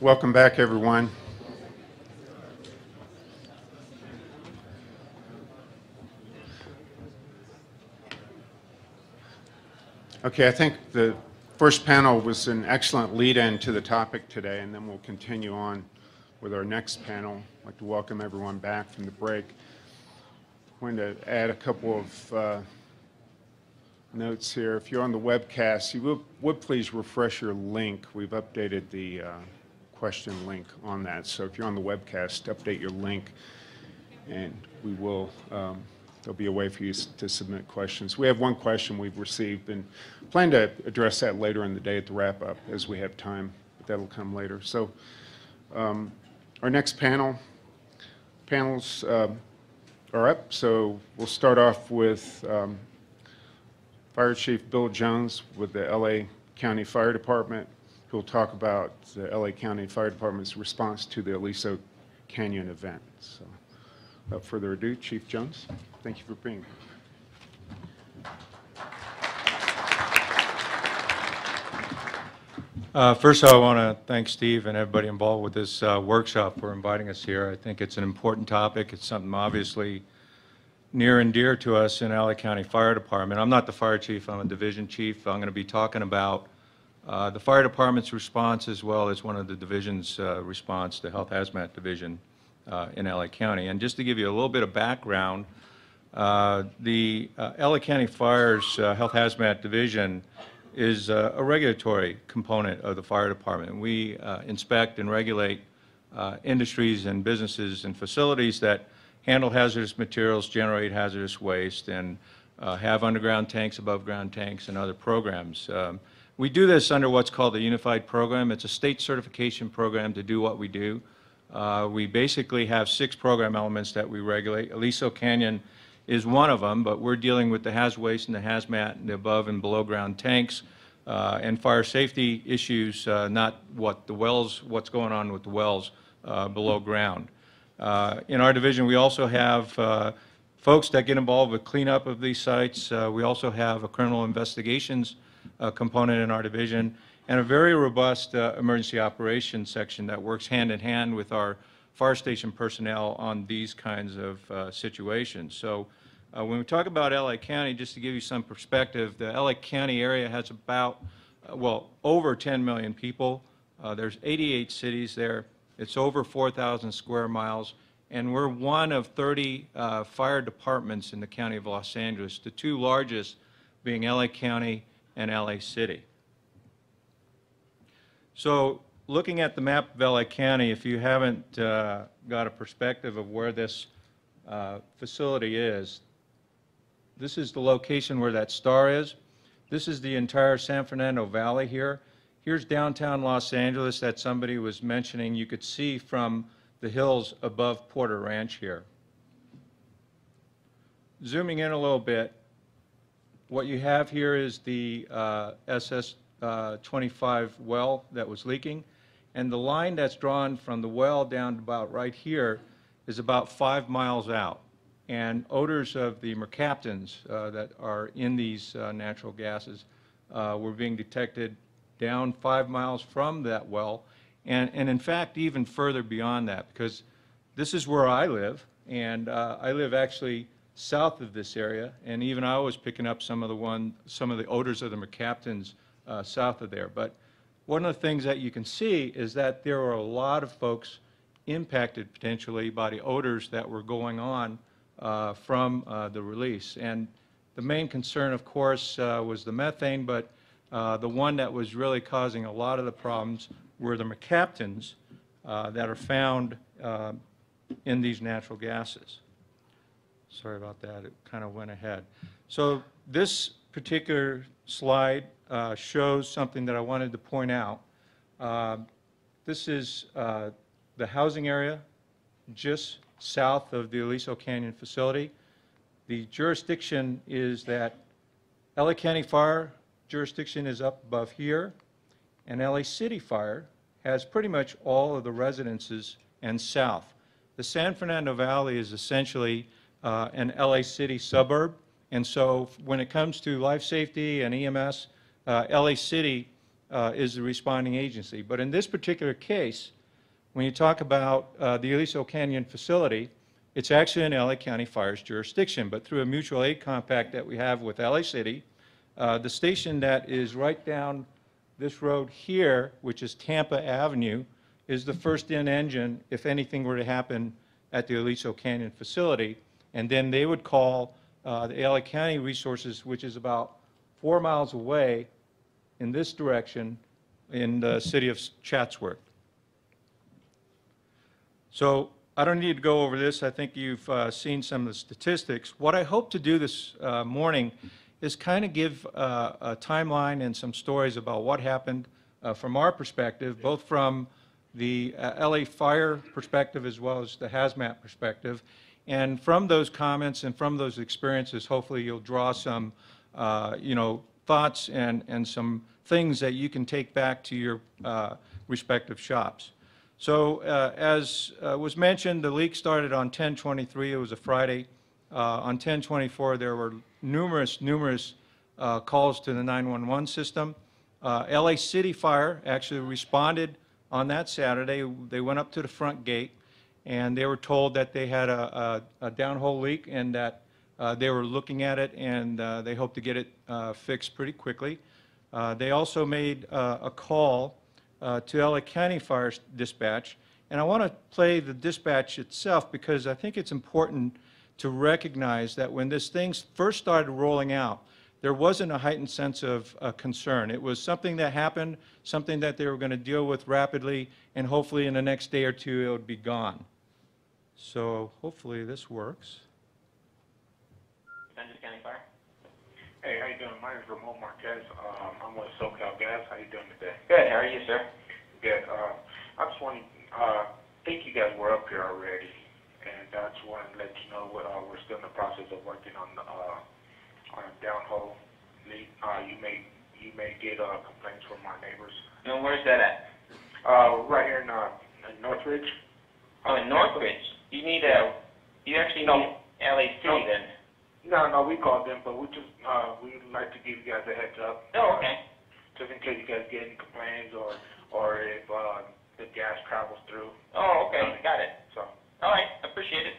Welcome back, everyone. Okay, I think the first panel was an excellent lead-in to the topic today, and then we'll continue on with our next panel. I'd like to welcome everyone back from the break. I'm going to add a couple of uh, notes here. If you're on the webcast, you would, would please refresh your link. We've updated the uh, question link on that. So if you're on the webcast, update your link, and we will um, there'll be a way for you to submit questions. We have one question we've received and plan to address that later in the day at the wrap up as we have time, but that'll come later. So um, our next panel, panels uh, are up. So we'll start off with um, Fire Chief Bill Jones with the LA County Fire Department, who will talk about the LA County Fire Department's response to the Aliso Canyon event. So without further ado, Chief Jones. Thank you for being here. Uh, First of all, I want to thank Steve and everybody involved with this uh, workshop for inviting us here. I think it's an important topic. It's something obviously near and dear to us in LA County Fire Department. I'm not the fire chief, I'm a division chief. I'm going to be talking about uh, the fire department's response as well as one of the division's uh, response, the Health Hazmat Division uh, in LA County. And just to give you a little bit of background, uh, the uh, LA County Fire's uh, Health Hazmat Division is uh, a regulatory component of the fire department. We uh, inspect and regulate uh, industries and businesses and facilities that handle hazardous materials, generate hazardous waste, and uh, have underground tanks, above ground tanks, and other programs. Um, we do this under what's called the Unified Program. It's a state certification program to do what we do. Uh, we basically have six program elements that we regulate. Aliso Canyon is one of them, but we're dealing with the haz waste and the hazmat and the above and below ground tanks uh, and fire safety issues, uh, not what the wells, what's going on with the wells uh, below ground. Uh, in our division, we also have uh, folks that get involved with cleanup of these sites. We also have a criminal investigations component in our division and a very robust emergency operations section that works hand in hand with our fire station personnel on these kinds of situations. So uh, when we talk about LA County, just to give you some perspective, the LA County area has about, uh, well, over 10 million people. Uh, there's 88 cities there. It's over 4,000 square miles. And we're one of 30 uh, fire departments in the county of Los Angeles, the two largest being LA County and LA City. So looking at the map of LA County, if you haven't uh, got a perspective of where this uh, facility is, this is the location where that star is. This is the entire San Fernando Valley here. Here's downtown Los Angeles that somebody was mentioning. You could see from the hills above Porter Ranch here. Zooming in a little bit, what you have here is the uh, SS-25 uh, well that was leaking, and the line that's drawn from the well down about right here is about five miles out. And odors of the mercaptans uh, that are in these uh, natural gases uh, were being detected down five miles from that well, and, and in fact, even further beyond that, because this is where I live, and uh, I live actually south of this area, and even I was picking up some of the one, some of the odors of the mercaptans uh, south of there. But one of the things that you can see is that there are a lot of folks impacted potentially by the odors that were going on uh, from uh, the release. And the main concern, of course, uh, was the methane, but the one that was really causing a lot of the problems were the mercaptans that are found in these natural gases. Sorry about that, it kind of went ahead. So this particular slide uh, shows something that I wanted to point out. Uh, this is uh, the housing area just south of the Aliso Canyon facility. The jurisdiction is that LA County Fire jurisdiction is up above here, and LA City Fire has pretty much all of the residences and south. The San Fernando Valley is essentially uh, an LA City suburb, and so when it comes to life safety and EMS, uh, LA City uh, is the responding agency. But in this particular case, when you talk about uh, the Aliso Canyon facility, it's actually in LA County Fire's jurisdiction, but through a mutual aid compact that we have with LA City, uh, the station that is right down this road here, which is Tampa Avenue, is the first in engine if anything were to happen at the Aliso Canyon facility. And then they would call uh, the LA County Resources, which is about four miles away in this direction in the city of Chatsworth. So I don't need to go over this. I think you've uh, seen some of the statistics. What I hope to do this uh, morning is kind of give uh, a timeline and some stories about what happened uh, from our perspective, both from the uh, LA Fire perspective as well as the hazmat perspective. And from those comments and from those experiences, hopefully you'll draw some, uh, you know, thoughts and, and some things that you can take back to your uh, respective shops. So uh, as uh, was mentioned, the leak started on 10/23. It was a Friday. Uh, On 10/24, there were numerous, numerous uh, calls to the 911 system. LA City Fire actually responded on that Saturday. They went up to the front gate, and they were told that they had a a- a downhole leak and that uh, they were looking at it, and uh, they hope to get it uh, fixed pretty quickly. Uh, They also made uh, a call uh, to LA County Fire Dispatch. And I want to play the dispatch itself because I think it's important to recognize that when this thing first started rolling out, there wasn't a heightened sense of concern. It was something that happened, something that they were going to deal with rapidly, and hopefully in the next day or two, it would be gone. So hopefully this works. Kansas County Fire. Hey, how you doing? My name is Ramon Marquez. Um, I'm with SoCal Gas. How you doing today? Good, how are you, sir? Good. Um, I just want to, uh, think you guys were up here already, and I just wanted to let you know, uh, we're still in the process of working on, the, uh, on a downhole leak. Uh, you may, you may get, uh, complaints from my neighbors. And where's that at? Uh, right here in, uh, in Northridge. Oh, in Northridge. You need a, you actually No. need LAC No. then. No, no, we called them, but we just, uh, we'd like to give you guys a heads up. Oh, okay. Just in case you guys get any complaints or, or if, uh, the gas travels through, Oh, okay, got it. so. All right, appreciate it.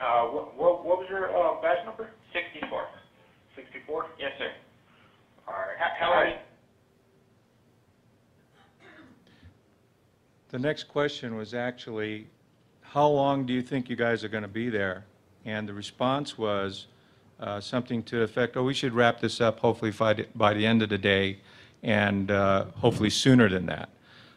Uh, what, what, what was your, uh, badge number? Sixty-four. Sixty-four? Yes, sir. Alright. How, how are you? The next question was actually, how long do you think you guys are going to be there? And the response was uh, something to the effect, oh, we should wrap this up hopefully by the- end of the day, and uh, hopefully sooner than that.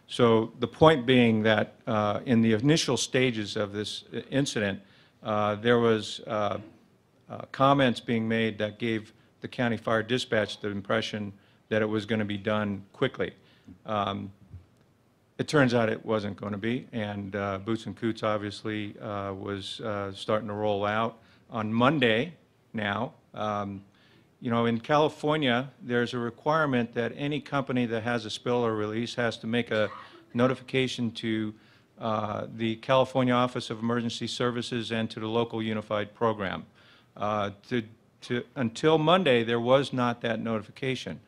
So the point being that uh, in the initial stages of this incident, uh, there was uh, uh, comments being made that gave the county fire dispatch the impression that it was going to be done quickly. Um, it turns out it wasn't going to be, and uh, Boots and Coots obviously uh, was uh, starting to roll out. On Monday now, um, you know, in California, there's a requirement that any company that has a spill or release has to make a notification to uh, the California Office of Emergency Services and to the local unified program. Uh, To, to, until Monday, there was not that notification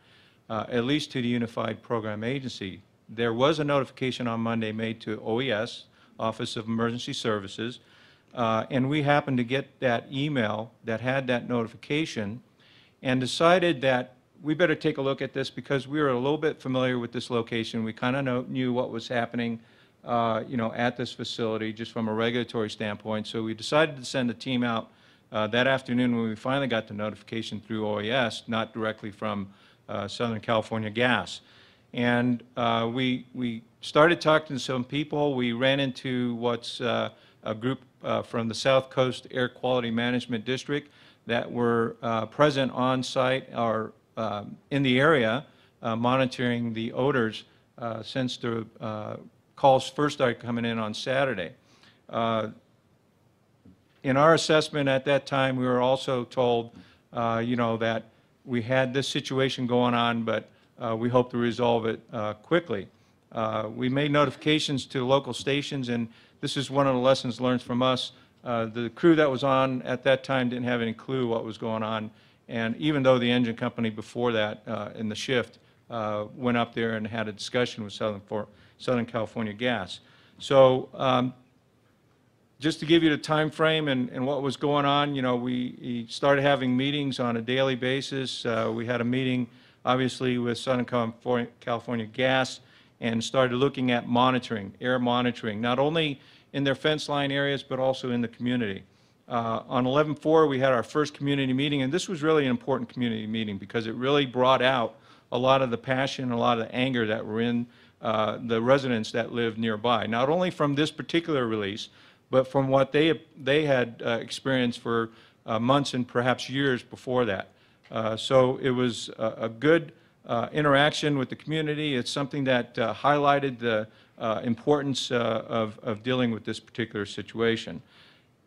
uh, at least to the Unified Program Agency. There was a notification on Monday made to OES, Office of Emergency Services, uh, and we happened to get that email that had that notification and decided that we better take a look at this because we were a little bit familiar with this location. We kind of knew what was happening, uh, you know, at this facility, just from a regulatory standpoint. So we decided to send a team out uh, that afternoon when we finally got the notification through OES, not directly from uh, Southern California Gas. And uh, we, we started talking to some people. We ran into what's uh, a group uh, from the South Coast Air Quality Management District that were uh, present on site or um, in the area uh, monitoring the odors uh, since the calls first started coming in on Saturday. In our assessment at that time, we were also told, you know, that we had this situation going on, but we hope to resolve it uh, quickly. Uh, We made notifications to local stations, and this is one of the lessons learned from us. Uh, The crew that was on at that time didn't have any clue what was going on, and even though the engine company before that, uh, in the shift, uh, went up there and had a discussion with Southern, for, Southern California Gas. So um, just to give you the time frame and, and what was going on, you know, we, we started having meetings on a daily basis. Uh, we had a meeting, obviously, with Southern California, California Gas and started looking at monitoring, air monitoring, not only in their fence line areas, but also in the community. Uh, on 11/4, we had our first community meeting, and this was really an important community meeting because it really brought out a lot of the passion, a lot of the anger that were in uh, the residents that lived nearby, not only from this particular release, but from what they, they had uh, experienced for uh, months and perhaps years before that. Uh, So it was a, a good uh, interaction with the community. It's something that uh, highlighted the importance of, of dealing with this particular situation.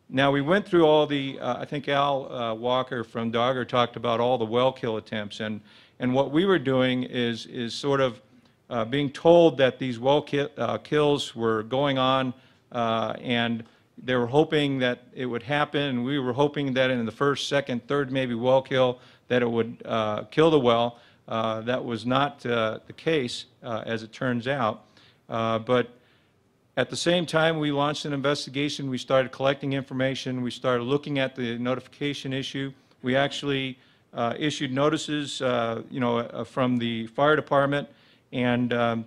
Now, we went through all the, I think Al Walker from DOGGR talked about all the well kill attempts, and, and what we were doing is, is sort of uh, being told that these well ki- uh, kills were going on, uh, and they were hoping that it would happen, and we were hoping that in the first, second, third, maybe well kill, that it would uh, kill the well. Uh, That was not uh, the case, uh, as it turns out. Uh, But at the same time, we launched an investigation. We started collecting information. We started looking at the notification issue. We actually issued notices, you know, from the fire department. And, um,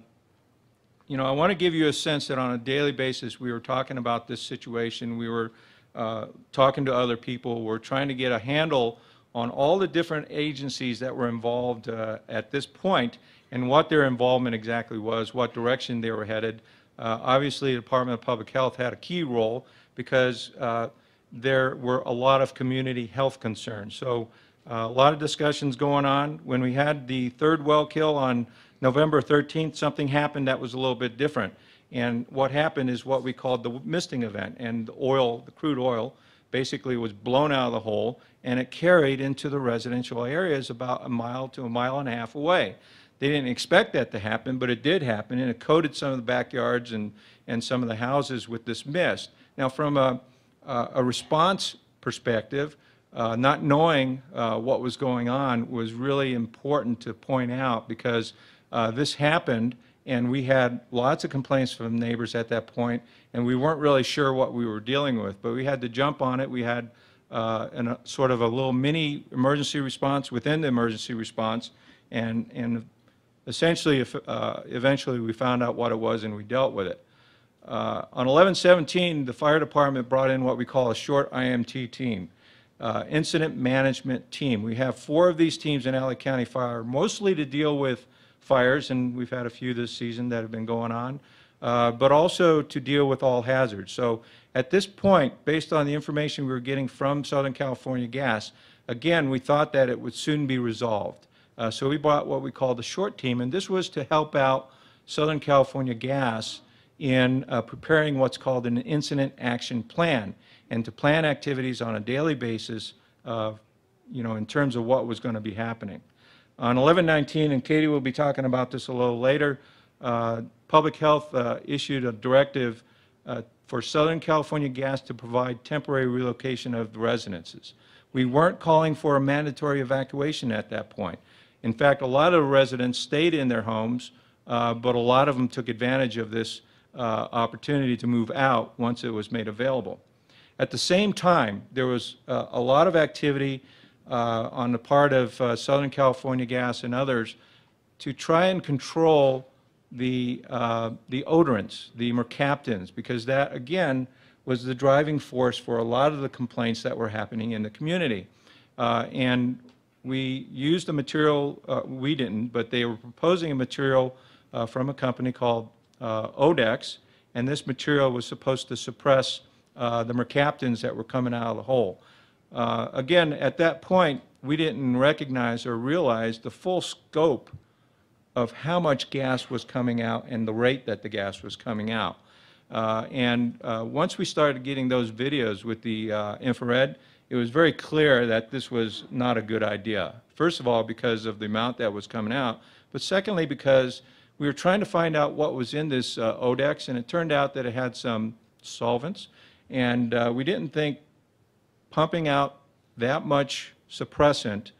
you know, I want to give you a sense that on a daily basis, we were talking about this situation. We were uh, talking to other people. We're trying to get a handle on all the different agencies that were involved uh, at this point and what their involvement exactly was, what direction they were headed. Uh, Obviously, the Department of Public Health had a key role because uh, there were a lot of community health concerns. So uh, a lot of discussions going on. When we had the third well kill on November 13th, something happened that was a little bit different. And what happened is what we called the misting event, and the oil, the crude oil, basically was blown out of the hole, and it carried into the residential areas about a mile to a mile and a half away. They didn't expect that to happen, but it did happen, and it coated some of the backyards and, and some of the houses with this mist. Now, from a, a a response perspective, uh, not knowing uh, what was going on was really important to point out because uh, this happened, and we had lots of complaints from neighbors at that point, and we weren't really sure what we were dealing with, but we had to jump on it. We had uh, an, a, sort of a little mini emergency response within the emergency response, and, and essentially, if, uh, eventually, we found out what it was and we dealt with it. Uh, On 11/17, the fire department brought in what we call a short IMT team, uh, Incident Management Team. We have four of these teams in LA County Fire, mostly to deal with fires, and we've had a few this season that have been going on, uh, but also to deal with all hazards. So at this point, based on the information we were getting from Southern California Gas, again, we thought that it would soon be resolved. Uh, So we brought what we call the short team, and this was to help out Southern California Gas in uh, preparing what's called an incident action plan, and to plan activities on a daily basis, uh, you know, in terms of what was going to be happening. On 11/19, and Katie will be talking about this a little later, uh, Public Health uh, issued a directive uh, for Southern California Gas to provide temporary relocation of the residences. We weren't calling for a mandatory evacuation at that point. In fact, a lot of residents stayed in their homes, uh, but a lot of them took advantage of this uh, opportunity to move out once it was made available. At the same time, there was uh, a lot of activity uh, on the part of uh, Southern California Gas and others to try and control the, uh, the odorants, the mercaptans, because that, again, was the driving force for a lot of the complaints that were happening in the community. Uh, And we used a material, uh, we didn't, but they were proposing a material uh, from a company called Odex, and this material was supposed to suppress the mercaptans that were coming out of the hole. Uh, Again, at that point, we didn't recognize or realize the full scope of how much gas was coming out and the rate that the gas was coming out. Uh, And uh, once we started getting those videos with the uh, infrared, it was very clear that this was not a good idea. First of all, because of the amount that was coming out, but secondly, because we were trying to find out what was in this uh, Odex, and it turned out that it had some solvents, and uh, we didn't think pumping out that much suppressant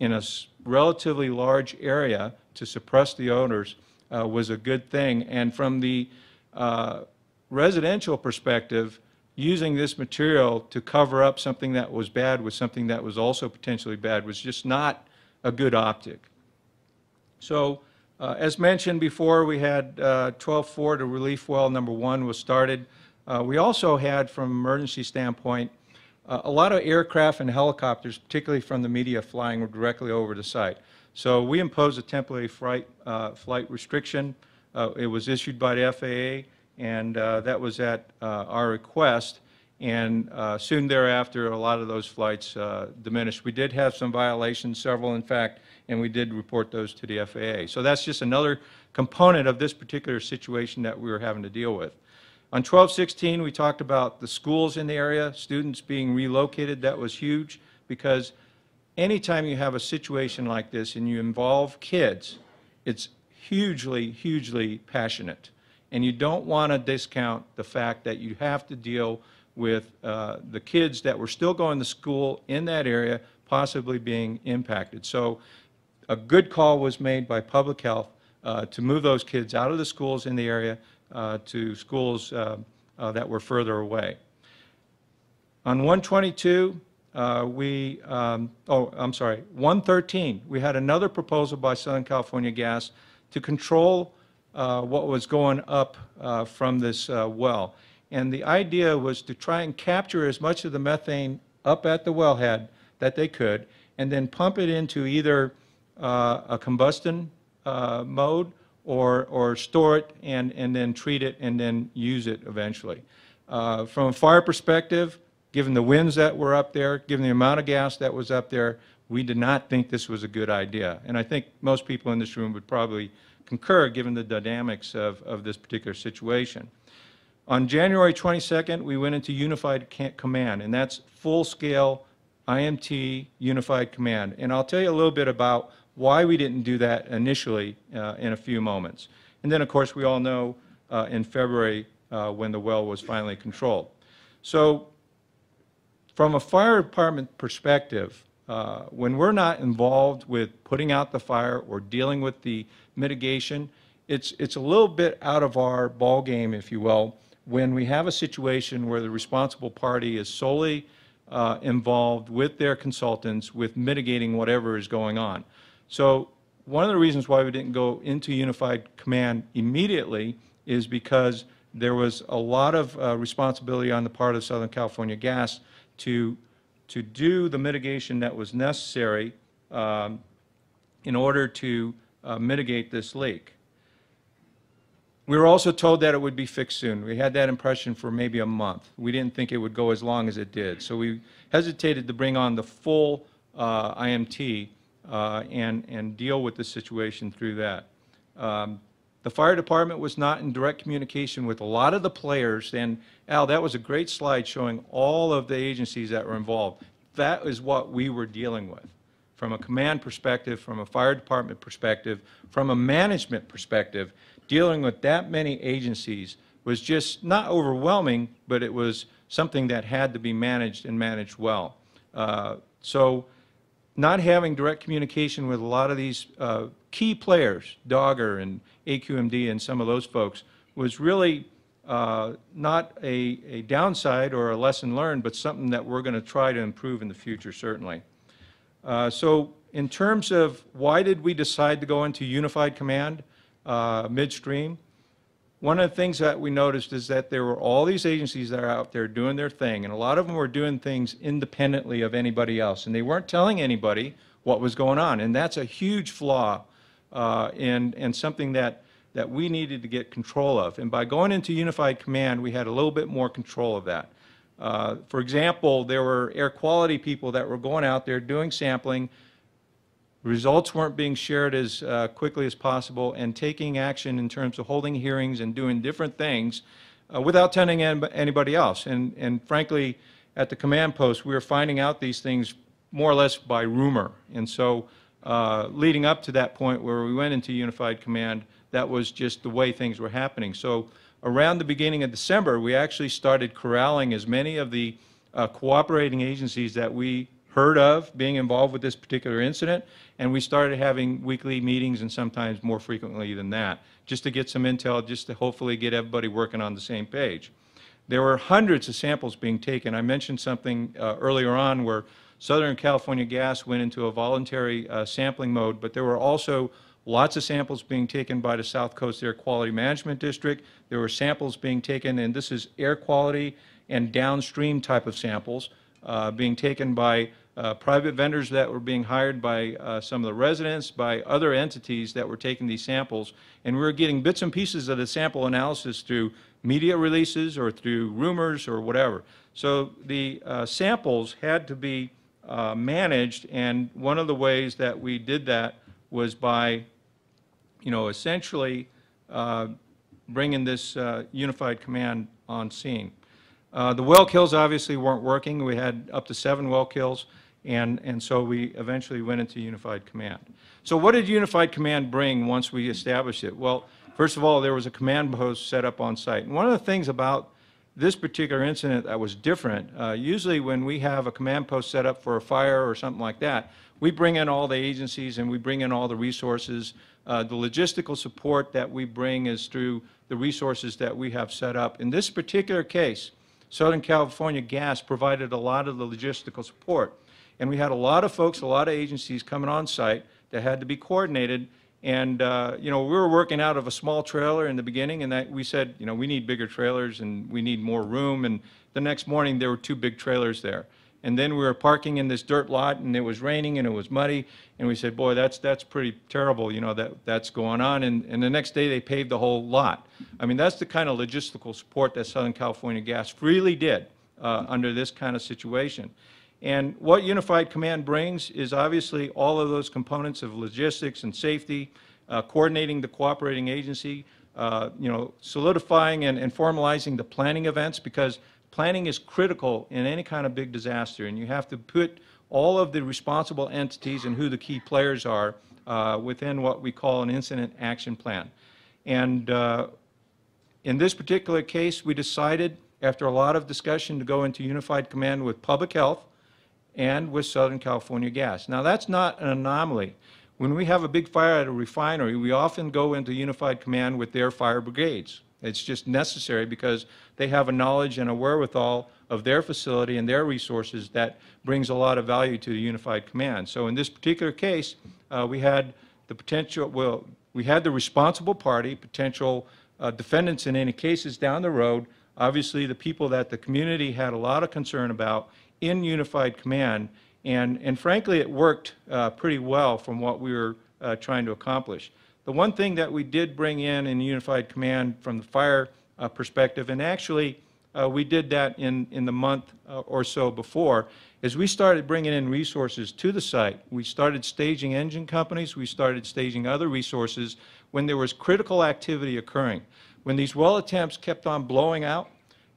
in a relatively large area to suppress the odors uh, was a good thing. And from the uh, residential perspective, using this material to cover up something that was bad with something that was also potentially bad was just not a good optic. So, uh, as mentioned before, we had uh, 12-4 to relief well number one was started. Uh, We also had, from emergency standpoint, uh, a lot of aircraft and helicopters, particularly from the media, flying directly over the site. So we imposed a temporary flight, uh, flight restriction. Uh, It was issued by the FAA, and uh, that was at uh, our request. And soon thereafter, a lot of those flights diminished. We did have some violations, several in fact, and we did report those to the FAA. So that's just another component of this particular situation that we were having to deal with. On 1216, we talked about the schools in the area, students being relocated. That was huge because anytime you have a situation like this and you involve kids, it's hugely, hugely passionate. And you don't want to discount the fact that you have to deal with uh, the kids that were still going to school in that area possibly being impacted. So a good call was made by Public Health uh, to move those kids out of the schools in the area to schools uh, uh, that were further away. On 122, uh, we, um, oh, I'm sorry, 113, we had another proposal by Southern California Gas to control uh, what was going up uh, from this uh, well. And the idea was to try and capture as much of the methane up at the wellhead that they could, and then pump it into either uh, a combustion uh, mode or, or store it and, and then treat it and then use it eventually. Uh, From a fire perspective, given the winds that were up there, given the amount of gas that was up there, we did not think this was a good idea. And I think most people in this room would probably concur, given the dynamics of, of this particular situation. On January 22nd, we went into unified command, and that's full-scale IMT unified command. And I'll tell you a little bit about why we didn't do that initially uh, in a few moments. And then, of course, we all know uh, in February uh, when the well was finally controlled. So from a fire department perspective, uh, when we're not involved with putting out the fire or dealing with the mitigation, it's, it's a little bit out of our ballgame, if you will, when we have a situation where the responsible party is solely uh, involved with their consultants with mitigating whatever is going on. So one of the reasons why we didn't go into unified command immediately is because there was a lot of uh, responsibility on the part of Southern California Gas to, to do the mitigation that was necessary um, in order to uh, mitigate this leak. We were also told that it would be fixed soon. We had that impression for maybe a month. We didn't think it would go as long as it did. So we hesitated to bring on the full uh, IMT uh, and, and deal with the situation through that. Um, The fire department was not in direct communication with a lot of the players, and Al, that was a great slide showing all of the agencies that were involved. That is what we were dealing with, from a command perspective, from a fire department perspective, from a management perspective. Dealing with that many agencies was just not overwhelming, but it was something that had to be managed and managed well. Uh, So not having direct communication with a lot of these uh, key players, DOGGR and AQMD and some of those folks, was really uh, not a, a downside or a lesson learned, but something that we're going to try to improve in the future, certainly. Uh, So in terms of why did we decide to go into unified command uh, midstream? One of the things that we noticed is that there were all these agencies that are out there doing their thing, and a lot of them were doing things independently of anybody else, and they weren't telling anybody what was going on, and that's a huge flaw, uh, and, and something that, that we needed to get control of. And by going into unified command, we had a little bit more control of that. Uh, For example, there were air quality people that were going out there doing sampling, results weren't being shared as uh, quickly as possible, and taking action in terms of holding hearings and doing different things uh, without telling anybody else. And and frankly, at the command post, we were finding out these things more or less by rumor. And so uh, leading up to that point where we went into unified command, that was just the way things were happening. So around the beginning of December, we actually started corralling as many of the uh, cooperating agencies that we heard of being involved with this particular incident, and we started having weekly meetings and sometimes more frequently than that, just to get some intel, just to hopefully get everybody working on the same page. There were hundreds of samples being taken. I mentioned something uh, earlier on where Southern California Gas went into a voluntary uh, sampling mode, but there were also lots of samples being taken by the South Coast Air Quality Management District. There were samples being taken, and this is air quality and downstream type of samples uh, being taken by uh, private vendors that were being hired by uh, some of the residents, by other entities that were taking these samples. And we were getting bits and pieces of the sample analysis through media releases or through rumors or whatever. So the uh, samples had to be uh, managed, and one of the ways that we did that was by, you know, essentially uh, bringing this unified command on scene. Uh, The well kills obviously weren't working. We had up to seven well kills, and, and so we eventually went into unified command. So what did unified command bring once we established it? Well, first of all, there was a command post set up on site. And one of the things about this particular incident that was different, uh, usually when we have a command post set up for a fire or something like that, we bring in all the agencies and we bring in all the resources. Uh, The logistical support that we bring is through the resources that we have set up. In this particular case, Southern California Gas provided a lot of the logistical support. And we had a lot of folks, a lot of agencies coming on site that had to be coordinated. And, uh, you know, we were working out of a small trailer in the beginning, and that, we said, you know, we need bigger trailers and we need more room. And the next morning, there were two big trailers there. And then we were parking in this dirt lot, and it was raining and it was muddy, and we said, boy, that's, that's pretty terrible, you know, that, that's going on. And, and the next day, they paved the whole lot. I mean, that's the kind of logistical support that Southern California Gas freely did uh, under this kind of situation. And what Unified Command brings is obviously all of those components of logistics and safety, uh, coordinating the cooperating agency, uh, you know, solidifying and and formalizing the planning events, because planning is critical in any kind of big disaster, and you have to put all of the responsible entities and who the key players are uh, within what we call an incident action plan. And uh, in this particular case, we decided, after a lot of discussion, to go into unified command with public health and with Southern California Gas. Now, that's not an anomaly. When we have a big fire at a refinery, we often go into unified command with their fire brigades. It's just necessary because they have a knowledge and a wherewithal of their facility and their resources that brings a lot of value to the unified command. So in this particular case, uh, we had the potential, well, we had the responsible party, potential uh, defendants in any cases down the road, obviously the people that the community had a lot of concern about in unified command, and, and frankly, it worked uh, pretty well from what we were uh, trying to accomplish. The one thing that we did bring in in unified command from the fire uh, perspective, and actually uh, we did that in, in the month uh, or so before, is we started bringing in resources to the site. We started staging engine companies, we started staging other resources when there was critical activity occurring. When these well attempts kept on blowing out,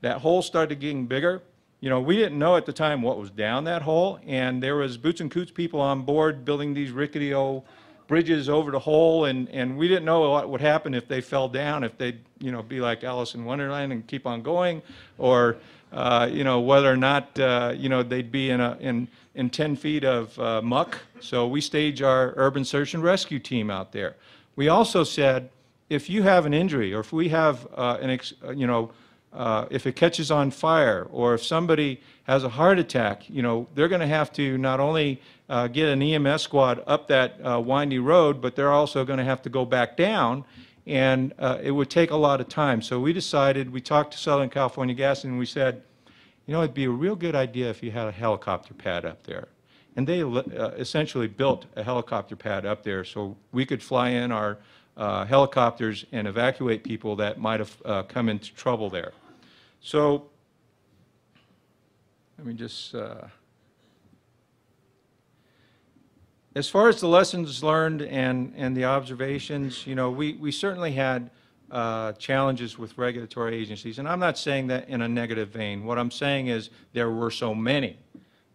that hole started getting bigger. You know, we didn't know at the time what was down that hole, and there was boots and coots people on board building these rickety old bridges over the hole, and, and we didn't know what would happen if they fell down, if they'd, you know, be like Alice in Wonderland and keep on going, or, uh, you know, whether or not, uh, you know, they'd be in, a, in, in 10 feet of uh, muck. So we stage our urban search and rescue team out there. We also said, if you have an injury, or if we have uh, an, uh, you know, uh, if it catches on fire, or if somebody has a heart attack, you know, they're going to have to not only uh, get an EMS squad up that uh, windy road, but they're also going to have to go back down, and uh, it would take a lot of time. So we decided, we talked to Southern California Gas, and we said, you know, it'd be a real good idea if you had a helicopter pad up there. And they uh, essentially built a helicopter pad up there so we could fly in our uh, helicopters and evacuate people that might have come into trouble there. So let me just, uh, as far as the lessons learned and, and the observations, you know, we, we certainly had uh, challenges with regulatory agencies. And I'm not saying that in a negative vein. What I'm saying is there were so many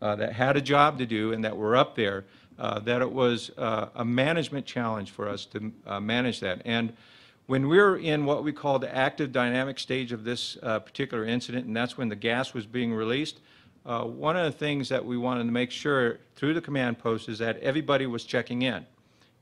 uh, that had a job to do and that were up there uh, that it was uh, a management challenge for us to uh, manage that. And when we were in what we call the active dynamic stage of this uh, particular incident, and that's when the gas was being released, uh, one of the things that we wanted to make sure through the command post is that everybody was checking in.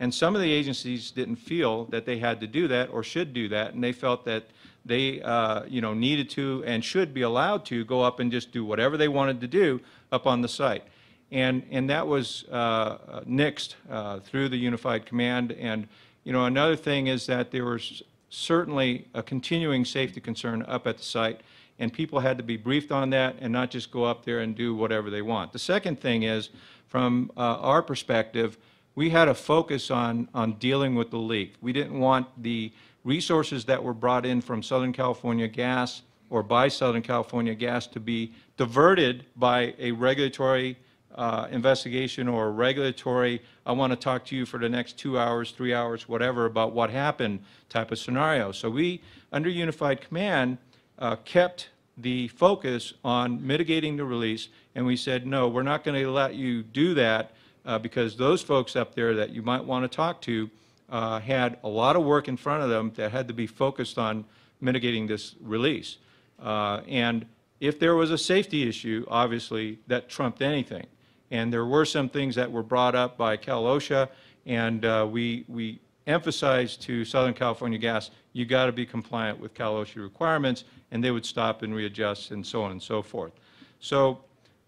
And some of the agencies didn't feel that they had to do that or should do that, and they felt that they, uh, you know, needed to and should be allowed to go up and just do whatever they wanted to do up on the site. And, and that was uh, nixed uh, through the unified command. And, you know, another thing is that there was certainly a continuing safety concern up at the site, and people had to be briefed on that and not just go up there and do whatever they want. The second thing is, from uh, our perspective, we had a focus on, on dealing with the leak. We didn't want the resources that were brought in from Southern California Gas or by Southern California Gas to be diverted by a regulatory uh, investigation or regulatory, I want to talk to you for the next two hours, three hours, whatever, about what happened type of scenario. So we, under Unified Command, uh, kept the focus on mitigating the release, and we said, no, we're not going to let you do that uh, because those folks up there that you might want to talk to uh, had a lot of work in front of them that had to be focused on mitigating this release. Uh, And if there was a safety issue, obviously, that trumped anything. And there were some things that were brought up by Cal OSHA, and uh, we, we emphasized to Southern California Gas, you got to be compliant with Cal OSHA requirements, and they would stop and readjust and so on and so forth. So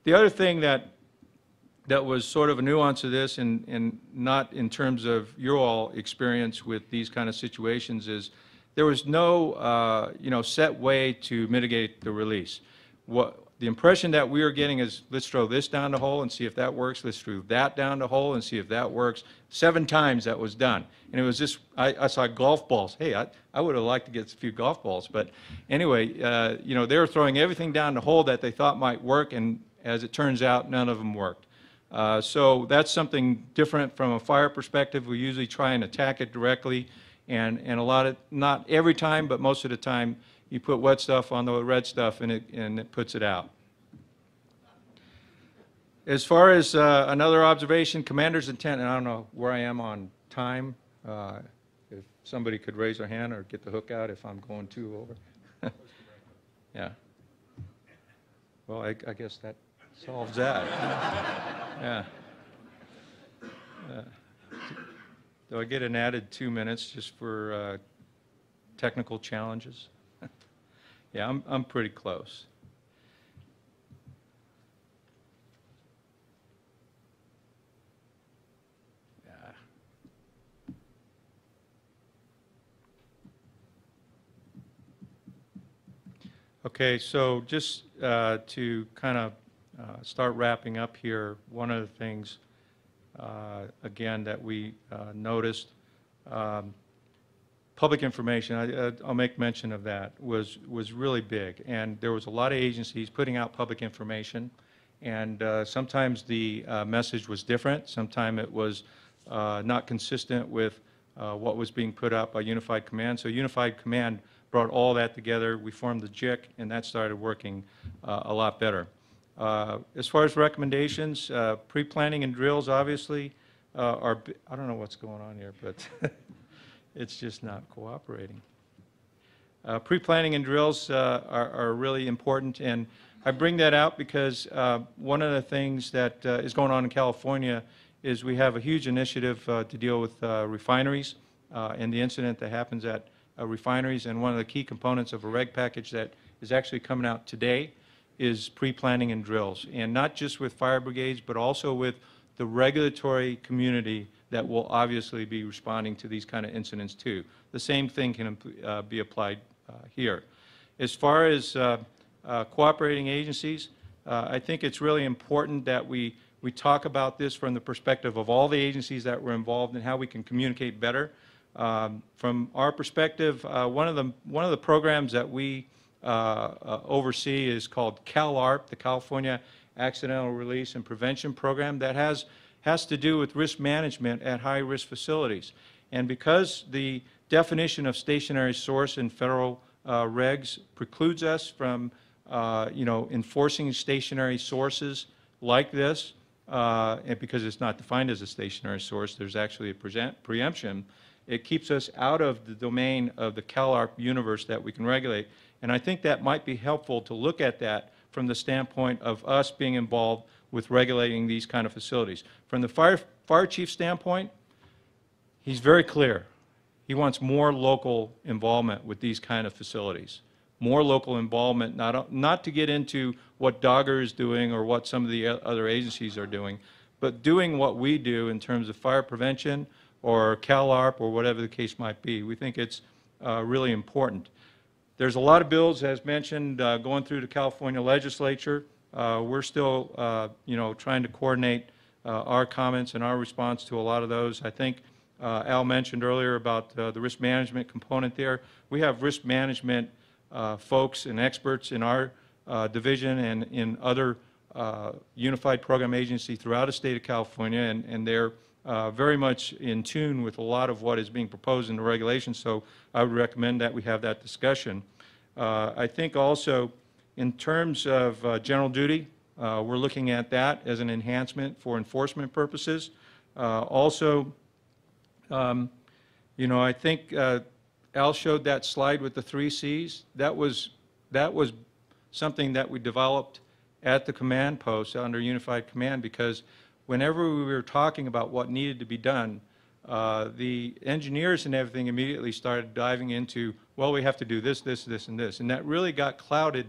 the other thing that that was sort of a nuance of this, and, and not in terms of your all experience with these kind of situations, is there was no, uh, you know, set way to mitigate the release. What, the impression that we are getting is, let's throw this down the hole and see if that works, let's throw that down the hole and see if that works. Seven times that was done. And it was just, I, I saw golf balls. Hey, I, I would have liked to get a few golf balls, but anyway, uh, you know, they were throwing everything down the hole that they thought might work, and as it turns out, none of them worked. Uh, So that's something different from a fire perspective. We usually try and attack it directly, and, and a lot of, not every time, but most of the time, you put wet stuff on the red stuff and it, and it puts it out. As far as uh, another observation, commander's intent, and I don't know where I am on time, uh, if somebody could raise their hand or get the hook out if I'm going too over. Yeah. Well, I, I guess that solves that. Yeah. Uh, Do I get an added two minutes just for uh, technical challenges? Yeah, I'm, I'm pretty close. Okay, so just uh, to kind of uh, start wrapping up here, one of the things, uh, again, that we uh, noticed, um, public information, I- uh, I'll make mention of that, was, was really big. And there was a lot of agencies putting out public information, and uh, sometimes the uh, message was different, sometimes it was uh, not consistent with uh, what was being put out by Unified Command. So Unified Command brought all that together, we formed the JIC, and that started working uh, a lot better. As far as recommendations, pre-planning and drills, obviously, are, I don't know what's going on here, but it's just not cooperating. Uh, Pre-planning and drills uh, are are really important, and I bring that out because uh, one of the things that uh, is going on in California is we have a huge initiative uh, to deal with uh, refineries and the incident that happens at refineries, and one of the key components of a reg package that is actually coming out today is pre-planning and drills, and not just with fire brigades, but also with the regulatory community that will obviously be responding to these kind of incidents too. The same thing can uh, be applied uh, here. As far as uh, uh, cooperating agencies, uh, I think it's really important that we, we talk about this from the perspective of all the agencies that were involved and how we can communicate better. Um, From our perspective, one of the, one of the programs that we oversee is called CalARP, the California Accidental Release and Prevention Program, that has, has to do with risk management at high-risk facilities. And because the definition of stationary source in federal uh, regs precludes us from, uh, you know, enforcing stationary sources like this, uh, and because it's not defined as a stationary source, there's actually a preemption, it keeps us out of the domain of the CalARP universe that we can regulate. And I think that might be helpful to look at that from the standpoint of us being involved with regulating these kind of facilities. From the fire, fire chief standpoint, he's very clear. He wants more local involvement with these kind of facilities. More local involvement, not, not to get into what DOGGR is doing or what some of the other agencies are doing, but doing what we do in terms of fire prevention or CalARP or whatever the case might be. We think it's uh, really important. There's a lot of bills, as mentioned, uh, going through the California legislature. Uh, We're still, uh, you know, trying to coordinate uh, our comments and our response to a lot of those. I think Al mentioned earlier about the risk management component there. We have risk management folks and experts in our division and in other unified program agency throughout the state of California, and and they're uh, very much in tune with a lot of what is being proposed in the regulation, so I would recommend that we have that discussion. Uh, I think also, in terms of uh, general duty, uh, we're looking at that as an enhancement for enforcement purposes. Uh, Also, um, you know, I think uh, Al showed that slide with the three Cs. That was, that was something that we developed at the command post under Unified Command because whenever we were talking about what needed to be done, uh, the engineers and everything immediately started diving into, well, we have to do this, this, this, and this. And that really got clouded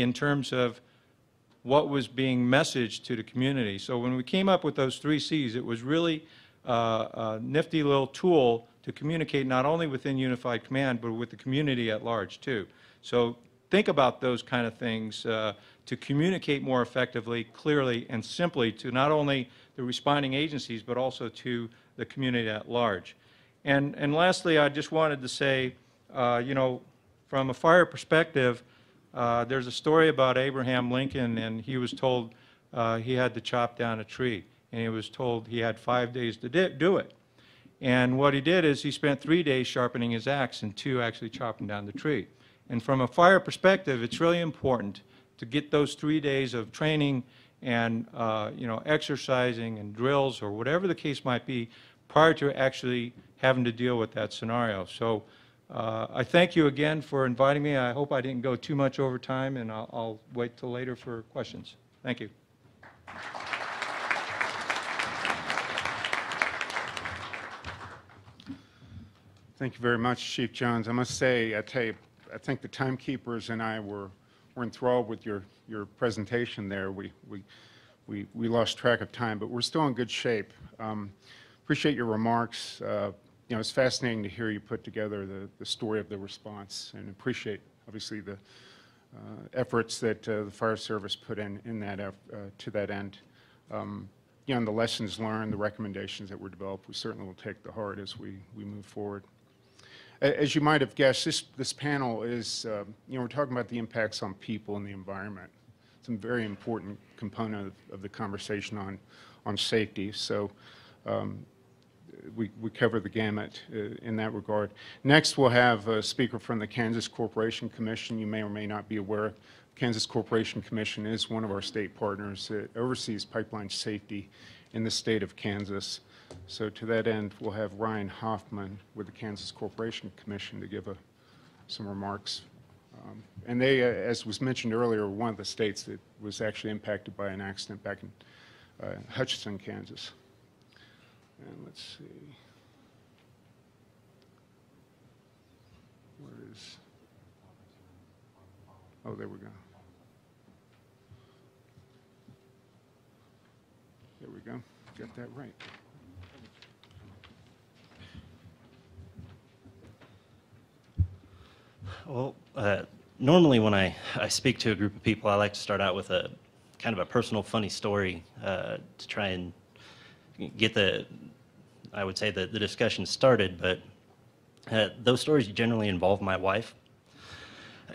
in terms of what was being messaged to the community. So when we came up with those three Cs, it was really uh, a nifty little tool to communicate not only within Unified Command, but with the community at large, too. So think about those kind of things uh, to communicate more effectively, clearly, and simply to not only the responding agencies, but also to the community at large. And, and lastly, I just wanted to say, uh, you know, from a fire perspective, uh, there's a story about Abraham Lincoln, and he was told uh, he had to chop down a tree, and he was told he had five days to do it. And what he did is he spent three days sharpening his axe and two actually chopping down the tree. And from a fire perspective, it's really important to get those three days of training and, uh, you know, exercising and drills or whatever the case might be prior to actually having to deal with that scenario. So uh, I thank you again for inviting me. I hope I didn't go too much over time, and I'll, I'll wait till later for questions. Thank you. Thank you very much, Chief Jones. I must say, I tell you, I think the timekeepers and I were, were enthralled with your, your presentation there. We, we, we, we lost track of time, but we're still in good shape. Um, Appreciate your remarks. Uh, You know, it's fascinating to hear you put together the, the story of the response, and appreciate, obviously, the uh, efforts that uh, the fire service put in, in that, uh, to that end. Um, You know, and the lessons learned, the recommendations that were developed, we certainly will take to heart as we, we move forward. As you might have guessed, this, this panel is, uh, you know, we're talking about the impacts on people and the environment. It's a very important component of, of the conversation on, on safety. So um, we, we cover the gamut uh, in that regard. Next, we'll have a speaker from the Kansas Corporation Commission. You may or may not be aware, Kansas Corporation Commission is one of our state partners. It oversees pipeline safety in the state of Kansas. So to that end, we'll have Ryan Hoffman with the Kansas Corporation Commission to give a, some remarks. Um, And they, uh, as was mentioned earlier, were one of the states that was actually impacted by an accident back in uh, Hutchinson, Kansas. And let's see. Where is? Oh, there we go. There we go. Got that right. Well, uh, normally when I, I speak to a group of people, I like to start out with a kind of a personal funny story uh, to try and get the, I would say, that the discussion started. But uh, those stories generally involve my wife.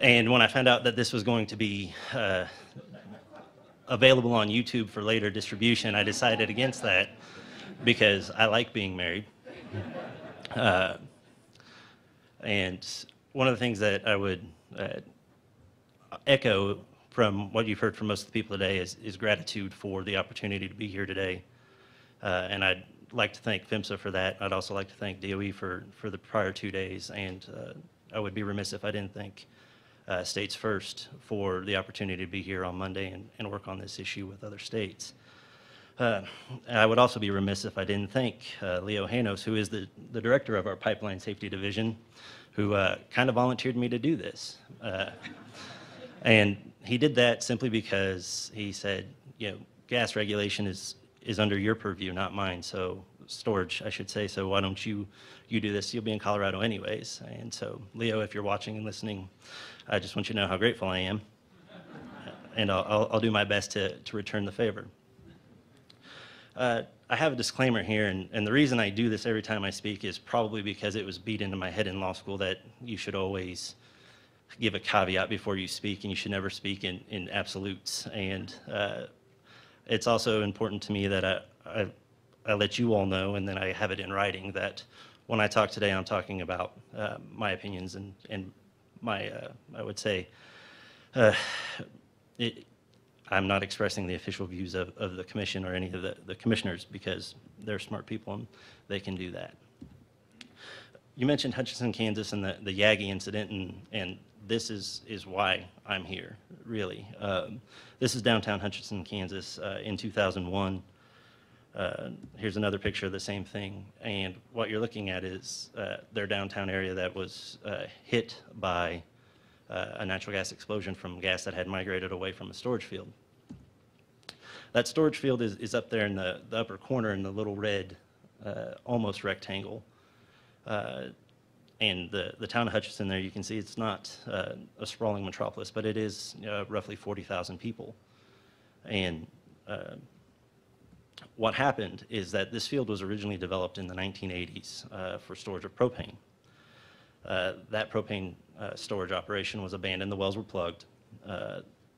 And when I found out that this was going to be uh, available on YouTube for later distribution, I decided against that because I like being married. Uh, and one of the things that I would uh, echo from what you've heard from most of the people today is, is gratitude for the opportunity to be here today. Uh, and I'd like to thank PHMSA for that. I'd also like to thank DOE for, for the prior two days. And uh, I would be remiss if I didn't thank uh, StatesFirst for the opportunity to be here on Monday and, and work on this issue with other states. Uh, I would also be remiss if I didn't thank uh, Leo Haynos, who is the, the director of our Pipeline Safety Division, who uh, kind of volunteered me to do this. Uh, and he did that simply because he said, you know, gas regulation is, is under your purview, not mine. So storage, I should say. So why don't you, you do this? You'll be in Colorado anyways. And so Leo, if you're watching and listening, I just want you to know how grateful I am. And I'll, I'll, I'll do my best to, to return the favor. Uh, I have a disclaimer here, and, and the reason I do this every time I speak is probably because it was beat into my head in law school that you should always give a caveat before you speak, and you should never speak in, in absolutes. And uh, it's also important to me that I, I, I let you all know, and then I have it in writing, that when I talk today, I'm talking about uh, my opinions and, and my, uh, I would say, uh, it, I'm not expressing the official views of, of the commission or any of the, the commissioners because they're smart people and they can do that. You mentioned Hutchinson, Kansas and the, the Yaggy incident and, and this is, is why I'm here, really. Um, this is downtown Hutchinson, Kansas uh, in 2001. Uh, here's another picture of the same thing. And what you're looking at is uh, their downtown area that was uh, hit by uh, a natural gas explosion from gas that had migrated away from a storage field. That storage field is, is up there in the, the upper corner in the little red, uh, almost rectangle. And the, the town of Hutchinson there, you can see it's not uh, a sprawling metropolis, but it is uh, roughly 40,000 people. And uh, what happened is that this field was originally developed in the 1980s uh, for storage of propane. Uh, That propane uh, storage operation was abandoned, the wells were plugged.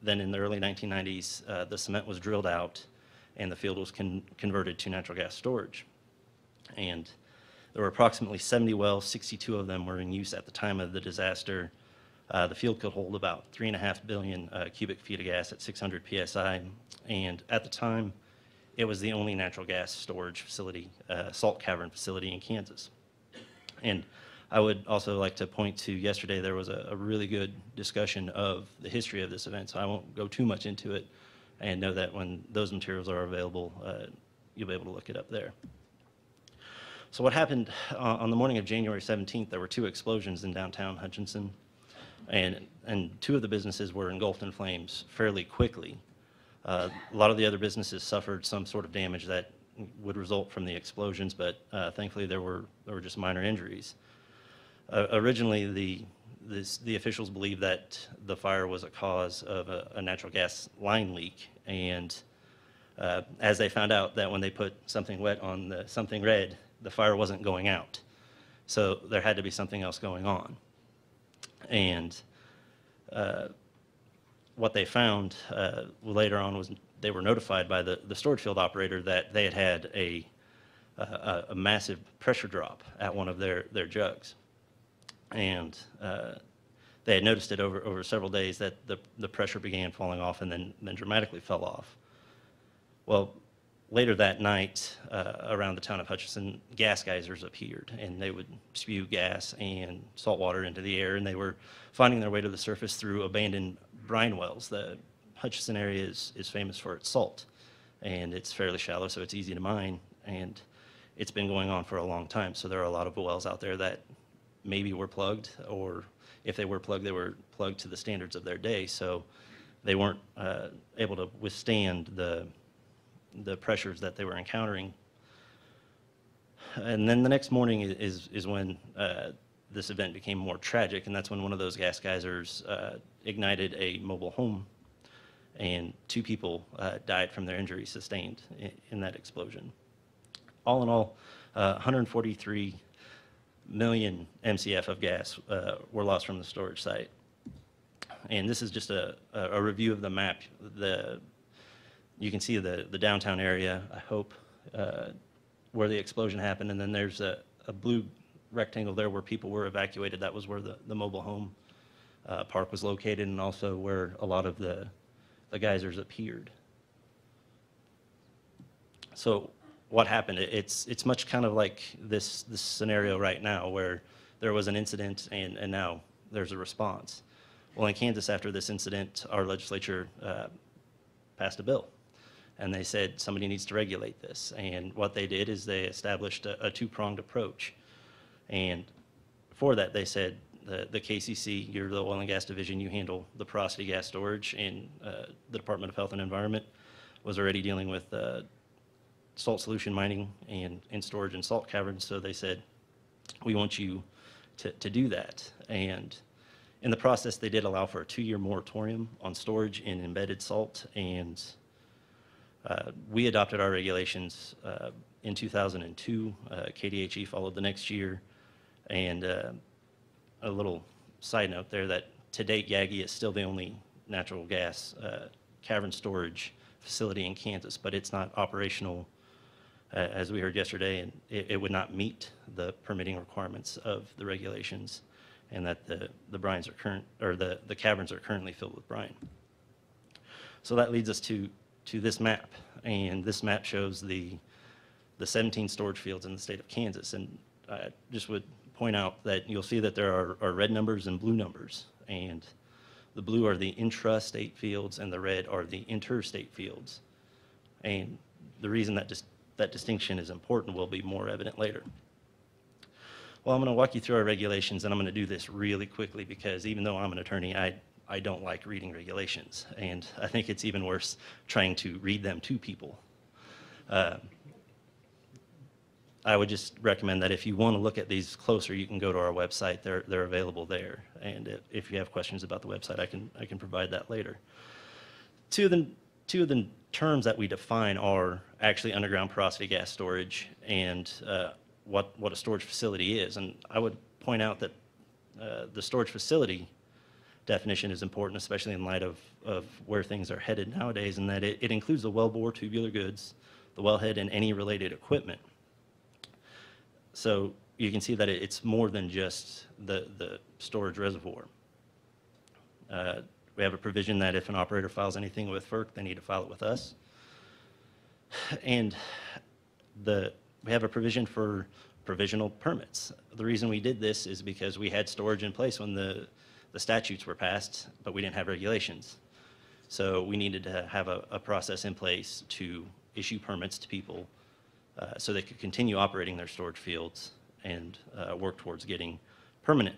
Then in the early 1990s, uh, the cement was drilled out and the field was con- converted to natural gas storage. And there were approximately 70 wells, 62 of them were in use at the time of the disaster. Uh, The field could hold about 3.5 billion uh, cubic feet of gas at 600 PSI. And at the time, it was the only natural gas storage facility, uh, salt cavern facility in Kansas. And I would also like to point to yesterday, there was a, a really good discussion of the history of this event, so I won't go too much into it and know that when those materials are available, uh, you'll be able to look it up there. So what happened uh, on the morning of January 17th, there were two explosions in downtown Hutchinson, and, and two of the businesses were engulfed in flames fairly quickly. Uh, A lot of the other businesses suffered some sort of damage that would result from the explosions, but uh, thankfully there were, there were just minor injuries. Uh, Originally, the, this, the officials believed that the fire was a cause of a, a natural gas line leak. And uh, as they found out that when they put something wet on the something red, the fire wasn't going out. So there had to be something else going on. And uh, what they found uh, later on was they were notified by the, the storage field operator that they had had a, a, a massive pressure drop at one of their, their jugs. And uh, they had noticed it over, over several days that the, the pressure began falling off and then, then dramatically fell off. Well, later that night, uh, around the town of Hutchinson, gas geysers appeared, and they would spew gas and salt water into the air, and they were finding their way to the surface through abandoned brine wells. The Hutchinson area is, is famous for its salt, and it's fairly shallow, so it's easy to mine, and it's been going on for a long time. So there are a lot of wells out there that maybe were plugged, or if they were plugged, they were plugged to the standards of their day, so they weren't uh, able to withstand the the pressures that they were encountering. And then the next morning is, is when uh, this event became more tragic, and that's when one of those gas geysers uh, ignited a mobile home, and two people uh, died from their injuries sustained in, in that explosion. All in all, uh, 143 million MCF of gas uh, were lost from the storage site. And this is just a, a review of the map. The you can see the, the downtown area, I hope, uh, where the explosion happened. And then there's a, a blue rectangle there where people were evacuated. That was where the, the mobile home uh, park was located and also where a lot of the, the geysers appeared. So what happened? It's, it's much kind of like this, this scenario right now where there was an incident and, and now there's a response. Well, in Kansas, after this incident, our legislature uh, passed a bill. And they said somebody needs to regulate this. And what they did is they established a, a two-pronged approach. And for that, they said, the, the KCC, you're the oil and gas division, you handle the porosity gas storage, and uh, the Department of Health and Environment was already dealing with uh, salt solution mining and, and storage in salt caverns. So they said, we want you to, to do that. And in the process, they did allow for a two-year moratorium on storage in embedded salt. And uh, we adopted our regulations uh, in 2002. Uh, KDHE followed the next year. And uh, a little side note there that to date, Yaggy is still the only natural gas uh, cavern storage facility in Kansas, but it's not operational, uh, as we heard yesterday, and it, it would not meet the permitting requirements of the regulations, and that the, the brines are current, or the, the caverns are currently filled with brine. So that leads us to, to this map, and this map shows the, the 17 storage fields in the state of Kansas. And I just would point out that you'll see that there are, are red numbers and blue numbers. And the blue are the intrastate fields and the red are the interstate fields. And the reason that dis- that distinction is important will be more evident later. Well, I'm going to walk you through our regulations, and I'm going to do this really quickly because even though I'm an attorney, I, I don't like reading regulations. And I think it's even worse trying to read them to people. Uh, I would just recommend that if you want to look at these closer, you can go to our website. They're, they're available there. And if, if you have questions about the website, I can, I can provide that later. Two of the, two of the terms that we define are actually underground porosity gas storage and uh, what, what a storage facility is. And I would point out that uh, the storage facility definition is important, especially in light of, of where things are headed nowadays, and that it, it includes the wellbore tubular goods, the wellhead, and any related equipment. So you can see that it- it's more than just the, the storage reservoir. Uh, We have a provision that if an operator files anything with FERC, they need to file it with us. And the, we have a provision for provisional permits. The reason we did this is because we had storage in place when the, the statutes were passed, but we didn't have regulations. So we needed to have a, a process in place to issue permits to people uh, so they could continue operating their storage fields and uh, work towards getting permanent,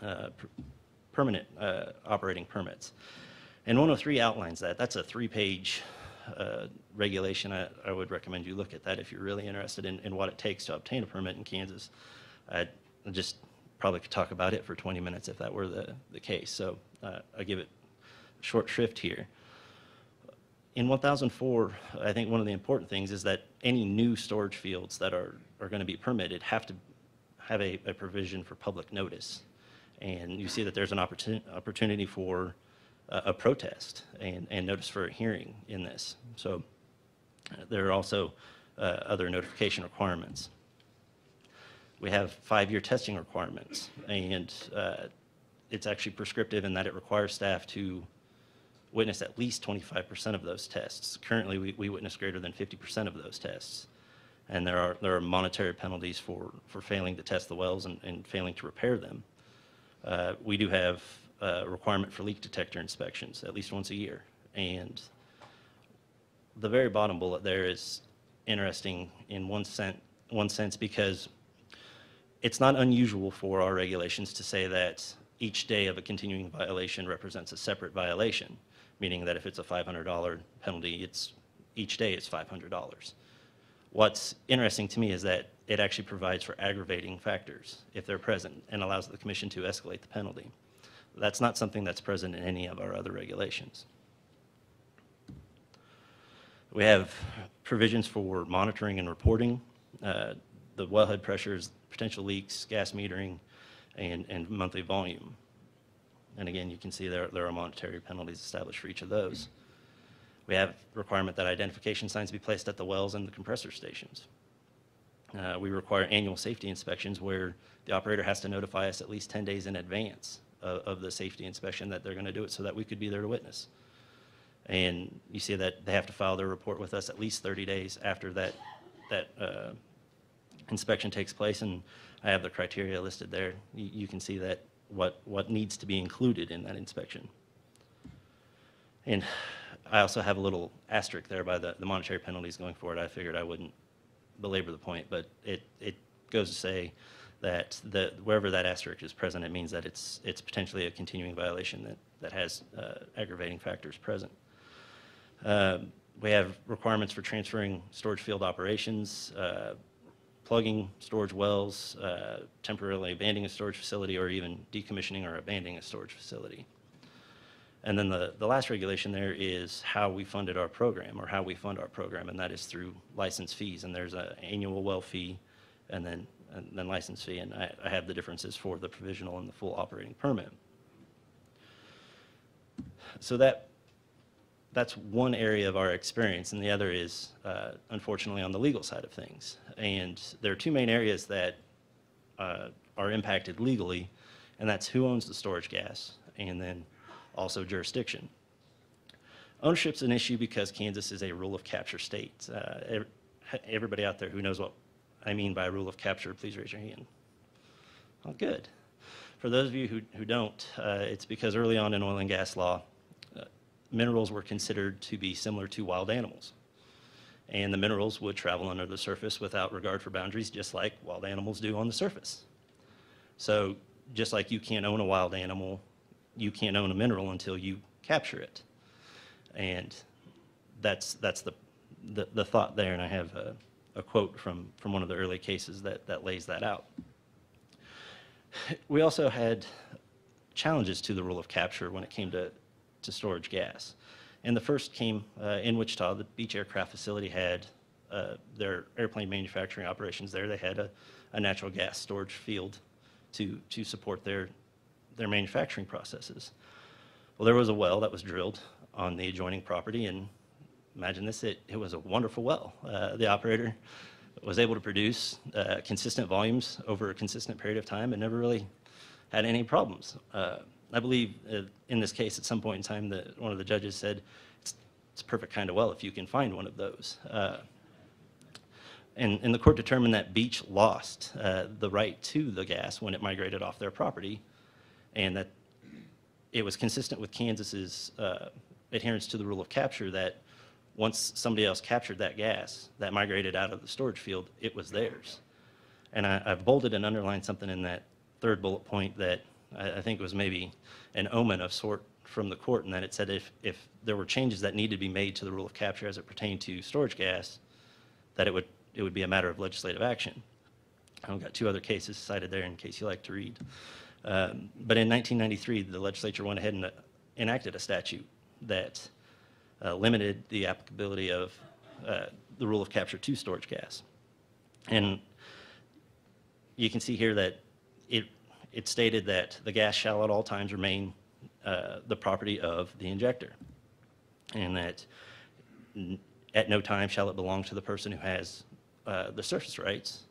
uh, per- permanent uh, operating permits. And 103 outlines that. That's a three-page uh, regulation. I, I would recommend you look at that if you're really interested in, in what it takes to obtain a permit in Kansas. I just probably could talk about it for 20 minutes if that were the, the case. So uh, I'll give it a short shrift here. In 1004, I think one of the important things is that any new storage fields that are, are going to be permitted have to have a, a provision for public notice. And you see that there's an opportunity, opportunity for a, a protest and, and notice for a hearing in this. So uh, there are also uh, other notification requirements. We have five-year testing requirements, and uh, it's actually prescriptive in that it requires staff to witness at least 25% of those tests. Currently, we, we witness greater than 50% of those tests. And there are, there are monetary penalties for, for failing to test the wells and, and failing to repair them. Uh, we do have a requirement for leak detector inspections at least once a year. And the very bottom bullet there is interesting in one sense, one sense because it's not unusual for our regulations to say that each day of a continuing violation represents a separate violation, meaning that if it's a $500 penalty, it's, each day it's $500. What's interesting to me is that it actually provides for aggravating factors if they're present and allows the commission to escalate the penalty. That's not something that's present in any of our other regulations. We have provisions for monitoring and reporting, uh, the wellhead pressures, potential leaks, gas metering, and, and monthly volume. And again, you can see there, there are monetary penalties established for each of those. We have requirement that identification signs be placed at the wells and the compressor stations. Uh, we require annual safety inspections where the operator has to notify us at least 10 days in advance of, of the safety inspection that they're going to do it so that we could be there to witness. And you see that they have to file their report with us at least 30 days after that, that uh, inspection takes place. And I have the criteria listed there. You, you can see that what, what needs to be included in that inspection. And I also have a little asterisk there by the, the monetary penalties going forward. I figured I wouldn't belabor the point, but it, it goes to say that the, wherever that asterisk is present, it means that it's, it's potentially a continuing violation that, that has uh, aggravating factors present. Um, We have requirements for transferring storage field operations, uh, plugging storage wells, uh, temporarily abandoning a storage facility, or even decommissioning or abandoning a storage facility. And then the, the last regulation there is how we funded our program, or how we fund our program, and that is through license fees. And there's an annual well fee, and then, and then license fee, and I, I have the differences for the provisional and the full operating permit. So that, that's one area of our experience, and the other is, uh, unfortunately, on the legal side of things. And there are two main areas that uh, are impacted legally, and that's who owns the storage gas, and then also jurisdiction. Ownership's an issue because Kansas is a rule of capture state. Uh, Everybody out there who knows what I mean by rule of capture, please raise your hand. Oh, good. For those of you who, who don't, uh, it's because early on in oil and gas law, minerals were considered to be similar to wild animals. And the minerals would travel under the surface without regard for boundaries, just like wild animals do on the surface. So just like you can't own a wild animal, you can't own a mineral until you capture it. And that's, that's the, the, the thought there, and I have a, a quote from, from one of the early cases that, that lays that out. We also had challenges to the rule of capture when it came to, to storage gas. And the first came uh, in Wichita. The Beech Aircraft Facility had uh, their airplane manufacturing operations there. They had a, a natural gas storage field to, to support their, their manufacturing processes. Well, there was a well that was drilled on the adjoining property, and imagine this, it, it was a wonderful well. Uh, the operator was able to produce uh, consistent volumes over a consistent period of time and never really had any problems. I believe uh, in this case, at some point in time, that one of the judges said, it's, it's perfect kind of well if you can find one of those. Uh, and, and the court determined that Beech lost uh, the right to the gas when it migrated off their property, and that it was consistent with Kansas's uh, adherence to the rule of capture that once somebody else captured that gas that migrated out of the storage field, it was theirs. And I, I've bolded and underlined something in that third bullet point that I, I think it was maybe an omen of sort from the court, in that it said if, if there were changes that needed to be made to the rule of capture as it pertained to storage gas, that it would, it would be a matter of legislative action. I've got two other cases cited there in case you like to read. Um, But in 1993, the legislature went ahead and uh, enacted a statute that uh, limited the applicability of uh, the rule of capture to storage gas. And you can see here that it, it stated that the gas shall at all times remain uh, the property of the injector. And that at no time shall it belong to the person who has uh, the surface rights.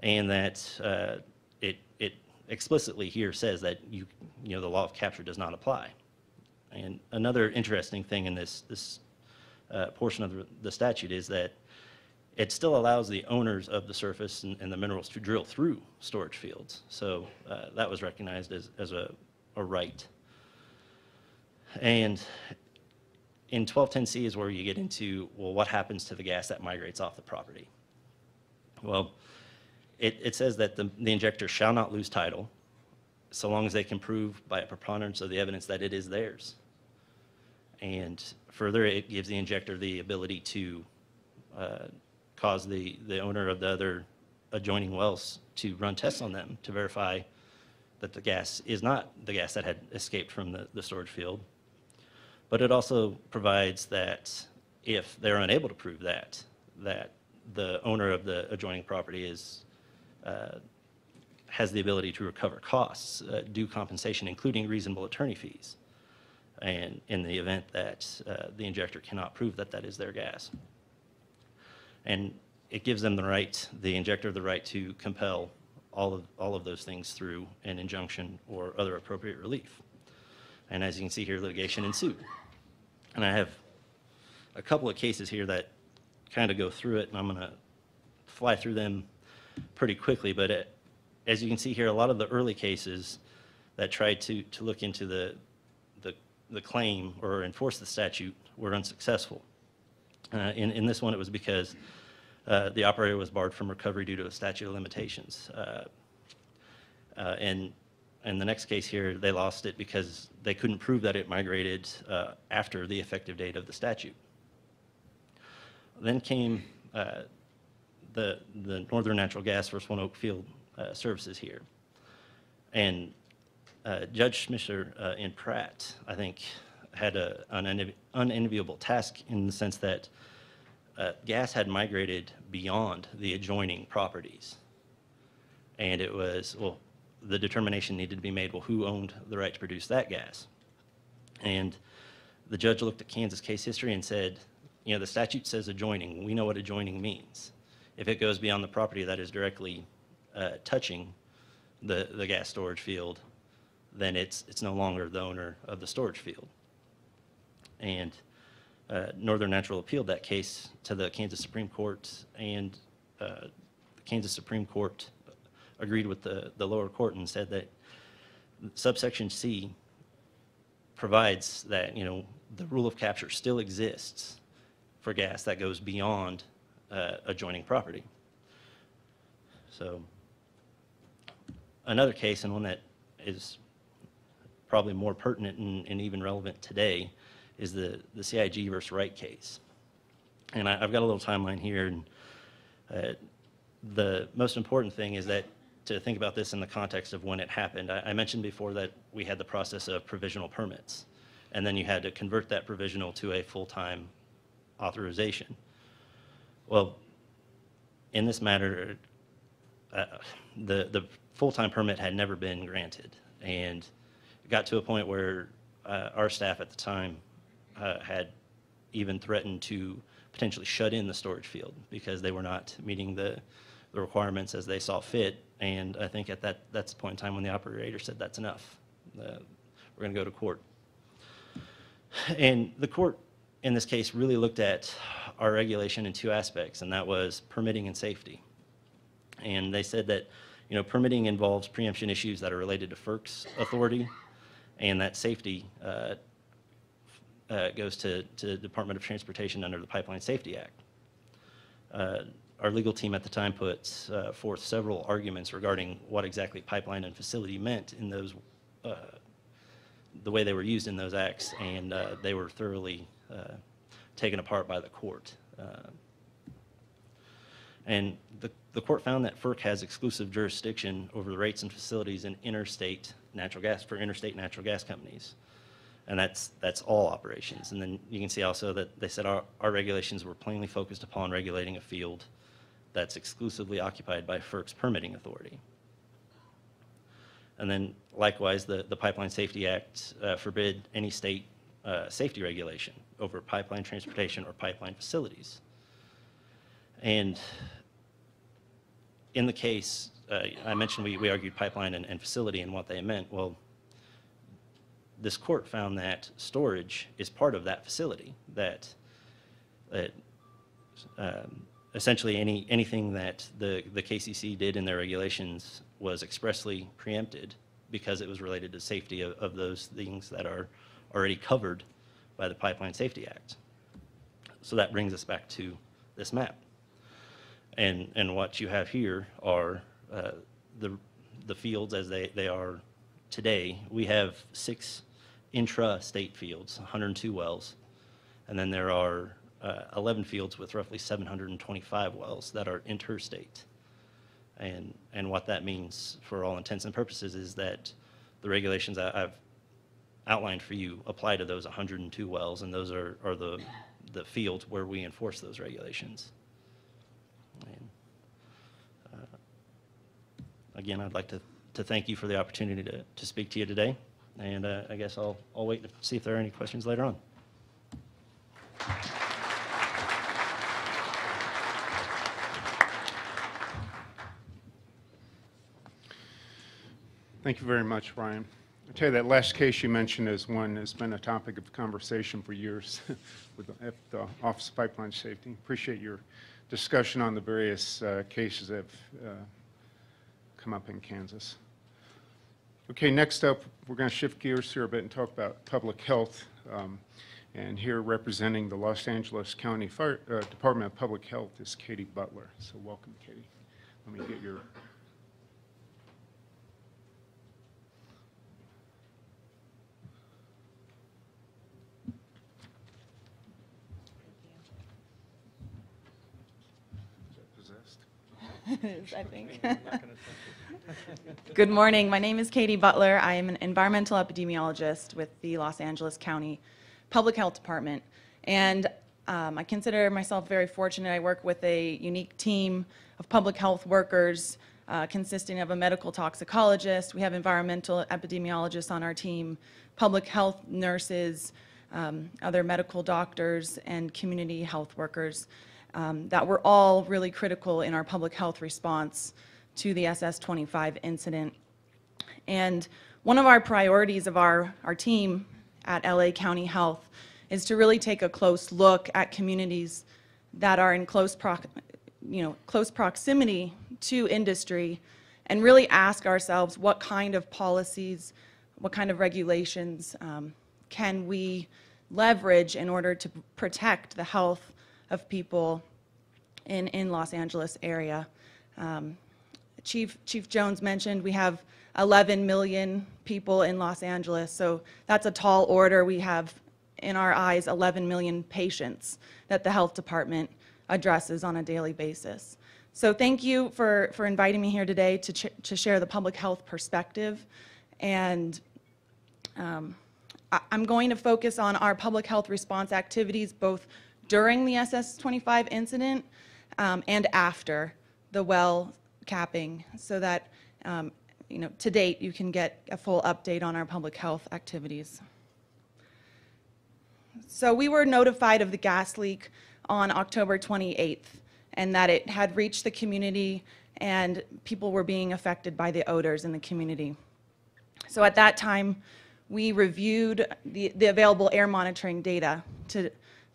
And that uh, it, it explicitly here says that you, you know, the law of capture does not apply. And another interesting thing in this, this uh, portion of the- the statute is that it still allows the owners of the surface and, and the minerals to drill through storage fields. So uh, that was recognized as, as a, a right. And in 1210C is where you get into, well, what happens to the gas that migrates off the property? Well, it, it says that the, the injector shall not lose title so long as they can prove by a preponderance of the evidence that it is theirs. And further, it gives the injector the ability to uh, cause the, the owner of the other adjoining wells to run tests on them to verify that the gas is not the gas that had escaped from the, the storage field. But it also provides that if they're unable to prove that, that the owner of the adjoining property is, uh, has the ability to recover costs, uh, due compensation, including reasonable attorney fees, and in the event that uh, the injector cannot prove that that is their gas. And it gives them the right, the injector, the right to compel all of, all of those things through an injunction or other appropriate relief. And as you can see here, litigation ensued. And I have a couple of cases here that kind of go through it, and I'm going to fly through them pretty quickly. But it, as you can see here, a lot of the early cases, that tried to, to look into the, the, the claim or enforce the statute were unsuccessful. Uh, In, in this one, it was because uh, the operator was barred from recovery due to a statute of limitations. Uh, uh, And in the next case here, they lost it because they couldn't prove that it migrated uh, after the effective date of the statute. Then came the, the Northern Natural Gas versus ONEOK Field Services here. And Judge Schmisser uh, in Pratt, I think, had a, an unenviable task in the sense that uh, gas had migrated beyond the adjoining properties. And it was, well, the determination needed to be made, well, who owned the right to produce that gas? And the judge looked at Kansas case history and said, you know, the statute says adjoining. We know what adjoining means. If it goes beyond the property that is directly uh, touching the, the gas storage field, then it's, it's no longer the owner of the storage field. And uh, Northern Natural appealed that case to the Kansas Supreme Court, and uh, the Kansas Supreme Court agreed with the, the lower court and said that subsection C provides that, you know, the rule of capture still exists for gas that goes beyond uh, adjoining property. So another case, and one that is probably more pertinent and, and even relevant today, is the, the CIG versus Wright case. And I, I've got a little timeline here, and uh, the most important thing is that to think about this in the context of when it happened. I, I mentioned before that we had the process of provisional permits, and then you had to convert that provisional to a full-time authorization. Well, in this matter, uh, the, the full-time permit had never been granted. And it got to a point where uh, our staff at the time uh, had even threatened to potentially shut in the storage field because they were not meeting the, the requirements as they saw fit. And I think at that, that's the point in time when the operator said, that's enough. Uh, We're going to go to court. And the court, in this case, really looked at our regulation in two aspects, and that was permitting and safety. And they said that, you know, permitting involves preemption issues that are related to FERC's authority, and that safety uh, uh, goes to, to Department of Transportation under the Pipeline Safety Act. Uh, Our legal team at the time put uh, forth several arguments regarding what exactly pipeline and facility meant in those, uh, the way they were used in those acts, and uh, they were thoroughly uh, taken apart by the court. And the, the court found that FERC has exclusive jurisdiction over the rates and facilities in interstate natural gas, for interstate natural gas companies. And that's, that's all operations. And then you can see also that they said our, our regulations were plainly focused upon regulating a field that's exclusively occupied by FERC's permitting authority. And then likewise, the, the Pipeline Safety Act uh, forbid any state uh, safety regulation over pipeline transportation or pipeline facilities. And in the case, uh, I mentioned we, we argued pipeline and, and facility and what they meant. Well, this court found that storage is part of that facility, that, that um, essentially any, anything that the, the KCC did in their regulations was expressly preempted because it was related to safety of, of those things that are already covered by the Pipeline Safety Act. So that brings us back to this map. And, and what you have here are uh, the, the fields as they, they are today. We have six intra-state fields, 102 wells, and then there are uh, 11 fields with roughly 725 wells that are interstate. And, and what that means for all intents and purposes is that the regulations I- I've outlined for you apply to those 102 wells, and those are, are the, the fields where we enforce those regulations. And, uh, Again, I'd like to, to thank you for the opportunity to, to speak to you today, and uh, I guess I'll, I'll wait to see if there are any questions later on. Thank you very much, Ryan. I tell you, that last case you mentioned is one that's been a topic of conversation for years with the- the Office of Pipeline Safety. Appreciate your discussion on the various uh, cases that have uh, come up in Kansas. Okay, next up, we're going to shift gears here a bit and talk about public health. Um, And here representing the Los Angeles County Fire, uh, Department of Public Health is Katie Butler. So welcome, Katie. Let me get your, is that possessed? I think. Good morning. My name is Katie Butler. I am an environmental epidemiologist with the Los Angeles County Public Health Department. And um, I consider myself very fortunate. I work with a unique team of public health workers uh, consisting of a medical toxicologist. We have environmental epidemiologists on our team, public health nurses, um, other medical doctors, and community health workers um, that were all really critical in our public health response to the SS-25 incident. And one of our priorities of our, our team at LA County Health is to really take a close look at communities that are in close, you know, close proximity to industry and really ask ourselves what kind of policies, what kind of regulations um, can we leverage in order to protect the health of people in, in Los Angeles area. Um, Chief, Chief Jones mentioned we have 11 million people in Los Angeles, so that's a tall order. We have, in our eyes, 11 million patients that the health department addresses on a daily basis. So thank you for, for inviting me here today to, to share the public health perspective. And um, I- I'm going to focus on our public health response activities both during the SS-25 incident um, and after the well capping, so that, um, you know, to date, you can get a full update on our public health activities. So we were notified of the gas leak on October 28th, and that it had reached the community and people were being affected by the odors in the community. So at that time, we reviewed the, the available air monitoring data to,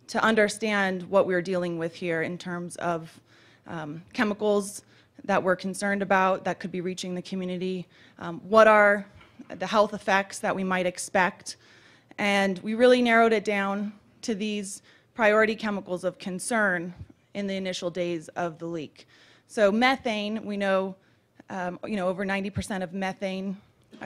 to understand what we were dealing with here in terms of um, chemicals that we're concerned about that could be reaching the community, um, what are the health effects that we might expect, and we really narrowed it down to these priority chemicals of concern in the initial days of the leak. So methane, we know, um, you know, over 90% of methane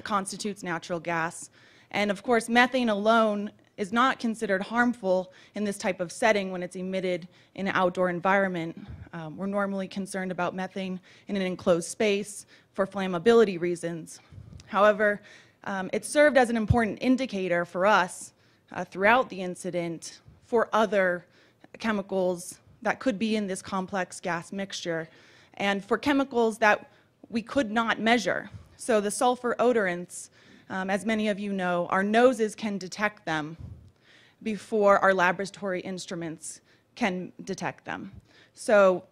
constitutes natural gas. And of course, methane alone is not considered harmful in this type of setting when it's emitted in an outdoor environment. Um, we're normally concerned about methane in an enclosed space for flammability reasons. However, um, it served as an important indicator for us uh, throughout the incident for other chemicals that could be in this complex gas mixture and for chemicals that we could not measure. So the sulfur odorants, um, as many of you know, our noses can detect them before our laboratory instruments can detect them. So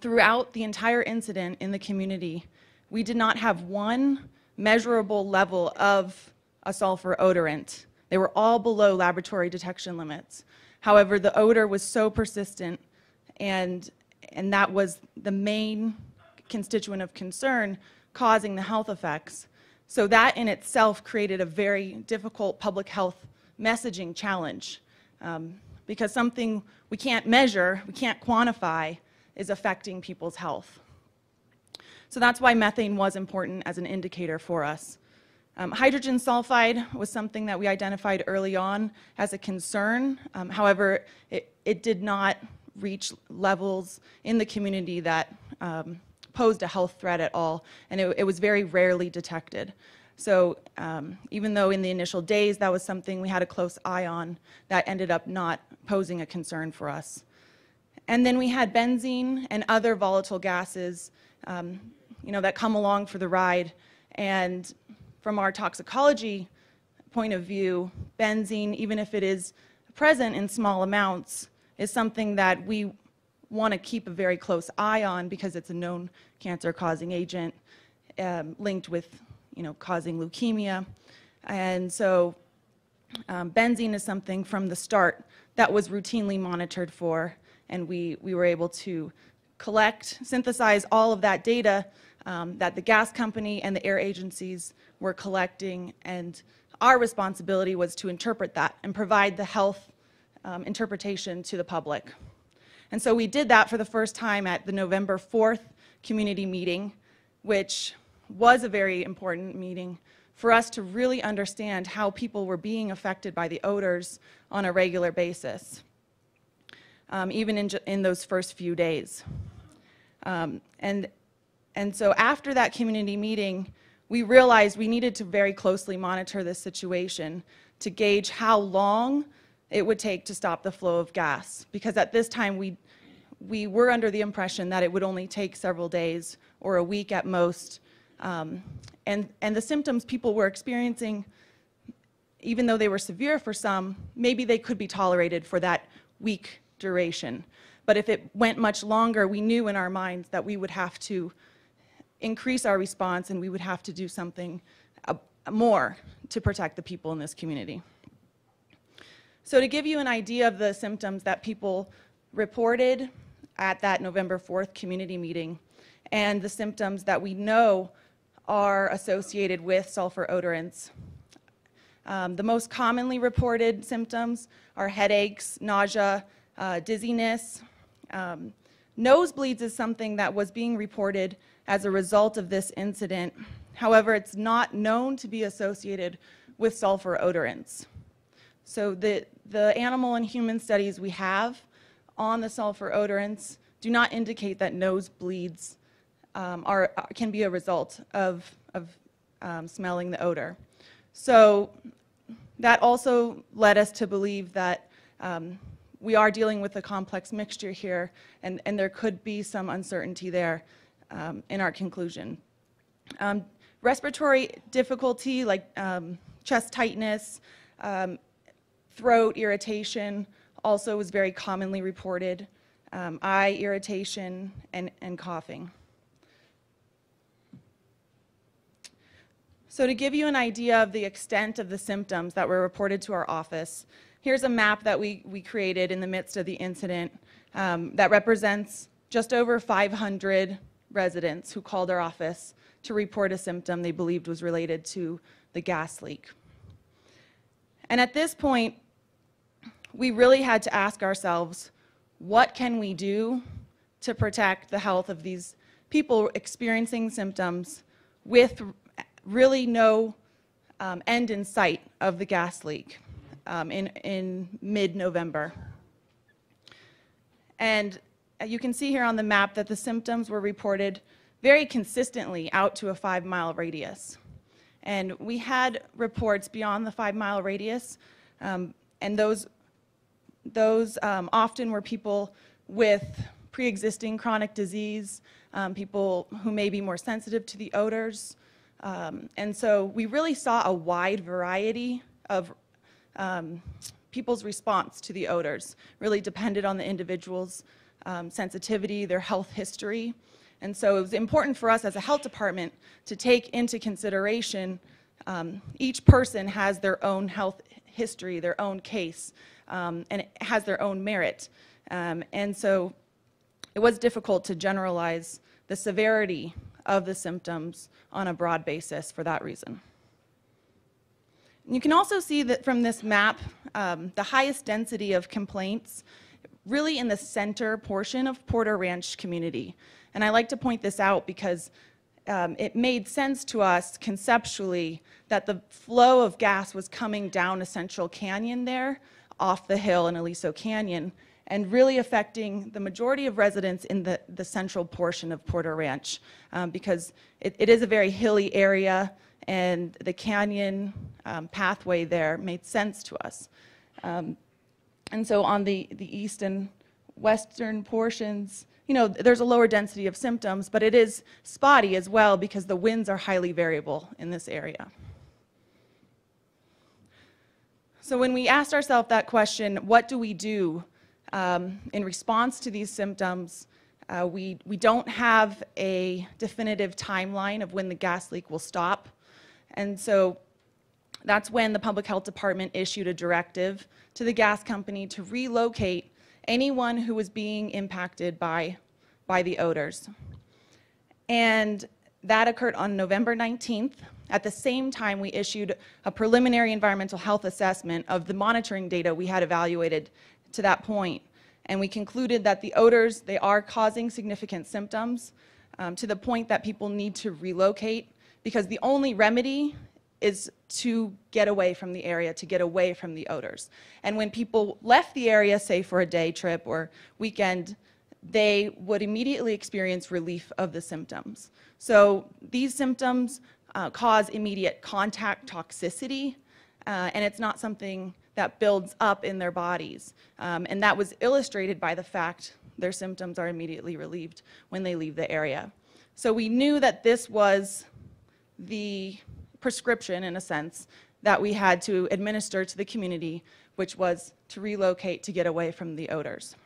throughout the entire incident in the community, we did not have one measurable level of a sulfur odorant. They were all below laboratory detection limits. However, the odor was so persistent, and, and that was the main constituent of concern causing the health effects. So that in itself created a very difficult public health messaging challenge um, because something we can't measure, we can't quantify, is affecting people's health. So that's why methane was important as an indicator for us. Um, hydrogen sulfide was something that we identified early on as a concern. Um, however, it, it, did not reach levels in the community that um, posed a health threat at all, and it, it was very rarely detected. So um, even though in the initial days that was something we had a close eye on, that ended up not posing a concern for us. And then we had benzene and other volatile gases, um, you know, that come along for the ride. And from our toxicology point of view, benzene, even if it is present in small amounts, is something that we want to keep a very close eye on because it's a known cancer-causing agent um, linked with you know, causing leukemia. And so um, benzene is something from the start that was routinely monitored for, and we, we were able to collect, synthesize all of that data um, that the gas company and the air agencies were collecting, and our responsibility was to interpret that and provide the health um, interpretation to the public. And so we did that for the first time at the November 4th community meeting, which was a very important meeting for us to really understand how people were being affected by the odors on a regular basis, um, even in, in those first few days. Um, and, and so after that community meeting, we realized we needed to very closely monitor this situation to gauge how long it would take to stop the flow of gas. Because at this time, we, we were under the impression that it would only take several days or a week at most. Um, and, and the symptoms people were experiencing, even though they were severe for some, maybe they could be tolerated for that week duration. But if it went much longer, we knew in our minds that we would have to increase our response and we would have to do something uh, more to protect the people in this community. So to give you an idea of the symptoms that people reported at that November 4th community meeting and the symptoms that we know are associated with sulfur odorants. Um, the most commonly reported symptoms are headaches, nausea, uh, dizziness. Um, nosebleeds is something that was being reported as a result of this incident. However, it's not known to be associated with sulfur odorants. So the, the animal and human studies we have on the sulfur odorants do not indicate that nosebleeds um, are, can be a result of, of um, smelling the odor. So that also led us to believe that um, we are dealing with a complex mixture here, and, and there could be some uncertainty there um, in our conclusion. Um, respiratory difficulty, like um, chest tightness, um, throat irritation, also was very commonly reported, um, eye irritation, and, and coughing. So to give you an idea of the extent of the symptoms that were reported to our office, here's a map that we, we created in the midst of the incident um, that represents just over 500 residents who called our office to report a symptom they believed was related to the gas leak. And at this point, we really had to ask ourselves, what can we do to protect the health of these people experiencing symptoms with really no um, end in sight of the gas leak um, in, in mid-November. And you can see here on the map that the symptoms were reported very consistently out to a five-mile radius. And we had reports beyond the five-mile radius, um, and those, those um, often were people with pre-existing chronic disease, um, people who may be more sensitive to the odors, um, and so we really saw a wide variety of um, people's response to the odors, really depended on the individual's um, sensitivity, their health history. And so it was important for us as a health department to take into consideration um, each person has their own health history, their own case, um, and it has their own merit. Um, and so it was difficult to generalize the severity of the symptoms on a broad basis for that reason. You can also see that from this map, um, the highest density of complaints really in the center portion of Porter Ranch community. And I like to point this out because um, it made sense to us conceptually that the flow of gas was coming down a central canyon there off the hill in Aliso Canyon and really affecting the majority of residents in the, the central portion of Porter Ranch um, because it, it is a very hilly area and the canyon um, pathway there made sense to us. Um, and so on the, the east and western portions, you know, there's a lower density of symptoms, but it is spotty as well because the winds are highly variable in this area. So when we asked ourselves that question, what do we do um, in response to these symptoms, uh, we, we don't have a definitive timeline of when the gas leak will stop. And so that's when the Public Health Department issued a directive to the gas company to relocate anyone who was being impacted by, by the odors. And That occurred on November 19th. At the same time, we issued a preliminary environmental health assessment of the monitoring data we had evaluated to that point. And we concluded that the odors, they are causing significant symptoms um, to the point that people need to relocate because the only remedy is to get away from the area, to get away from the odors. And when people left the area, say for a day trip or weekend, they would immediately experience relief of the symptoms. So these symptoms uh, cause immediate contact toxicity, uh, and it's not something that builds up in their bodies. Um, and that was illustrated by the fact their symptoms are immediately relieved when they leave the area. So we knew that this was the prescription, in a sense, that we had to administer to the community, which was to relocate to get away from the odors.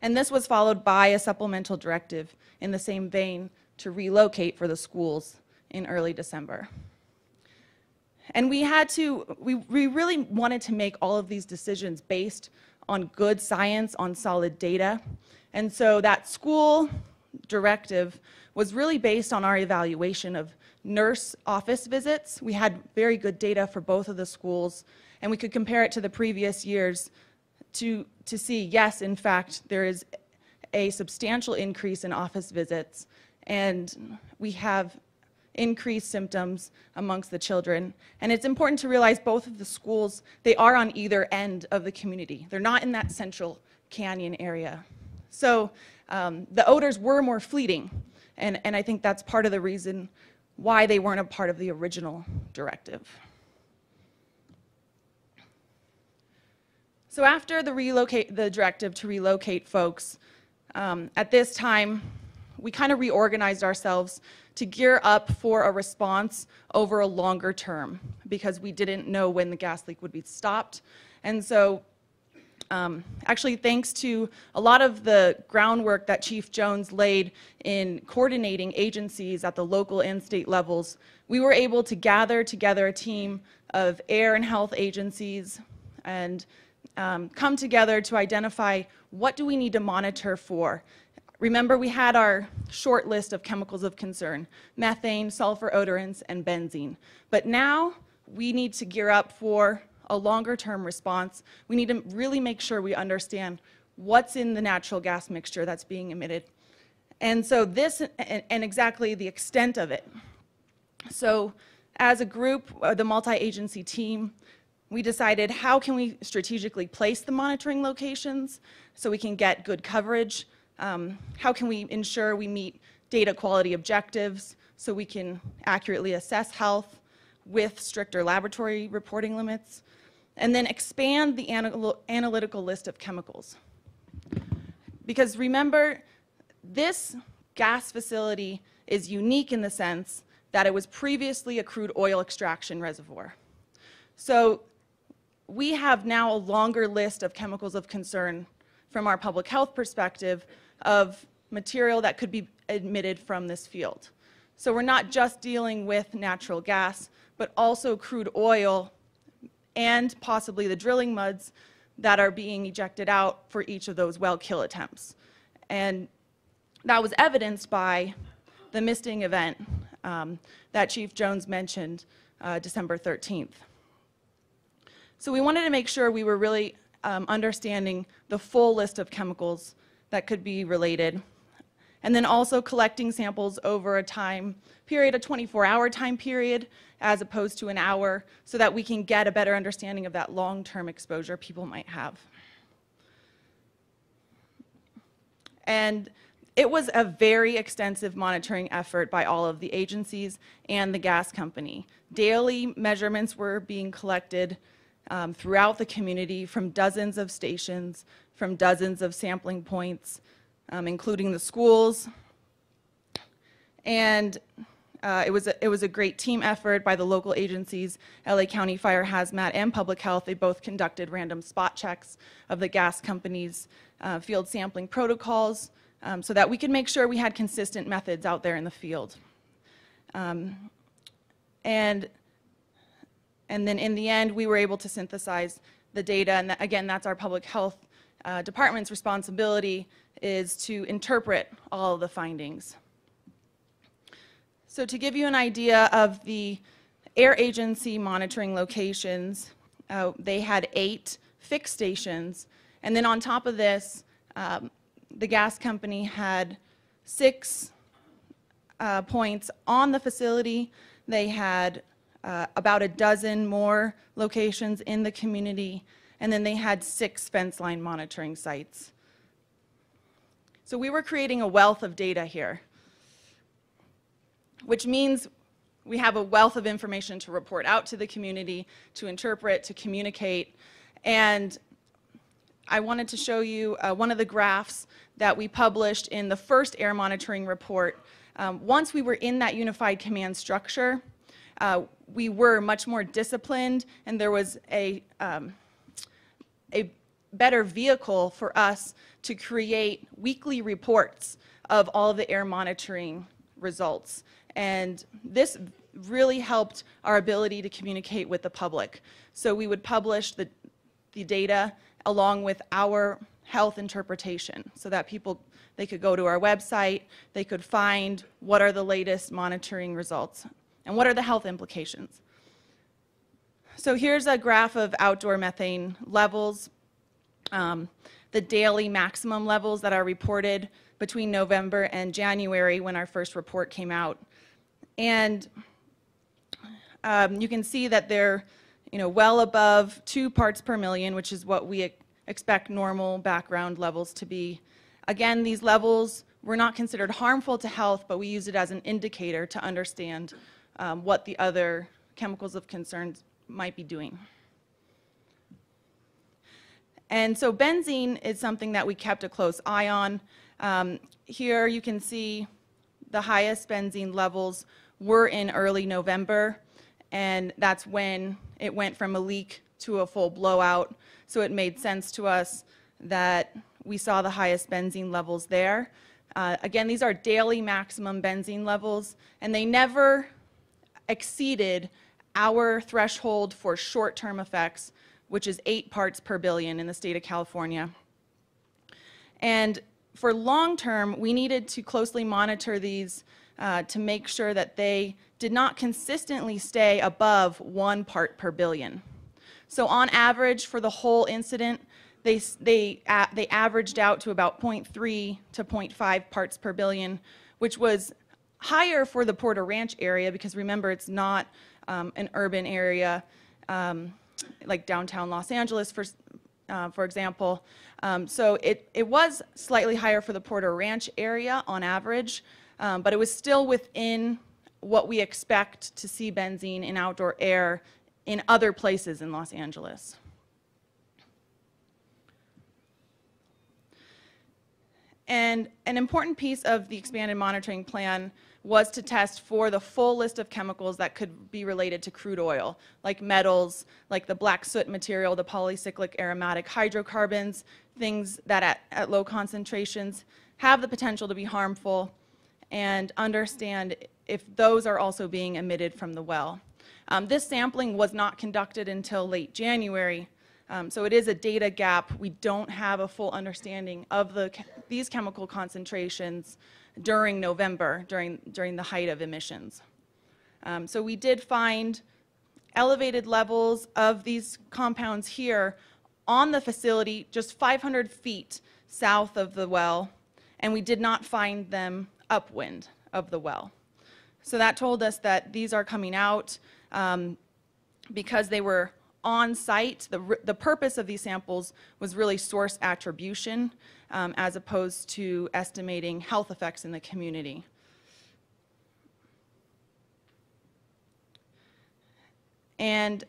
And this was followed by a supplemental directive in the same vein to relocate for the schools in early December. And we had to, we, we really wanted to make all of these decisions based on good science, on solid data. And so that school directive was really based on our evaluation of nurse office visits. We had very good data for both of the schools, and we could compare it to the previous years to, to see, yes, in fact, there is a substantial increase in office visits, and we have increased symptoms amongst the children. And it's important to realize both of the schools, they are on either end of the community. They're not in that central canyon area. So um, the odors were more fleeting, and, and I think that's part of the reason why they weren't a part of the original directive. So after the relocate, the directive to relocate folks, um, at this time, we kind of reorganized ourselves to gear up for a response over a longer term because we didn't know when the gas leak would be stopped. And so um, actually, thanks to a lot of the groundwork that Chief Jones laid in coordinating agencies at the local and state levels, we were able to gather together a team of air and health agencies and um, come together to identify what do we need to monitor for. Remember, we had our short list of chemicals of concern, methane, sulfur odorants, and benzene. But now we need to gear up for a longer term response. We need to really make sure we understand what's in the natural gas mixture that's being emitted. And so this, and, and exactly the extent of it. So as a group, uh, the multi-agency team, we decided how can we strategically place the monitoring locations so we can get good coverage? Um, how can we ensure we meet data quality objectives so we can accurately assess health with stricter laboratory reporting limits? and then expand the anal analytical list of chemicals. Because remember, this gas facility is unique in the sense that it was previously a crude oil extraction reservoir. So we have now a longer list of chemicals of concern from our public health perspective of material that could be emitted from this field. So we're not just dealing with natural gas, but also crude oil and possibly the drilling muds that are being ejected out for each of those well kill attempts. And that was evidenced by the misting event um, that Chief Jones mentioned uh, December 13th. So we wanted to make sure we were really um, understanding the full list of chemicals that could be related and then also collecting samples over a time period, a 24-hour time period, as opposed to an hour, so that we can get a better understanding of that long-term exposure people might have. And it was a very extensive monitoring effort by all of the agencies and the gas company. Daily measurements were being collected um, throughout the community from dozens of stations, from dozens of sampling points, um, including the schools. And uh, it, was a, it was a great team effort by the local agencies, LA County Fire Hazmat and Public Health. They both conducted random spot checks of the gas companies' uh, field sampling protocols um, so that we could make sure we had consistent methods out there in the field. Um, and, and then in the end, we were able to synthesize the data. And again, that's our public health uh, department's responsibility is to interpret all of the findings. So to give you an idea of the air agency monitoring locations, uh, they had eight fixed stations. And then on top of this, um, the gas company had six uh, points on the facility. They had uh, about a dozen more locations in the community. And then they had six fence line monitoring sites. So we were creating a wealth of data here which means we have a wealth of information to report out to the community, to interpret, to communicate. And I wanted to show you uh, one of the graphs that we published in the first air monitoring report. Um, once we were in that unified command structure, uh, we were much more disciplined, and there was a, um, a better vehicle for us to create weekly reports of all the air monitoring results. And this really helped our ability to communicate with the public. So we would publish the, the data along with our health interpretation so that people they could go to our website, they could find what are the latest monitoring results and what are the health implications. So here's a graph of outdoor methane levels, um, the daily maximum levels that are reported between November and January when our first report came out. And um, you can see that they're you know, well above two parts per million, which is what we expect normal background levels to be. Again, these levels were not considered harmful to health, but we use it as an indicator to understand um, what the other chemicals of concern might be doing. And so benzene is something that we kept a close eye on. Um, here you can see the highest benzene levels were in early November, and that's when it went from a leak to a full blowout. So it made sense to us that we saw the highest benzene levels there. Uh, again, these are daily maximum benzene levels, and they never exceeded our threshold for short-term effects, which is eight parts per billion in the state of California. And for long-term, we needed to closely monitor these uh, to make sure that they did not consistently stay above one part per billion. So on average, for the whole incident, they, they, uh, they averaged out to about 0.3 to 0.5 parts per billion, which was higher for the Porter Ranch area because remember, it's not um, an urban area um, like downtown Los Angeles, for, uh, for example. Um, so it, it was slightly higher for the Porter Ranch area on average, um, but it was still within what we expect to see benzene in outdoor air in other places in Los Angeles. And an important piece of the expanded monitoring plan was to test for the full list of chemicals that could be related to crude oil, like metals, like the black soot material, the polycyclic aromatic hydrocarbons, things that at, at low concentrations have the potential to be harmful, and understand if those are also being emitted from the well. Um, this sampling was not conducted until late January, um, so it is a data gap. We don't have a full understanding of the, these chemical concentrations during November, during, during the height of emissions. Um, so we did find elevated levels of these compounds here on the facility just 500 feet south of the well, and we did not find them upwind of the well. So that told us that these are coming out um, because they were on site. The, the purpose of these samples was really source attribution um, as opposed to estimating health effects in the community. And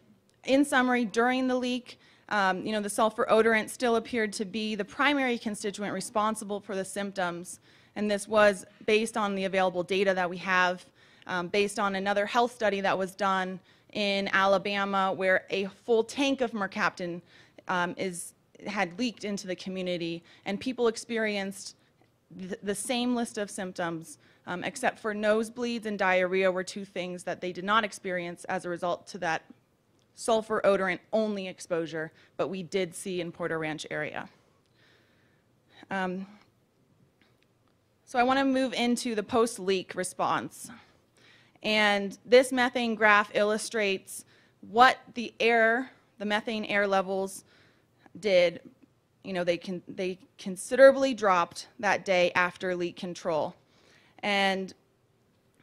in summary, during the leak, um, you know, the sulfur odorant still appeared to be the primary constituent responsible for the symptoms and this was based on the available data that we have, um, based on another health study that was done in Alabama where a full tank of mercaptan um, is, had leaked into the community, and people experienced th the same list of symptoms, um, except for nosebleeds and diarrhea were two things that they did not experience as a result to that sulfur odorant only exposure, but we did see in Porter Ranch area. Um, so I want to move into the post-leak response. And this methane graph illustrates what the air, the methane air levels did. You know, they can, they considerably dropped that day after leak control. And,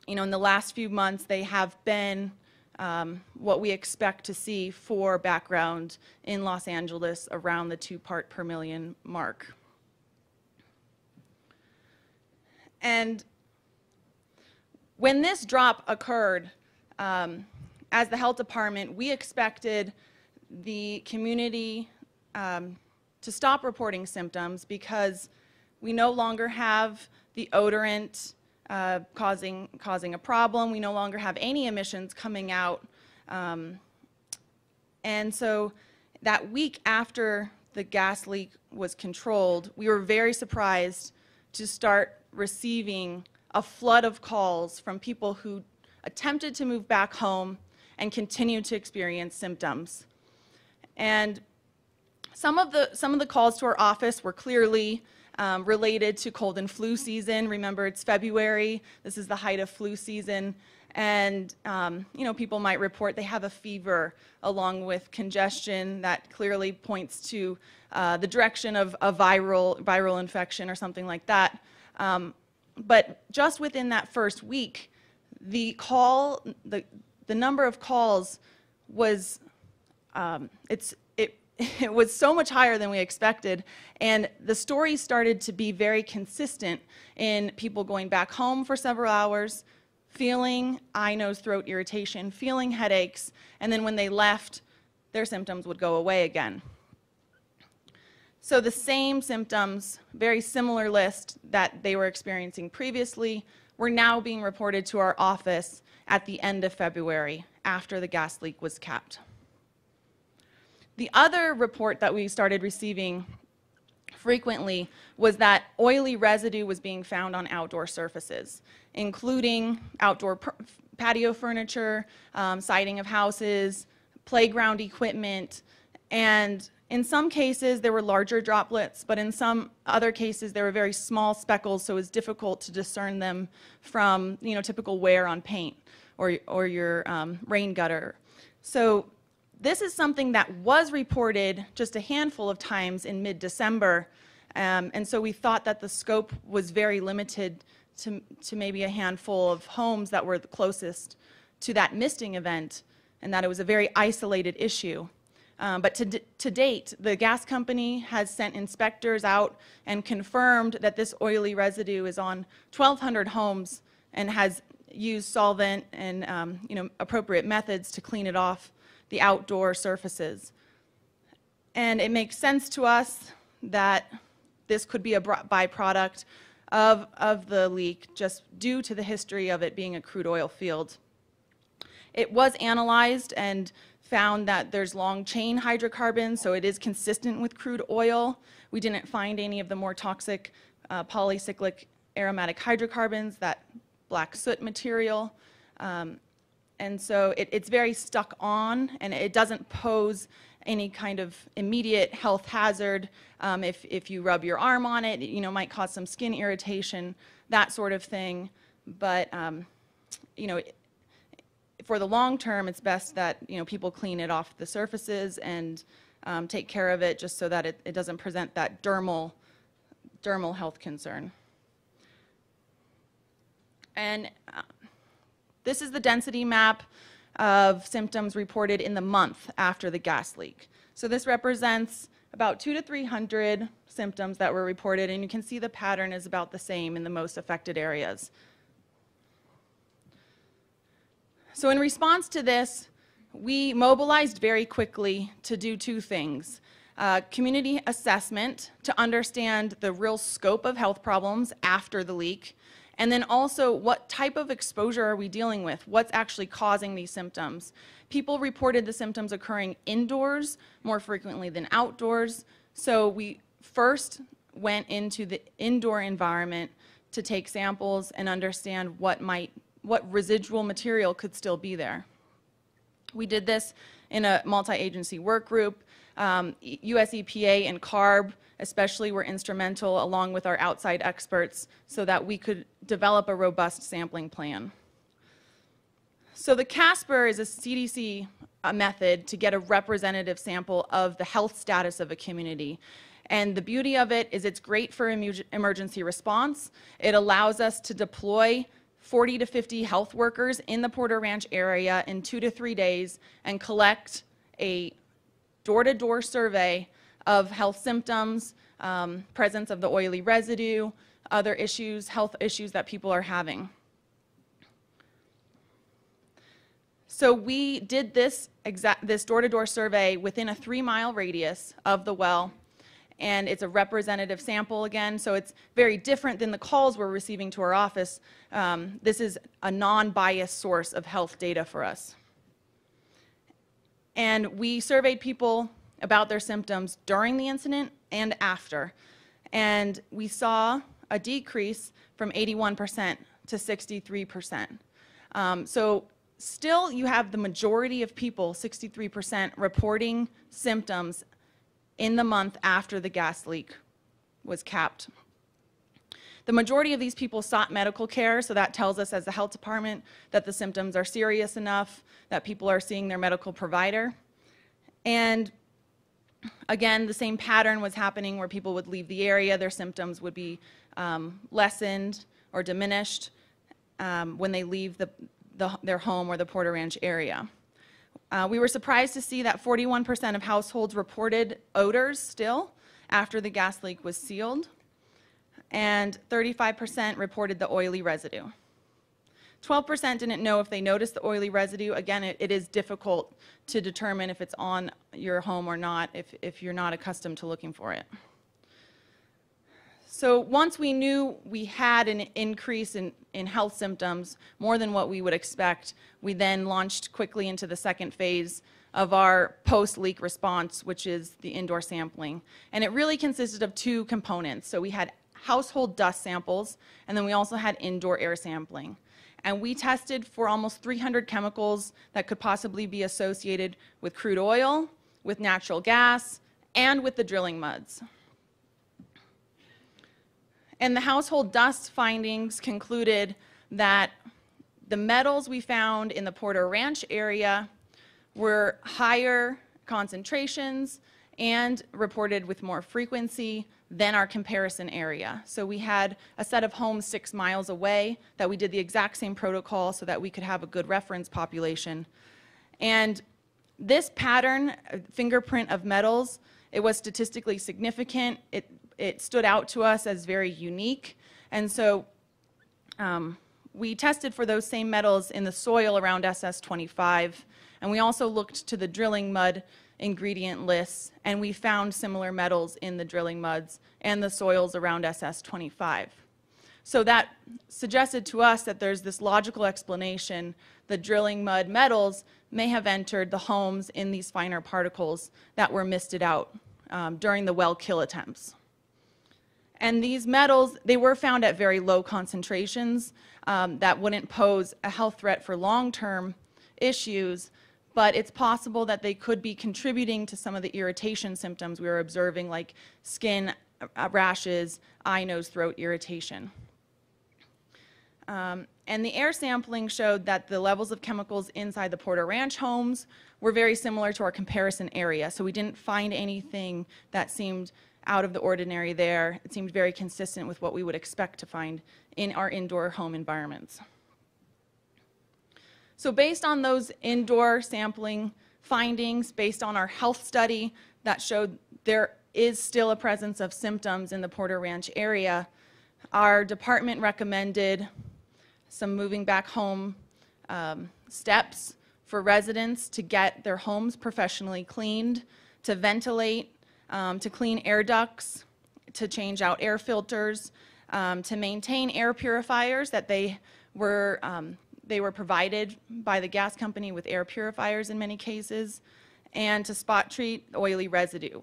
you know, in the last few months, they have been um, what we expect to see for background in Los Angeles around the two part per million mark. And when this drop occurred, um, as the health department, we expected the community um, to stop reporting symptoms because we no longer have the odorant uh, causing, causing a problem. We no longer have any emissions coming out. Um, and so that week after the gas leak was controlled, we were very surprised to start receiving a flood of calls from people who attempted to move back home and continued to experience symptoms. And some of the, some of the calls to our office were clearly um, related to cold and flu season. Remember, it's February. This is the height of flu season. And, um, you know, people might report they have a fever along with congestion that clearly points to uh, the direction of a viral, viral infection or something like that. Um, but just within that first week, the call, the, the number of calls was, um, it's, it, was so much higher than we expected. And the stories started to be very consistent in people going back home for several hours, feeling eye, nose, throat irritation, feeling headaches, and then when they left, their symptoms would go away again. So the same symptoms, very similar list that they were experiencing previously, were now being reported to our office at the end of February after the gas leak was capped. The other report that we started receiving frequently was that oily residue was being found on outdoor surfaces, including outdoor patio furniture, um, siding of houses, playground equipment, and in some cases, there were larger droplets, but in some other cases, there were very small speckles, so it was difficult to discern them from, you know, typical wear on paint or, or your um, rain gutter. So this is something that was reported just a handful of times in mid-December, um, and so we thought that the scope was very limited to, to maybe a handful of homes that were the closest to that misting event, and that it was a very isolated issue. Um, but to, to date, the gas company has sent inspectors out and confirmed that this oily residue is on 1,200 homes and has used solvent and um, you know, appropriate methods to clean it off the outdoor surfaces. And it makes sense to us that this could be a byproduct of, of the leak just due to the history of it being a crude oil field. It was analyzed and found that there's long chain hydrocarbons, so it is consistent with crude oil. We didn't find any of the more toxic uh, polycyclic aromatic hydrocarbons, that black soot material. Um, and so it, it's very stuck on, and it doesn't pose any kind of immediate health hazard. Um, if, if you rub your arm on it, you know, might cause some skin irritation, that sort of thing. But, um, you know, for the long term, it's best that, you know, people clean it off the surfaces and um, take care of it just so that it, it doesn't present that dermal, dermal health concern. And uh, this is the density map of symptoms reported in the month after the gas leak. So this represents about two to 300 symptoms that were reported, and you can see the pattern is about the same in the most affected areas. So in response to this, we mobilized very quickly to do two things. Uh, community assessment to understand the real scope of health problems after the leak, and then also what type of exposure are we dealing with? What's actually causing these symptoms? People reported the symptoms occurring indoors more frequently than outdoors. So we first went into the indoor environment to take samples and understand what might what residual material could still be there. We did this in a multi-agency work group. Um, US EPA and CARB especially were instrumental along with our outside experts so that we could develop a robust sampling plan. So the Casper is a CDC uh, method to get a representative sample of the health status of a community. And the beauty of it is it's great for emergency response. It allows us to deploy 40 to 50 health workers in the Porter Ranch area in two to three days and collect a door-to-door survey of health symptoms, um, presence of the oily residue, other issues, health issues that people are having. So we did this exact, this door-to-door survey within a three-mile radius of the well, and it's a representative sample again, so it's very different than the calls we're receiving to our office. Um, this is a non-biased source of health data for us. And we surveyed people about their symptoms during the incident and after. And we saw a decrease from 81% to 63%. Um, so still, you have the majority of people, 63%, reporting symptoms in the month after the gas leak was capped. The majority of these people sought medical care, so that tells us as the health department that the symptoms are serious enough, that people are seeing their medical provider. And again, the same pattern was happening where people would leave the area, their symptoms would be um, lessened or diminished um, when they leave the, the, their home or the Porter Ranch area. Uh, we were surprised to see that 41% of households reported odors still after the gas leak was sealed, and 35% reported the oily residue. 12% didn't know if they noticed the oily residue. Again, it, it is difficult to determine if it's on your home or not if, if you're not accustomed to looking for it. So once we knew we had an increase in, in health symptoms, more than what we would expect, we then launched quickly into the second phase of our post-leak response, which is the indoor sampling. And it really consisted of two components. So we had household dust samples, and then we also had indoor air sampling. And we tested for almost 300 chemicals that could possibly be associated with crude oil, with natural gas, and with the drilling muds. And the household dust findings concluded that the metals we found in the Porter Ranch area were higher concentrations and reported with more frequency than our comparison area. So we had a set of homes six miles away that we did the exact same protocol so that we could have a good reference population. And this pattern, uh, fingerprint of metals, it was statistically significant. It, it stood out to us as very unique. And so um, we tested for those same metals in the soil around SS25. And we also looked to the drilling mud ingredient lists, and we found similar metals in the drilling muds and the soils around SS25. So that suggested to us that there's this logical explanation the drilling mud metals may have entered the homes in these finer particles that were misted out um, during the well kill attempts. And these metals, they were found at very low concentrations um, that wouldn't pose a health threat for long-term issues, but it's possible that they could be contributing to some of the irritation symptoms we were observing, like skin uh, rashes, eye, nose, throat irritation. Um, and the air sampling showed that the levels of chemicals inside the Porter Ranch homes were very similar to our comparison area. So we didn't find anything that seemed out of the ordinary there. It seemed very consistent with what we would expect to find in our indoor home environments. So based on those indoor sampling findings, based on our health study that showed there is still a presence of symptoms in the Porter Ranch area, our department recommended some moving back home um, steps for residents to get their homes professionally cleaned, to ventilate, um, to clean air ducts, to change out air filters, um, to maintain air purifiers that they were um, they were provided by the gas company with air purifiers in many cases, and to spot treat oily residue.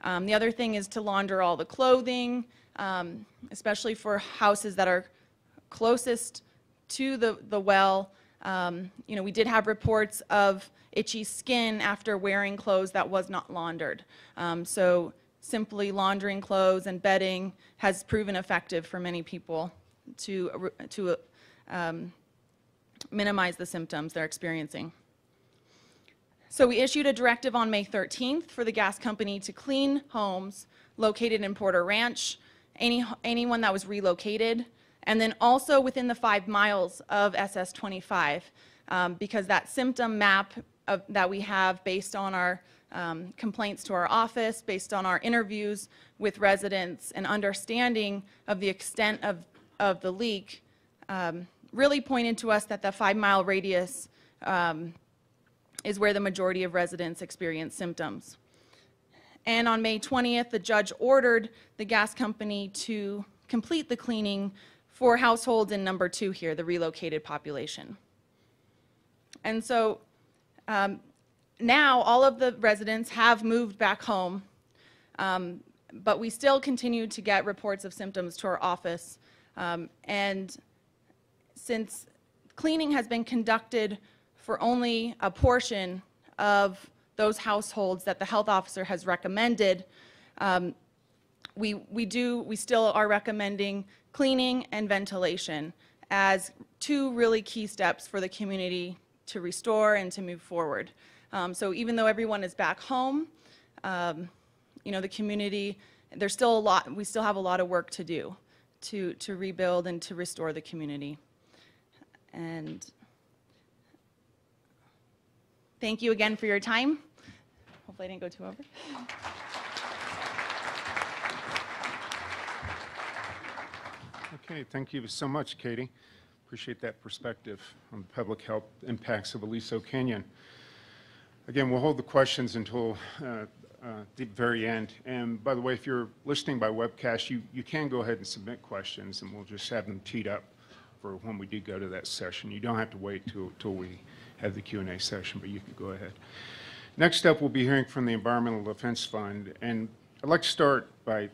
Um, the other thing is to launder all the clothing, um, especially for houses that are closest to the, the well. Um, you know, we did have reports of itchy skin after wearing clothes that was not laundered. Um, so simply laundering clothes and bedding has proven effective for many people to, to um, minimize the symptoms they're experiencing. So we issued a directive on May 13th for the gas company to clean homes located in Porter Ranch, any, anyone that was relocated, and then also within the five miles of SS 25, um, because that symptom map of, that we have based on our um, complaints to our office, based on our interviews with residents and understanding of the extent of, of the leak, um, really pointed to us that the five-mile radius um, is where the majority of residents experience symptoms. And on May 20th, the judge ordered the gas company to complete the cleaning for households in number two here, the relocated population. And so um, now all of the residents have moved back home, um, but we still continue to get reports of symptoms to our office. Um, and since cleaning has been conducted for only a portion of those households that the health officer has recommended, um, we, we do, we still are recommending cleaning and ventilation as two really key steps for the community to restore and to move forward. Um, so even though everyone is back home, um, you know, the community, there's still a lot, we still have a lot of work to do to, to rebuild and to restore the community. And thank you again for your time. Hopefully I didn't go too over. Okay, thank you so much, Katie. Appreciate that perspective on the public health impacts of Aliso Canyon. Again, we'll hold the questions until uh, uh, the very end. And by the way, if you're listening by webcast, you, you can go ahead and submit questions, and we'll just have them teed up for when we do go to that session. You don't have to wait till, till we have the Q and A session, but you can go ahead. Next up, we'll be hearing from the Environmental Defense Fund, and I'd like to start by,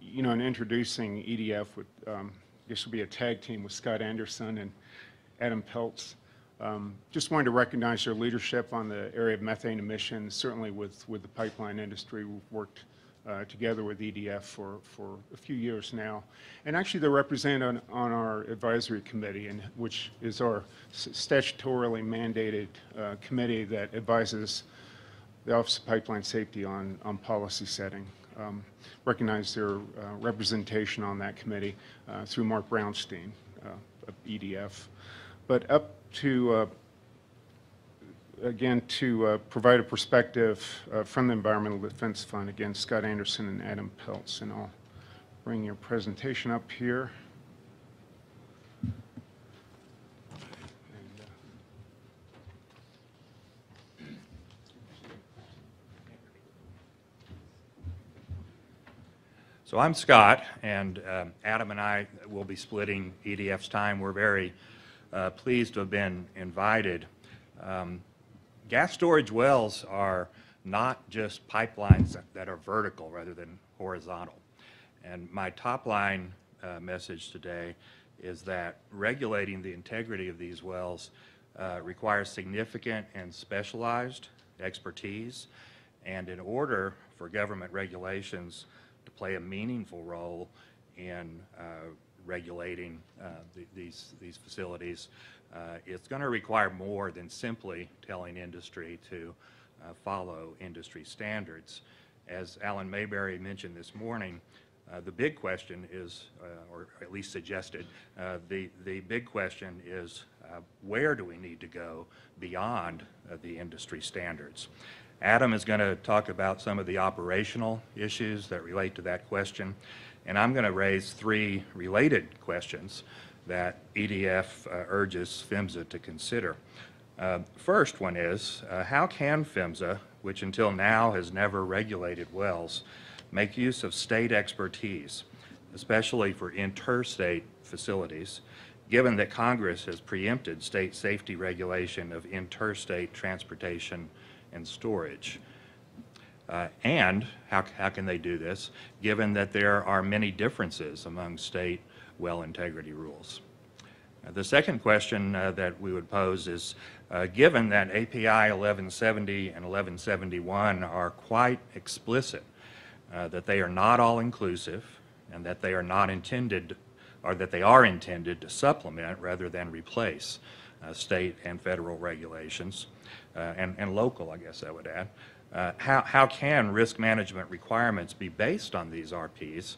you know, in introducing EDF with, um, this will be a tag team with Scott Anderson and Adam Peltz. Um, Just wanted to recognize their leadership on the area of methane emissions, certainly with, with the pipeline industry. We've worked uh, together with EDF for, for a few years now. And actually, they're represented on, on our advisory committee, and, which is our statutorily mandated uh, committee that advises the Office of Pipeline Safety on, on policy setting. Um, Recognize their uh, representation on that committee uh, through Mark Brownstein uh, of EDF. But up to, again, to uh, provide a perspective uh, from the Environmental Defense Fund, again, Scott Anderson and Adam Peltz, and I'll bring your presentation up here. Uh, So I'm Scott, and um, Adam and I will be splitting EDF's time. We're very uh, pleased to have been invited. Um, Gas storage wells are not just pipelines that- are vertical rather than horizontal. And my top line uh, message today is that regulating the integrity of these wells uh, requires significant and specialized expertise. And in order for government regulations to play a meaningful role in uh, regulating uh, th- these, these facilities, uh, it's going to require more than simply telling industry to uh, follow industry standards. As Alan Mayberry mentioned this morning, uh, the big question is, uh, or at least suggested, uh, the, the big question is uh, where do we need to go beyond the industry standards? Adam is going to talk about some of the operational issues that relate to that question, and I'm going to raise three related questions that EDF uh, urges PHMSA to consider. Uh, First one is, uh, how can PHMSA, which until now has never regulated wells, make use of state expertise, especially for interstate facilities, given that Congress has preempted state safety regulation of interstate transportation and storage? Uh, And how, how can they do this, given that there are many differences among state well integrity rules? The second question uh, that we would pose is, uh, given that API 1170 and 1171 are quite explicit, uh, that they are not all-inclusive, and that they are not intended or that they are intended to supplement rather than replace uh, state and federal regulations, uh, and, and local, I guess I would add. Uh, How, how can risk management requirements be based on these RPs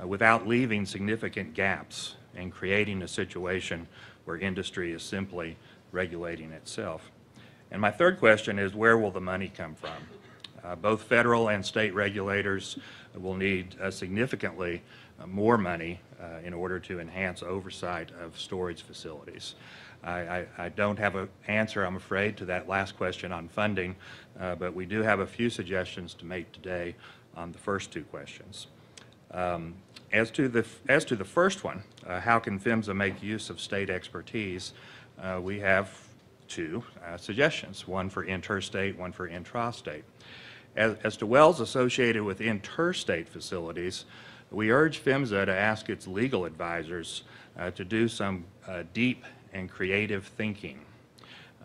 uh, without leaving significant gaps and creating a situation where industry is simply regulating itself? And my third question is, where will the money come from? Uh, Both federal and state regulators will need uh, significantly uh, more money uh, in order to enhance oversight of storage facilities. I, I, don't have an answer, I'm afraid, to that last question on funding, uh, but we do have a few suggestions to make today on the first two questions. Um, As to the, as to the first one, uh, how can PHMSA make use of state expertise? Uh, We have two uh, suggestions, one for interstate, one for intrastate. As, as to wells associated with interstate facilities, we urge PHMSA to ask its legal advisors uh, to do some uh, deep and creative thinking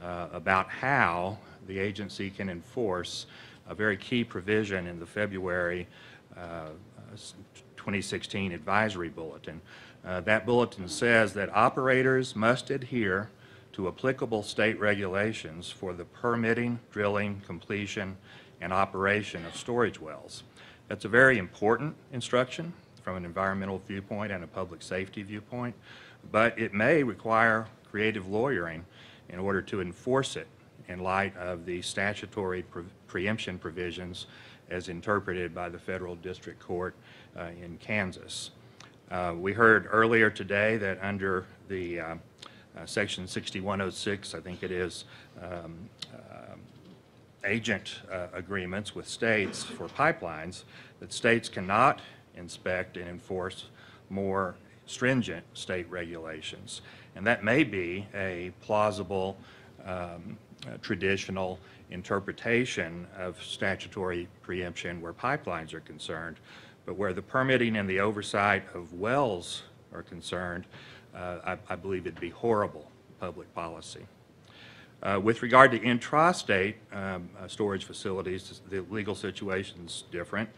uh, about how the agency can enforce a very key provision in the February 2016 advisory bulletin. Uh, That bulletin says that operators must adhere to applicable state regulations for the permitting, drilling, completion, and operation of storage wells. That's a very important instruction from an environmental viewpoint and a public safety viewpoint, but it may require creative lawyering in order to enforce it in light of the statutory pre- preemption provisions as interpreted by the Federal District Court uh, in Kansas. Uh, We heard earlier today that under the uh, uh, Section 6106, I think it is, um, um, agent uh, agreements with states for pipelines, that states cannot inspect and enforce more stringent state regulations. And that may be a plausible, um, uh, traditional interpretation of statutory preemption where pipelines are concerned. But where the permitting and the oversight of wells are concerned, uh, I I believe it'd be horrible public policy. Uh, With regard to intrastate um, uh, storage facilities, the legal situation's different.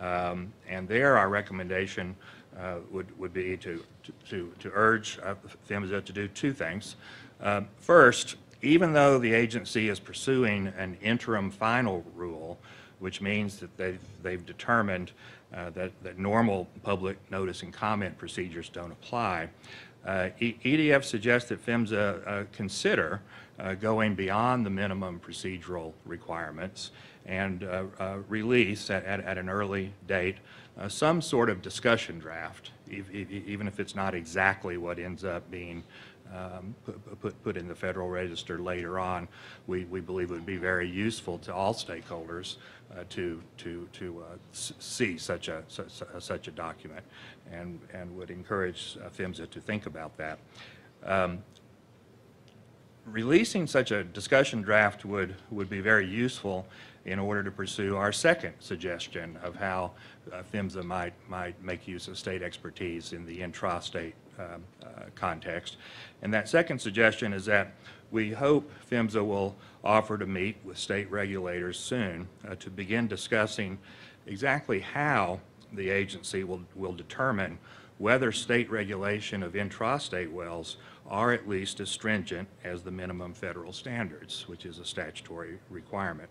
Um, And there, our recommendation uh, would would be to to to urge uh, PHMSA to do two things. Um, First, even though the agency is pursuing an interim final rule, which means that they've they've determined uh, that that normal public notice and comment procedures don't apply, uh, EDF suggests that PHMSA uh, consider uh, going beyond the minimum procedural requirements and uh, uh, release at, at, at an early date some sort of discussion draft, ev- ev- even if it's not exactly what ends up being um, put, put, put in the Federal Register later on. We, we believe would be very useful to all stakeholders uh, to, to, to uh, see such a, su- su- such a document and, and would encourage uh, PHMSA to think about that. Um, Releasing such a discussion draft would, would be very useful in order to pursue our second suggestion of how uh, PHMSA might, might make use of state expertise in the intrastate um, uh, context. And that second suggestion is that we hope PHMSA will offer to meet with state regulators soon uh, to begin discussing exactly how the agency will, will determine whether state regulation of intrastate wells are at least as stringent as the minimum federal standards, which is a statutory requirement.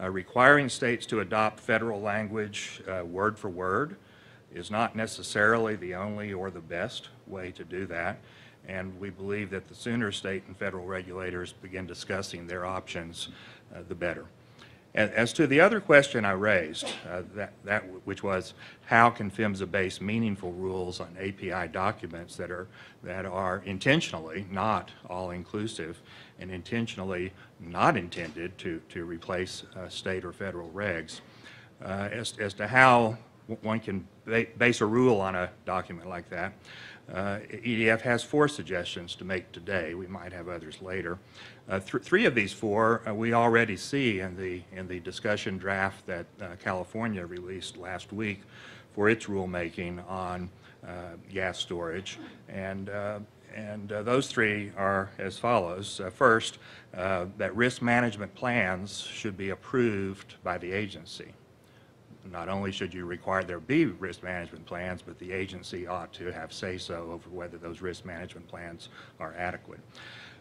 Uh, Requiring states to adopt federal language uh, word for word is not necessarily the only or the best way to do that, and we believe that the sooner state and federal regulators begin discussing their options, uh, the better. As to the other question I raised, uh, that, that which was how can PHMSA base meaningful rules on API documents that are, that are intentionally not all-inclusive and intentionally not intended to, to replace uh, state or federal regs, uh, as, as to how one can ba- base a rule on a document like that, uh, EDF has four suggestions to make today. We might have others later. Uh, th- Three of these four, uh, we already see in the, in the discussion draft that uh, California released last week for its rulemaking on uh, gas storage. And, uh, and those three are as follows. First, that risk management plans should be approved by the agency not only should you require there be risk management plans, but the agency ought to have say-so over whether those risk management plans are adequate.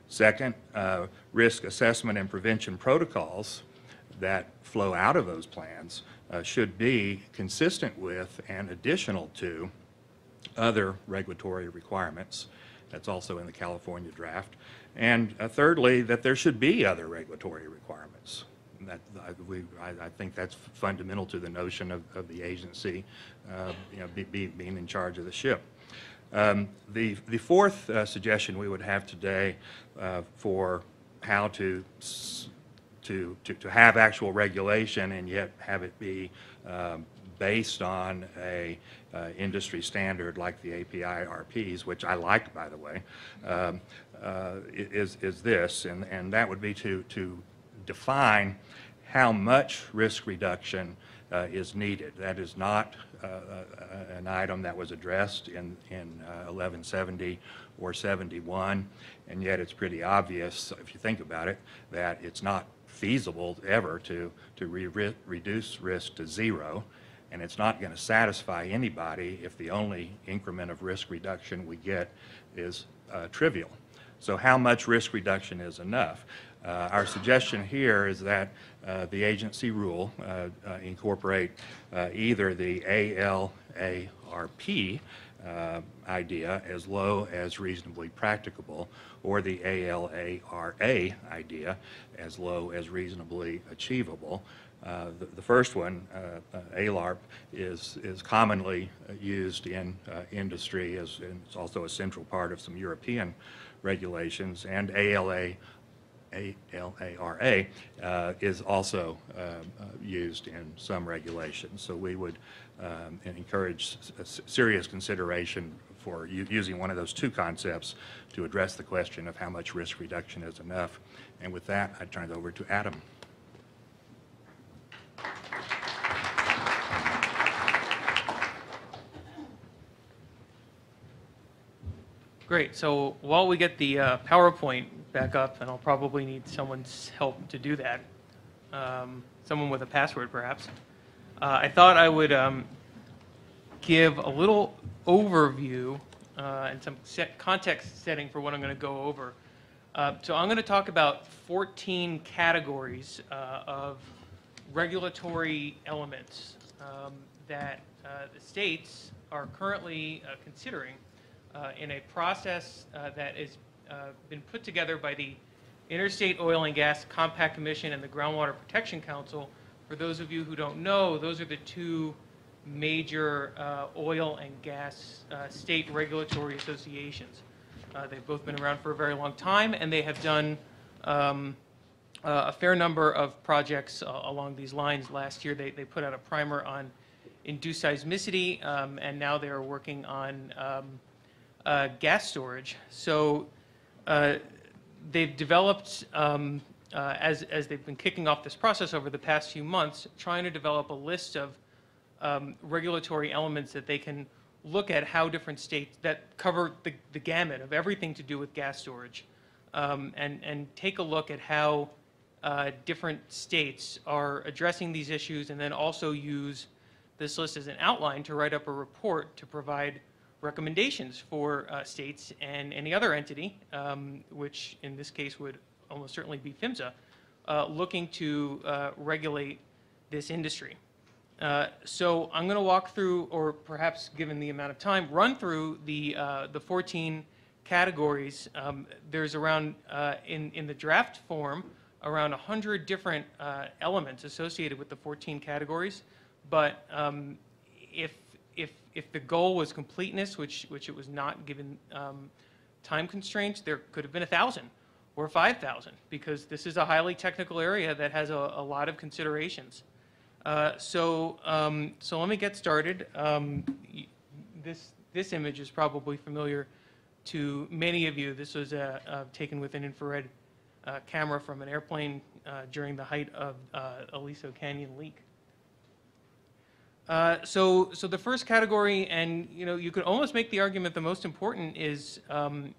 Second, uh, risk assessment and prevention protocols that flow out of those plans uh, should be consistent with and additional to other regulatory requirements. That's also in the California draft. And uh, thirdly, that there should be other regulatory requirements. That, I, we, I, I think that's fundamental to the notion of, of the agency, uh, you know, be, be, being in charge of the ship. Um, The, the fourth uh, suggestion we would have today uh, for how to, to, to to have actual regulation and yet have it be um, based on a uh, industry standard like the API RPs, which I like, by the way, um, uh, is, is this, and, and that would be to, to define how much risk reduction uh, is needed. That is not uh, uh, an item that was addressed in, in uh, 1170 or 71, and yet it's pretty obvious, if you think about it, that it's not feasible ever to, to re- re- reduce risk to zero, and it's not going to satisfy anybody if the only increment of risk reduction we get is uh, trivial. So how much risk reduction is enough? Uh, Our suggestion here is that uh, the agency rule uh, incorporate either the ALARP uh, idea as low as reasonably practicable, or the ALARA idea as low as reasonably achievable. Uh, The the first one, uh, ALARP, is is commonly used in industry, as- and it's also a central part of some European regulations, and ALA, ALARA uh, is also uh, uh, used in some regulations. So we would um, encourage serious consideration for using one of those two concepts to address the question of how much risk reduction is enough. And with that, I turn it over to Adam. Great, so while we get the uh, PowerPoint back up, and I'll probably need someone's help to do that, um, someone with a password perhaps, uh, I thought I would um, give a little overview uh, and some set context setting for what I'm going to go over. Uh, So I'm going to talk about 14 categories uh, of regulatory elements um, that uh, the states are currently considering uh, in a process uh, that has uh, been put together by the Interstate Oil and Gas Compact Commission and the Groundwater Protection Council. For those of you who don't know, those are the two major uh, oil and gas uh, state regulatory associations. They've both been around for a very long time, and they have done um, uh, a fair number of projects uh, along these lines. Last year, they, they put out a primer on induced seismicity, um, and now they're working on um, uh, gas storage. So uh, they've developed, um, uh, as, as they've been kicking off this process over the past few months, trying to develop a list of um, regulatory elements that they can look at how different states that cover the, the gamut of everything to do with gas storage um, and, and take a look at how uh, different states are addressing these issues and then also use this list as an outline to write up a report to provide recommendations for uh, states and any other entity, um, which in this case would almost certainly be PHMSA, uh, looking to uh, regulate this industry. Uh, So I'm going to walk through, or perhaps given the amount of time, run through the, uh, the 14 categories. Um, There's around, uh, in, in the draft form, around 100 different elements associated with the 14 categories. But um, if, if, the goal was completeness, which, which it was not given um, time constraints, there could have been a 1,000 or 5,000, because this is a highly technical area that has a, a lot of considerations. Uh, So, um, so let me get started. Um, This, this image is probably familiar to many of you. This was uh, uh, taken with an infrared uh, camera from an airplane during the height of Aliso Canyon leak. Uh, So, so the first category, and, you know, you could almost make the argument the most important is um,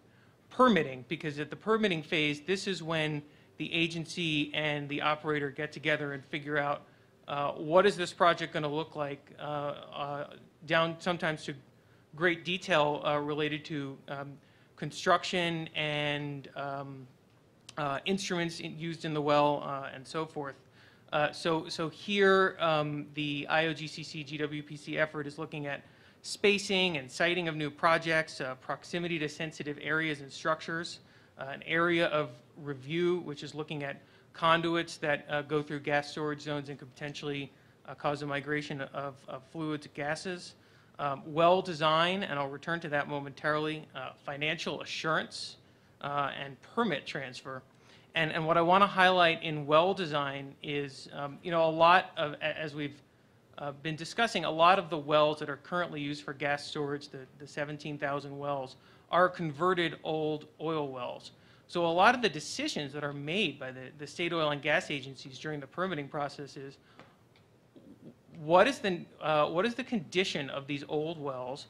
permitting, because at the permitting phase, this is when the agency and the operator get together and figure out uh, what is this project going to look like, uh, uh, down sometimes to great detail uh, related to um, construction and um, instruments in- used in the well and so forth. Uh, So, so here, um, the IOGCC GWPC effort is looking at spacing and siting of new projects, uh, proximity to sensitive areas and structures, uh, an area of review, which is looking at conduits that uh, go through gas storage zones and could potentially uh, cause a migration of of fluids, gases, um, well design, and I'll return to that momentarily, financial assurance, and permit transfer. And, and what I want to highlight in well design is, um, you know, a lot of, as we've uh, been discussing, a lot of the wells that are currently used for gas storage, the, the 17,000 wells, are converted old oil wells. So a lot of the decisions that are made by the, the state oil and gas agencies during the permitting process is, what is the, uh, what is the condition of these old wells?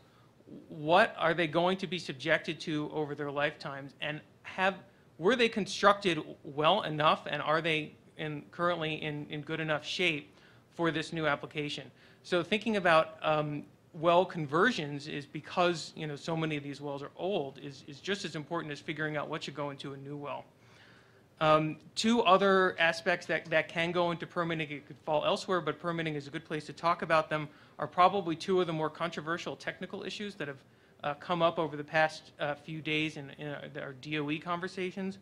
What are they going to be subjected to over their lifetimes? And have, were they constructed well enough and are they in, currently in, in good enough shape for this new application? So thinking about um, well conversions is because, you know, so many of these wells are old, is, is just as important as figuring out what should go into a new well. Um, Two other aspects that, that can go into permitting, it could fall elsewhere, but permitting is a good place to talk about them, are probably two of the more controversial technical issues that have uh, come up over the past uh, few days in, in our DOE conversations.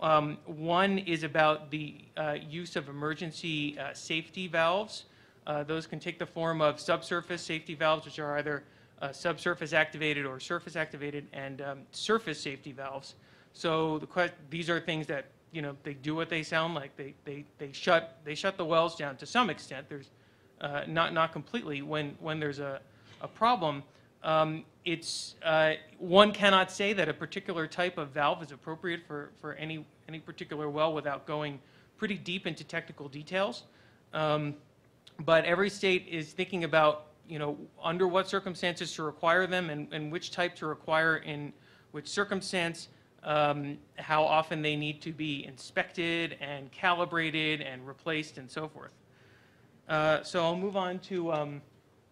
Um, One is about the uh, use of emergency uh, safety valves. Uh, Those can take the form of subsurface safety valves, which are either uh, subsurface activated or surface activated, and um, surface safety valves. So the these are things that, you know, they do what they sound like. They, they, they shut, they shut the wells down to some extent. There's, not, not completely. When, when there's a, a problem, um, it's, uh, one cannot say that a particular type of valve is appropriate for, for any, any particular well without going pretty deep into technical details. Um, but every state is thinking about, you know, under what circumstances to require them and, and which type to require in which circumstance, um, how often they need to be inspected and calibrated and replaced and so forth. Uh, So I'll move on to um,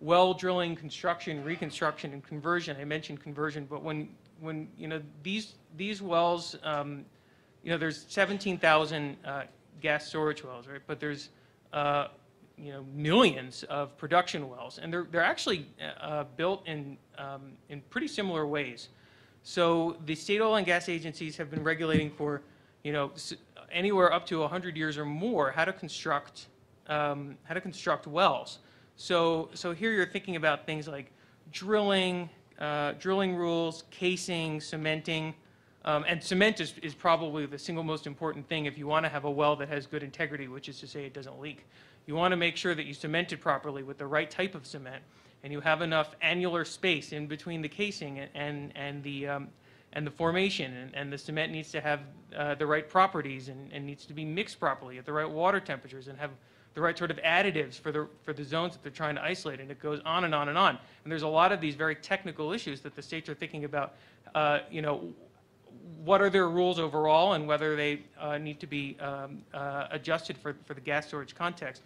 well drilling, construction, reconstruction, and conversion. I mentioned conversion, but when, when, you know, these, these wells, um, you know, there's 17,000 uh, gas storage wells, right? But there's, uh, you know, millions of production wells, and they're, they're actually uh, built in, um, in pretty similar ways. So the state oil and gas agencies have been regulating for, you know, anywhere up to 100 years or more, how to construct, um, how to construct wells. So, so here you're thinking about things like drilling, uh, drilling rules, casing, cementing, um, and cement is, is probably the single most important thing if you want to have a well that has good integrity, which is to say it doesn't leak. You want to make sure that you cement it properly with the right type of cement, and you have enough annular space in between the casing and, and, and the, um, and the formation, and, and the cement needs to have uh, the right properties and, and needs to be mixed properly at the right water temperatures and have the right sort of additives for the, for the zones that they're trying to isolate, and it goes on and on and on. And there's a lot of these very technical issues that the states are thinking about, uh, you know, what are their rules overall and whether they uh, need to be um, uh, adjusted for, for the gas storage context.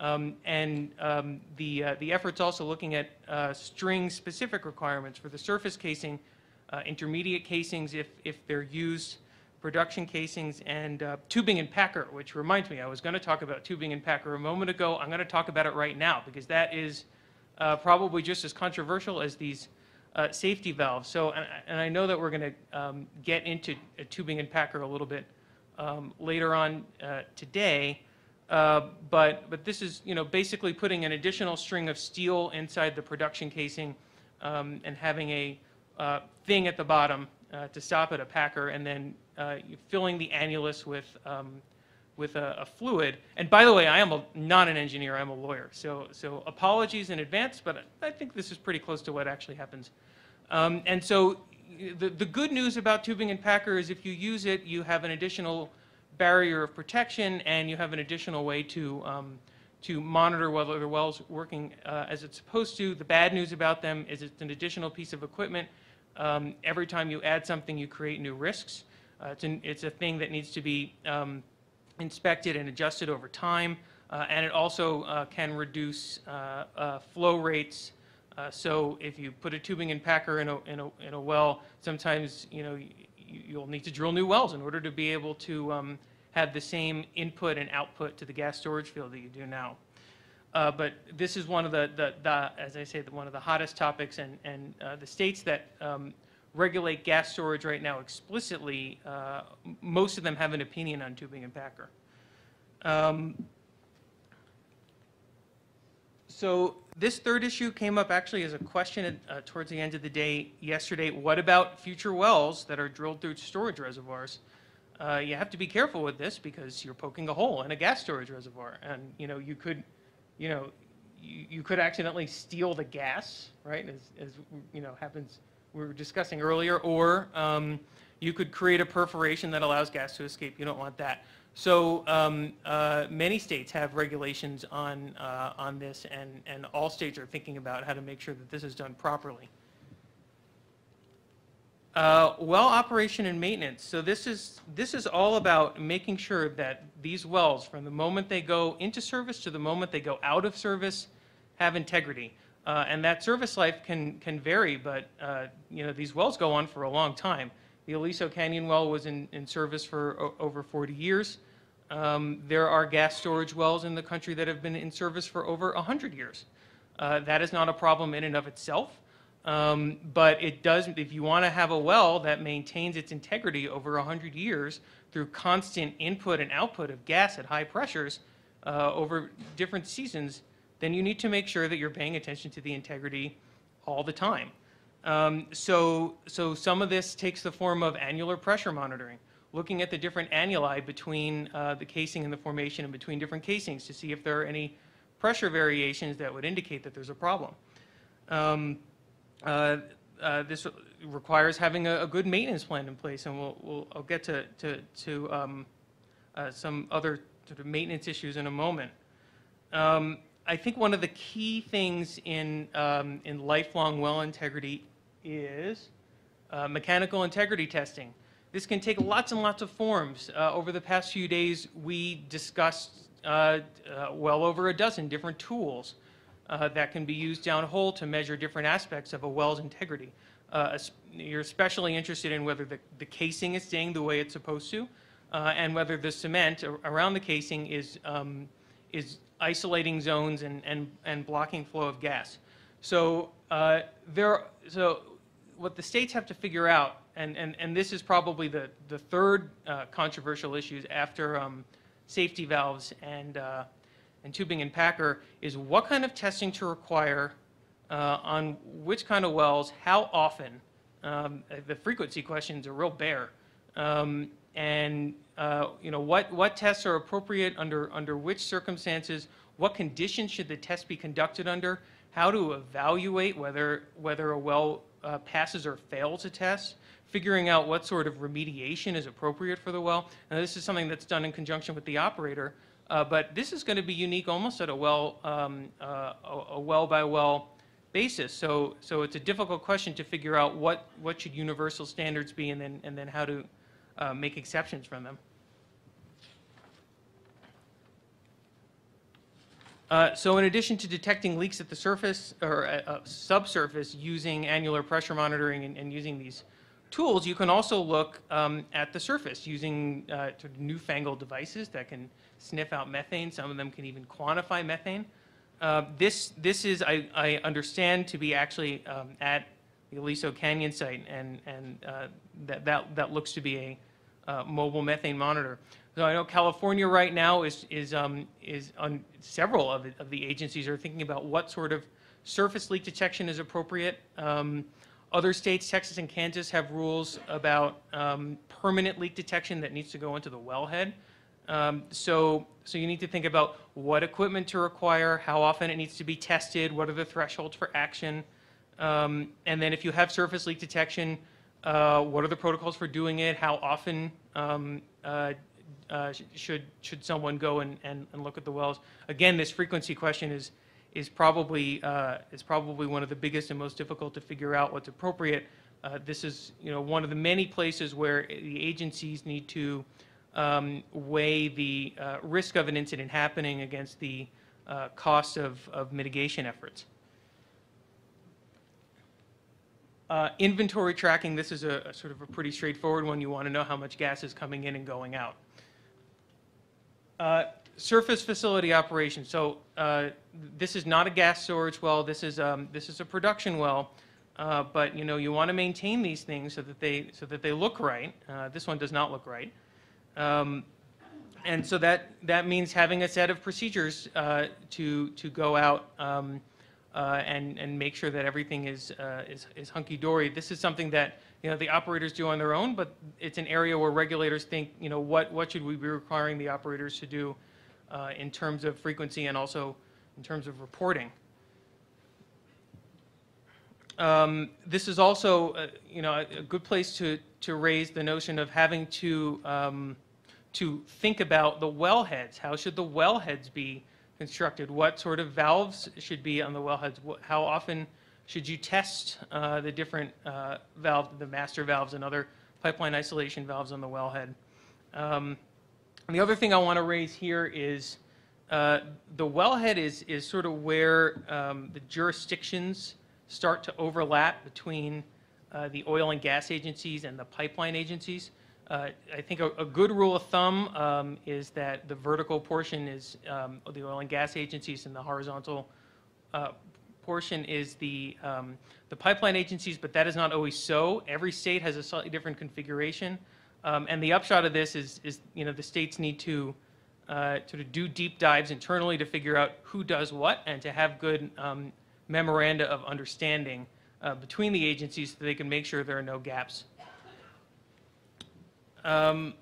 Um, And um, the, uh, the effort's also looking at uh, string-specific requirements for the surface casing, uh, intermediate casings if, if they're used, production casings, and uh, tubing and packer, which reminds me, I was going to talk about tubing and packer a moment ago. I'm going to talk about it right now because that is uh, probably just as controversial as these uh, safety valves. So, and I- and I know that we're going to get into tubing and packer a little bit um, later on uh, today, uh, but, but this is, you know, basically putting an additional string of steel inside the production casing um, and having a uh, thing at the bottom to stop it, a packer, and then filling the annulus with, um, with a, a fluid. And by the way, I am a, not an engineer, I'm a lawyer. So, so apologies in advance, but I think this is pretty close to what actually happens. Um, and so the, the good news about tubing and packer is if you use it, you have an additional barrier of protection and you have an additional way to, um, to monitor whether the well's working uh, as it's supposed to. The bad news about them is it's an additional piece of equipment. Um, every time you add something, you create new risks. Uh, it's, an, it's a thing that needs to be um, inspected and adjusted over time. Uh, And it also uh, can reduce uh, uh, flow rates. Uh, So if you put a tubing and packer in a, in a, in a well, sometimes, you know, y- y- you'll need to drill new wells in order to be able to um, have the same input and output to the gas storage field that you do now. Uh, But this is one of the, the, the- as I say, one of the hottest topics, and, and uh, the states that um, regulate gas storage right now explicitly, uh, most of them have an opinion on tubing and packer. Um, So this third issue came up actually as a question uh, towards the end of the day yesterday. What about future wells that are drilled through storage reservoirs? Uh, You have to be careful with this because you're poking a hole in a gas storage reservoir. And, you know, you could, you know, you you could accidentally steal the gas, right, as, as, you know, happens, we were discussing earlier, or um, you could create a perforation that allows gas to escape. You don't want that. So um, uh, many states have regulations on, uh, on this, and, and all states are thinking about how to make sure that this is done properly. Uh, Well operation and maintenance. So this is, this is all about making sure that these wells, from the moment they go into service to the moment they go out of service, have integrity. Uh, And that service life can, can vary, but, uh, you know, these wells go on for a long time. The Aliso Canyon well was in, in service for over 40 years. Um, There are gas storage wells in the country that have been in service for over 100 years. Uh, That is not a problem in and of itself. Um, But it does, if you want to have a well that maintains its integrity over 100 years through constant input and output of gas at high pressures uh, over different seasons, then you need to make sure that you're paying attention to the integrity all the time. Um, So, so some of this takes the form of annular pressure monitoring, looking at the different annuli between uh, the casing and the formation and between different casings to see if there are any pressure variations that would indicate that there's a problem. Um, uh, uh, This requires having a, a good maintenance plan in place, and we'll, we'll, I'll get to, to, to um, uh, some other sort of maintenance issues in a moment. Um, I think one of the key things in, um, in lifelong well integrity is uh, mechanical integrity testing. This can take lots and lots of forms. Uh, Over the past few days, we discussed uh, uh, well over a dozen different tools uh, that can be used downhole to measure different aspects of a well's integrity. Uh, You're especially interested in whether the the casing is staying the way it's supposed to, and whether the cement around the casing is, um, is isolating zones and, and, and blocking flow of gas. So uh, there, so what the states have to figure out, and, and, and this is probably the, the third uh, controversial issue after um, safety valves and, uh, and tubing and packer, is what kind of testing to require uh, on which kind of wells, how often. Um, The frequency question is a real bear. Um, And, uh, you know, what, what tests are appropriate under, under which circumstances? What conditions should the test be conducted under? How to evaluate whether, whether a well uh, passes or fails a test? Figuring out what sort of remediation is appropriate for the well. Now, this is something that's done in conjunction with the operator, uh, but this is going to be unique almost at a well, um, uh, a well-by-well basis. So, so it's a difficult question to figure out what, what should universal standards be and then, and then how to uh, make exceptions from them. Uh, So in addition to detecting leaks at the surface or uh, uh, subsurface using annular pressure monitoring and, and using these tools, you can also look um, at the surface using uh, sort of newfangled devices that can sniff out methane. Some of them can even quantify methane. Uh, This, this is, I, I understand, to be actually um, at the Aliso Canyon site, and, and that, that, that looks to be a mobile methane monitor. So I know California right now is, is, um, is on, several of the, of the agencies are thinking about what sort of surface leak detection is appropriate. Um, Other states, Texas and Kansas, have rules about um, permanent leak detection that needs to go into the wellhead. Um, So, so you need to think about what equipment to require, how often it needs to be tested, what are the thresholds for action? Um, And then if you have surface leak detection, uh, what are the protocols for doing it? How often um, uh, uh, should, should someone go and, and and look at the wells? Again, this frequency question is, is probably, uh, is probably one of the biggest and most difficult to figure out what's appropriate. Uh, This is, you know, one of the many places where the agencies need to um, weigh the uh, risk of an incident happening against the uh, cost of, of mitigation efforts. Uh, Inventory tracking, this is a a sort of a pretty straightforward one. You want to know how much gas is coming in and going out. Uh, Surface facility operation, so uh, this is not a gas storage well, this is, um, this is a production well, uh, but, you know, you want to maintain these things so that they, so that they look right. Uh, This one does not look right. Um, And so that, that means having a set of procedures uh, to, to go out um, and, and make sure that everything is, is is hunky-dory. This is something that, you know, the operators do on their own, but it's an area where regulators think, you know, what, what should we be requiring the operators to do uh, in terms of frequency and also in terms of reporting? Um, This is also, uh, you know, a a good place to, to raise the notion of having to, um, to think about the wellheads. How should the wellheads be constructed? What sort of valves should be on the wellheads? How often should you test uh, the different uh, valves, the master valves and other pipeline isolation valves on the wellhead? Um, And the other thing I want to raise here is uh, the wellhead is, is sort of where um, the jurisdictions start to overlap between uh, the oil and gas agencies and the pipeline agencies. Uh, I think a, a good rule of thumb um, is that the vertical portion is um, the oil and gas agencies and the horizontal uh, portion is the, um, the pipeline agencies, but that is not always so. Every state has a slightly different configuration. Um, And the upshot of this is, is, you know, the states need to uh, of do deep dives internally to figure out who does what and to have good um, memoranda of understanding uh, between the agencies so they can make sure there are no gaps. Um,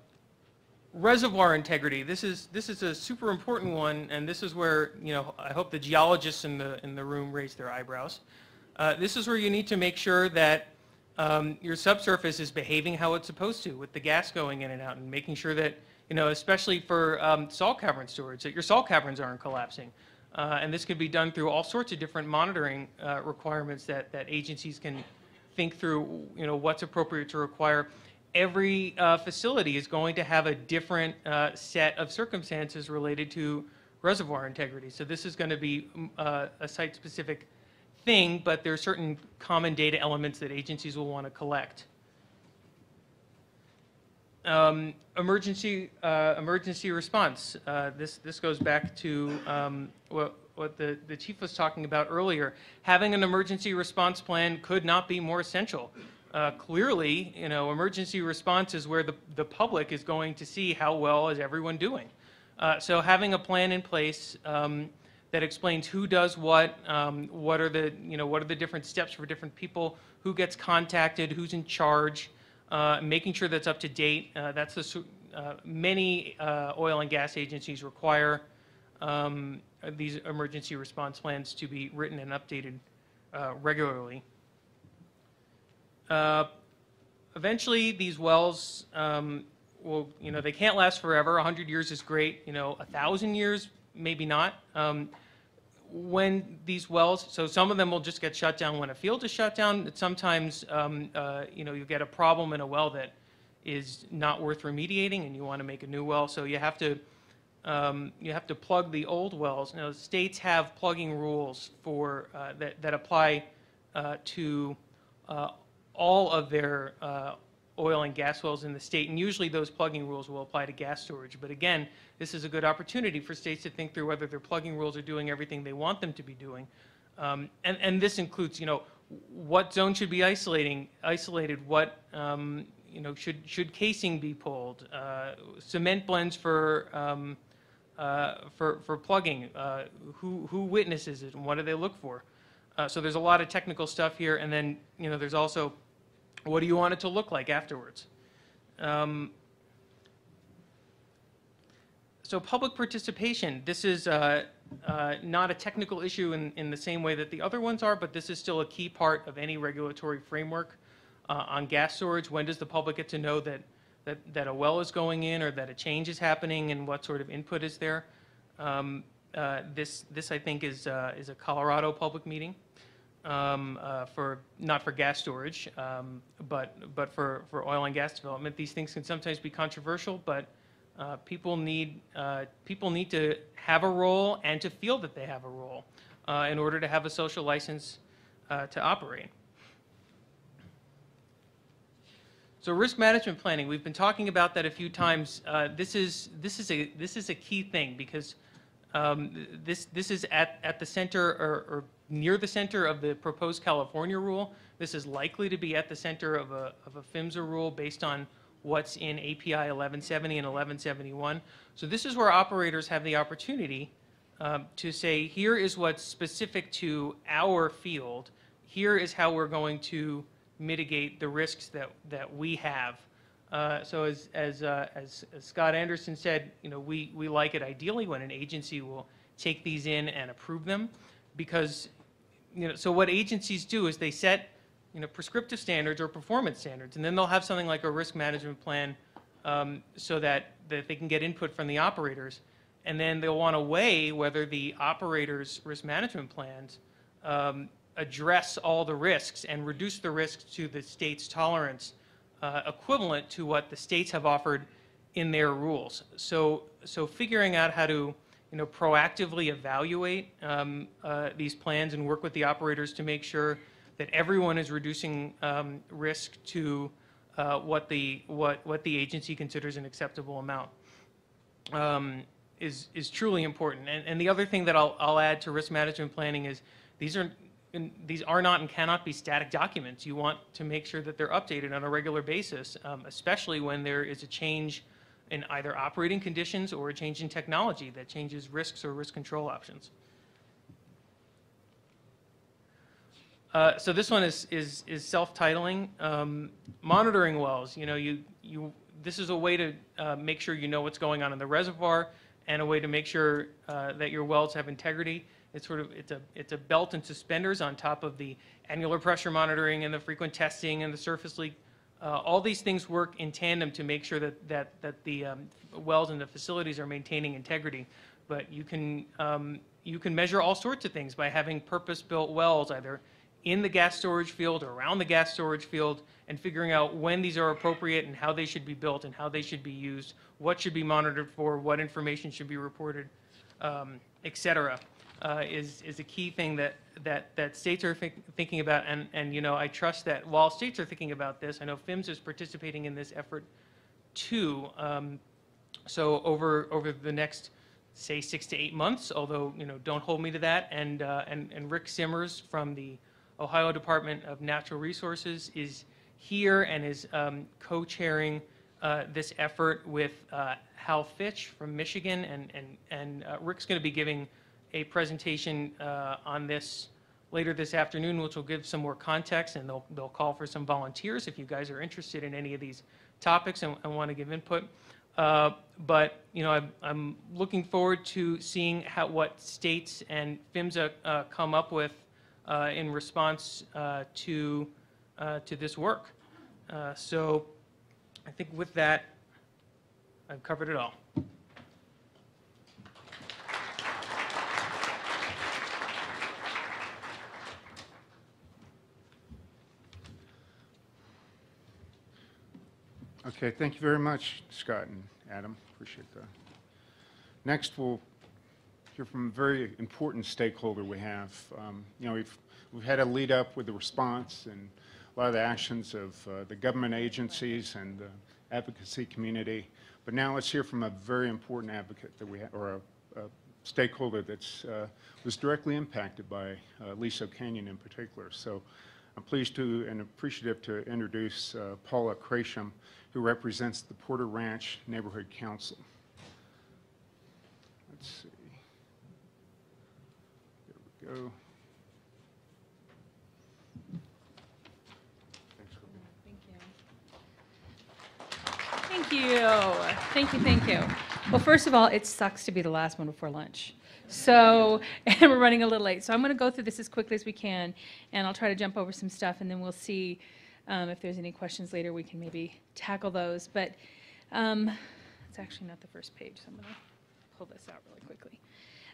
Reservoir integrity, this is, this is a super important one, and this is where, you know, I hope the geologists in the, in the room raise their eyebrows. Uh, This is where you need to make sure that um, your subsurface is behaving how it's supposed to with the gas going in and out and making sure that, you know, especially for um, salt cavern storage, that your salt caverns aren't collapsing. Uh, And this can be done through all sorts of different monitoring uh, requirements that, that agencies can think through, you know, what's appropriate to require. Every uh, facility is going to have a different uh, set of circumstances related to reservoir integrity. So this is going to be mm, uh, a site-specific thing, but there are certain common data elements that agencies will want to collect. Um, Emergency, uh, emergency response. Uh, This, this goes back to um, what, what the, the chief was talking about earlier. Having an emergency response plan could not be more essential. Uh, Clearly, you know, emergency response is where the, the public is going to see how well is everyone doing. Uh, So having a plan in place um, that explains who does what, um, what are the, you know, what are the different steps for different people, who gets contacted, who's in charge, uh, making sure that's up to date. Uh, That's the, uh, many uh, oil and gas agencies require um, these emergency response plans to be written and updated regularly. Uh, Eventually, these wells um, will, you know, they can't last forever. 100 years is great, you know, 1,000 years, maybe not. Um, When these wells, so some of them will just get shut down when a field is shut down. Sometimes, um, uh, you know, you get a problem in a well that is not worth remediating, and you want to make a new well. So you have to, um, you have to plug the old wells. Now, states have plugging rules for, uh, that, that apply uh, to uh, all of their uh, oil and gas wells in the state, and usually those plugging rules will apply to gas storage. But again, this is a good opportunity for states to think through whether their plugging rules are doing everything they want them to be doing. Um, And, and this includes, you know, what zone should be isolating, isolated, what, um, you know, should, should casing be pulled, uh, cement blends for, um, uh, for, for plugging, uh, who, who witnesses it, and what do they look for? Uh, So there's a lot of technical stuff here, and then, you know, there's also, what do you want it to look like afterwards? Um, So public participation, this is uh, uh, not a technical issue in, in the same way that the other ones are, but this is still a key part of any regulatory framework uh, on gas storage. When does the public get to know that, that, that a well is going in or that a change is happening and what sort of input is there? Um, uh, This, this I think is, uh, is a Colorado public meeting um, uh, for, not for gas storage, um, but, but for, for oil and gas development. These things can sometimes be controversial, but Uh, people need uh, people need to have a role and to feel that they have a role uh, in order to have a social license uh, to operate. So risk management planning, we've been talking about that a few times. Uh, this is this is a this is a key thing because um, this this is at at the center or, or near the center of the proposed California rule. This is likely to be at the center of a of a PHMSA rule based on what's in API 1170 and 1171. So this is where operators have the opportunity um, to say, here is what's specific to our field. Here is how we're going to mitigate the risks that, that we have. Uh, so as, as, uh, as, as Scott Anderson said, you know, we, we like it ideally when an agency will take these in and approve them because, you know, so what agencies do is they set, you know, prescriptive standards or performance standards, and then they'll have something like a risk management plan um, so that, that they can get input from the operators. And then they'll want to weigh whether the operators' risk management plans um, address all the risks and reduce the risks to the state's tolerance uh, equivalent to what the states have offered in their rules. So, so figuring out how to, you know, proactively evaluate um, uh, these plans and work with the operators to make sure that everyone is reducing um, risk to uh, what the what what the agency considers an acceptable amount um, is is truly important. And, and the other thing that I'll I'll add to risk management planning is these are these are not and cannot be static documents. You want to make sure that they're updated on a regular basis, um, especially when there is a change in either operating conditions or a change in technology that changes risks or risk control options. Uh, so this one is is is self-titling. Um, monitoring wells. You know, you you. This is a way to uh, make sure you know what's going on in the reservoir, and a way to make sure uh, that your wells have integrity. It's sort of it's a it's a belt and suspenders on top of the annular pressure monitoring and the frequent testing and the surface leak. Uh, all these things work in tandem to make sure that that that the um, wells and the facilities are maintaining integrity. But you can um, you can measure all sorts of things by having purpose-built wells, either in the gas storage field or around the gas storage field, and figuring out when these are appropriate and how they should be built and how they should be used, what should be monitored for, what information should be reported, um, et cetera uh, is, is a key thing that, that, that states are think, thinking about. And, and, you know, I trust that while states are thinking about this, I know PHMSA is participating in this effort too. Um, so over, over the next, say, six to eight months, although, you know, don't hold me to that, and, uh, and, and Rick Simmers from the Ohio Department of Natural Resources is here and is um, co-chairing uh, this effort with uh, Hal Fitch from Michigan, and, and, and uh, Rick's going to be giving a presentation uh, on this later this afternoon, which will give some more context, and they'll, they'll call for some volunteers if you guys are interested in any of these topics and, and want to give input. Uh, but you know, I'm, I'm looking forward to seeing how what states and PHMSA uh, come up with uh, in response uh, to uh, to this work. Uh, so, I think with that, I've covered it all. Okay, thank you very much, Scott and Adam. Appreciate that. Next, we'll hear from a very important stakeholder we have. Um, You know, we've, we've had a lead up with the response and a lot of the actions of uh, the government agencies and the advocacy community. But now let's hear from a very important advocate that we, ha- or a, a stakeholder that's, uh, was directly impacted by uh, Liso Canyon in particular. So I'm pleased to and appreciative to introduce uh, Paula Cracium, who represents the Porter Ranch Neighborhood Council. Let's see. There we go. Thank you. Thank you, thank you. Well, first of all, it sucks to be the last one before lunch. So, and we're running a little late. So I'm going to go through this as quickly as we can, and I'll try to jump over some stuff, and then we'll see um, if there's any questions later. We can maybe tackle those. But um, it's actually not the first page, so I'm going to pull this out really quickly.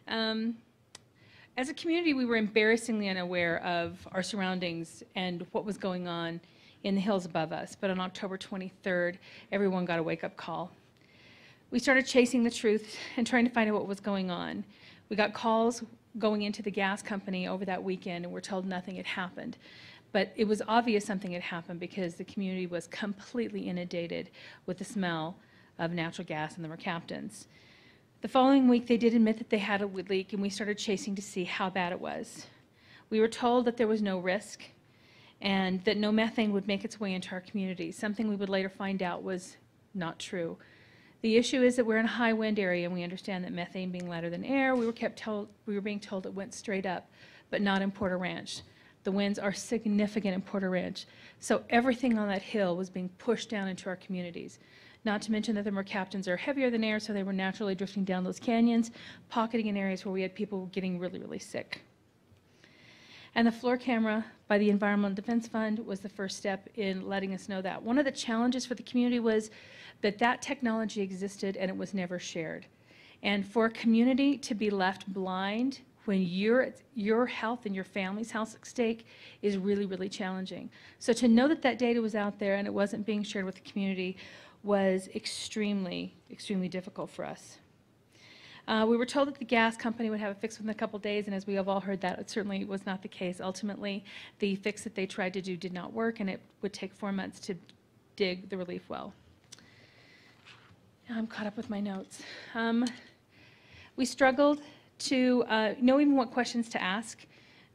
Um, as a community, we were embarrassingly unaware of our surroundings and what was going on in the hills above us. But on October 23rd, everyone got a wake up call. we started chasing the truth and trying to find out what was going on. We got calls going into the gas company over that weekend, and we're told nothing had happened. But it was obvious something had happened because the community was completely inundated with the smell of natural gas in the Mercaptans. The following week, they did admit that they had a leak, and we started chasing to see how bad it was. We were told that there was no risk and that no methane would make its way into our community, something we would later find out was not true. The issue is that we're in a high wind area, and we understand that methane being lighter than air, we were kept told, we were being told it went straight up, but not in Porter Ranch. The winds are significant in Porter Ranch, so everything on that hill was being pushed down into our communities. Not to mention that the mercaptans are heavier than air, so they were naturally drifting down those canyons, pocketing in areas where we had people getting really, really sick. And the FLIR camera by the Environmental Defense Fund was the first step in letting us know that. One of the challenges for the community was that that technology existed and it was never shared. And for a community to be left blind when your, your health and your family's health at stake is really, really challenging. So to know that that data was out there and it wasn't being shared with the community was extremely, extremely difficult for us. Uh, we were told that the gas company would have a fix within a couple days, and as we have all heard, that it certainly was not the case. Ultimately, the fix that they tried to do did not work, and it would take four months to dig the relief well. I'm caught up with my notes. Um, we struggled to uh, know even what questions to ask.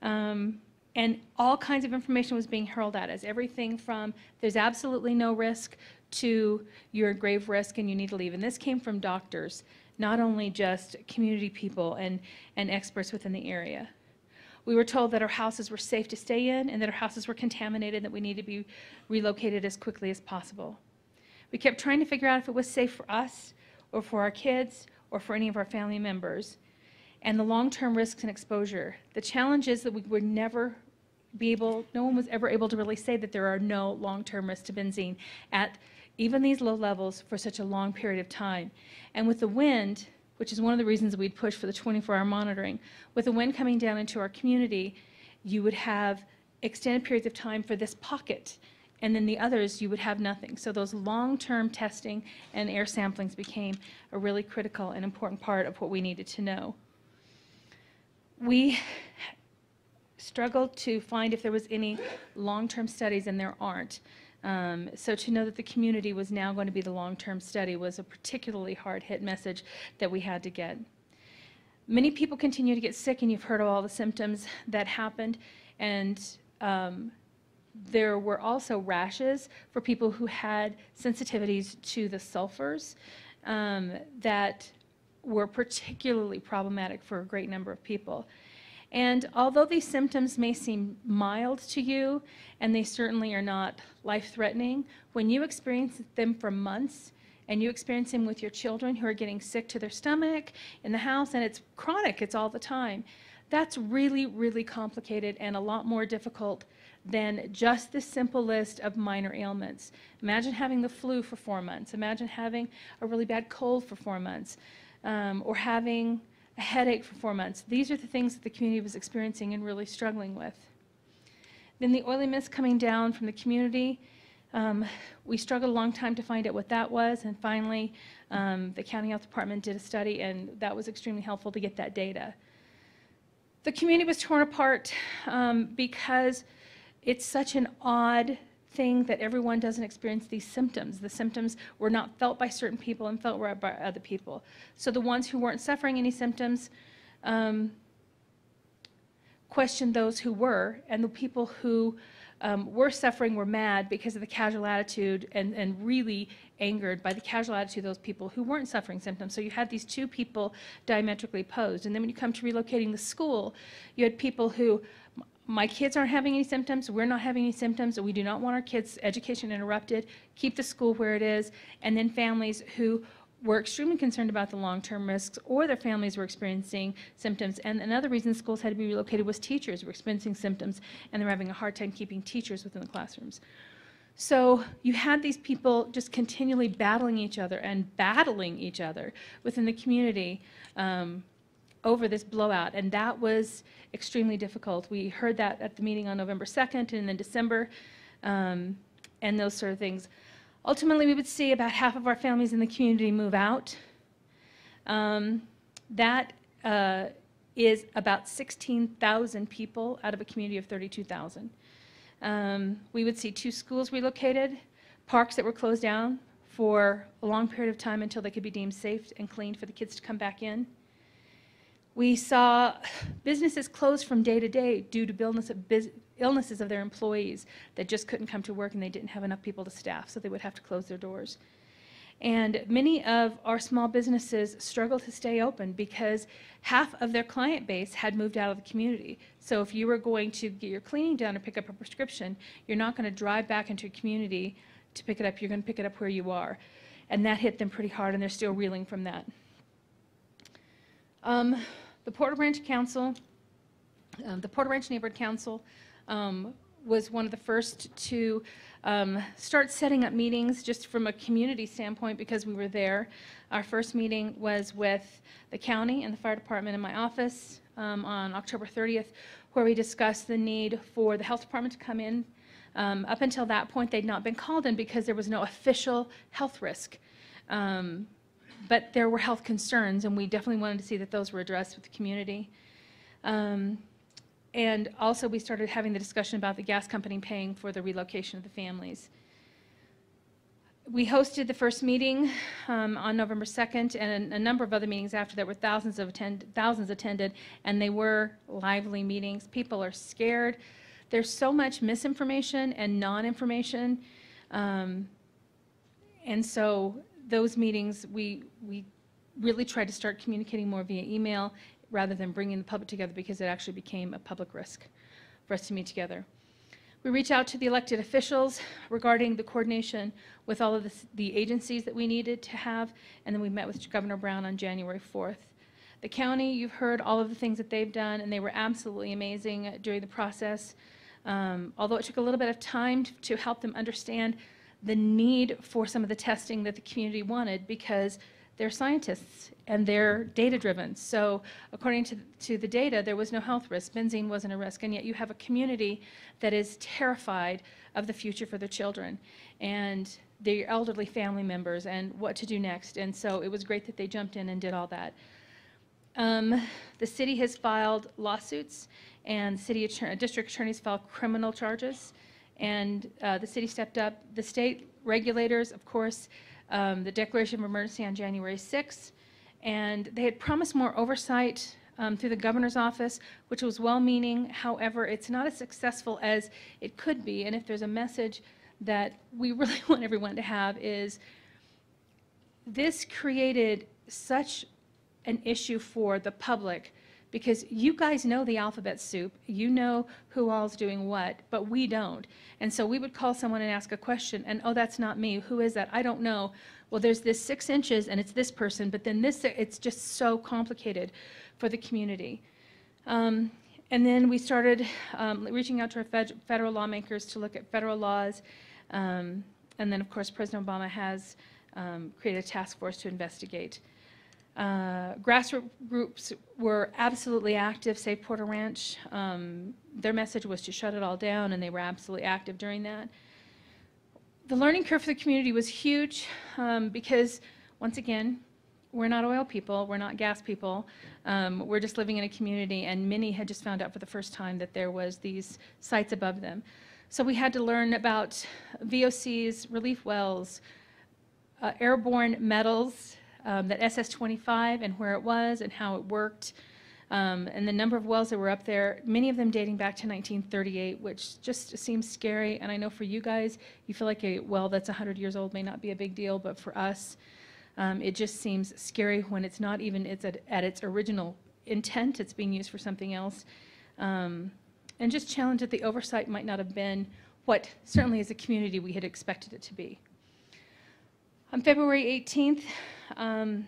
Um, and all kinds of information was being hurled at us. Everything from there's absolutely no risk to you're at grave risk and you need to leave. And this came from doctors, not only just community people and, and experts within the area. We were told that our houses were safe to stay in and that our houses were contaminated that we need to be relocated as quickly as possible. We kept trying to figure out if it was safe for us or for our kids or for any of our family members and the long-term risks and exposure. The challenge is that we would never be able, no one was ever able to really say that there are no long-term risks to benzene at even these low levels for such a long period of time. And with the wind, which is one of the reasons we'd push for the 24-hour monitoring, with the wind coming down into our community, you would have extended periods of time for this pocket and then the others you would have nothing. So those long-term testing and air samplings became a really critical and important part of what we needed to know. We struggled to find if there was any long-term studies, and there aren't. Um, so to know that the community was now going to be the long-term study was a particularly hard-hit message that we had to get. Many people continue to get sick, and you've heard of all the symptoms that happened, and um, there were also rashes for people who had sensitivities to the sulfurs um, that were particularly problematic for a great number of people. And although these symptoms may seem mild to you, and they certainly are not life-threatening, when you experience them for months, and you experience them with your children who are getting sick to their stomach in the house, and it's chronic, it's all the time, that's really, really complicated and a lot more difficult than just the simple list of minor ailments. Imagine having the flu for four months. Imagine having a really bad cold for four months, um, or having a headache for four months. These are the things that the community was experiencing and really struggling with. Then the oily mist coming down from the community. Um, we struggled a long time to find out what that was, and finally, um, the county health department did a study, and that was extremely helpful to get that data. The community was torn apart um, because it's such an odd thing that everyone doesn't experience these symptoms. The symptoms were not felt by certain people and felt by other people. So the ones who weren't suffering any symptoms um, questioned those who were, and the people who um, were suffering were mad because of the casual attitude and, and really angered by the casual attitude of those people who weren't suffering symptoms. So you had these two people diametrically opposed. And then when you come to relocating the school, you had people who my kids aren't having any symptoms, we're not having any symptoms, we do not want our kids' education interrupted, keep the school where it is, and then families who were extremely concerned about the long-term risks or their families were experiencing symptoms. And another reason schools had to be relocated was teachers were experiencing symptoms and they're having a hard time keeping teachers within the classrooms. So you had these people just continually battling each other and battling each other within the community um, over this blowout, and that was extremely difficult. We heard that at the meeting on November 2nd and then December, um, and those sort of things. Ultimately, we would see about half of our families in the community move out. Um, That uh, is about 16,000 people out of a community of 32,000. Um, We would see two schools relocated, parks that were closed down for a long period of time until they could be deemed safe and cleaned for the kids to come back in. We saw businesses close from day to day due to illnesses of their employees that just couldn't come to work and they didn't have enough people to staff, so they would have to close their doors. And many of our small businesses struggled to stay open because half of their client base had moved out of the community. So if you were going to get your cleaning done or pick up a prescription, you're not going to drive back into a community to pick it up. You're going to pick it up where you are. And that hit them pretty hard, and they're still reeling from that. Um, The Porter Ranch Council, um, the Porter Ranch Neighborhood Council um, was one of the first to um, start setting up meetings just from a community standpoint because we were there. Our first meeting was with the county and the fire department in my office um, on October 30th, where we discussed the need for the health department to come in. Um, Up until that point, they'd not been called in because there was no official health risk. Um, but there were health concerns, and we definitely wanted to see that those were addressed with the community. Um, And also, we started having the discussion about the gas company paying for the relocation of the families. We hosted the first meeting um, on November 2nd, and a- a number of other meetings after that were thousands of attend, thousands attended, and they were lively meetings. People are scared. There's so much misinformation and non-information. Um, and so those meetings, we, we really tried to start communicating more via email rather than bringing the public together because it actually became a public risk for us to meet together. We reached out to the elected officials regarding the coordination with all of the, the agencies that we needed to have, and then we met with Governor Brown on January 4th. The county, you've heard all of the things that they've done, and they were absolutely amazing during the process. Um, Although it took a little bit of time t- to help them understand the need for some of the testing that the community wanted, because they're scientists and they're data-driven. So according to, to the data, there was no health risk. Benzene wasn't a risk, and yet you have a community that is terrified of the future for their children and their elderly family members and what to do next. And so it was great that they jumped in and did all that. Um, The city has filed lawsuits, and city district attorneys filed criminal charges, and uh, the city stepped up. The state regulators, of course, um, the declaration of emergency on January 6th, and they had promised more oversight um, through the governor's office, which was well-meaning. However, it's not as successful as it could be, and if there's a message that we really want everyone to have is, this created such an issue for the public because you guys know the alphabet soup. You know who all's doing what, but we don't. And so we would call someone and ask a question, and oh, that's not me. Who is that? I don't know. Well, there's this six inches, and it's this person, but then this, it's just so complicated for the community. Um, and then we started um, reaching out to our fed- federal lawmakers to look at federal laws. Um, and then, of course, President Obama has um, created a task force to investigate. Uh, Grassroots groups were absolutely active, Save Porter Ranch. Um, Their message was to shut it all down, and they were absolutely active during that. The learning curve for the community was huge um, because, once again, we're not oil people, we're not gas people. Um, We're just living in a community, and many had just found out for the first time that there was these sites above them. So we had to learn about VOCs, relief wells, uh, airborne metals, um, that SS-25 and where it was and how it worked, um, and the number of wells that were up there, many of them dating back to 1938, which just seems scary. And I know for you guys, you feel like a well that's 100 years old may not be a big deal, but for us, um, it just seems scary when it's not even it's at, at its original intent. It's being used for something else, um, and just challenge that the oversight might not have been what certainly as a community we had expected it to be. On February 18th, um,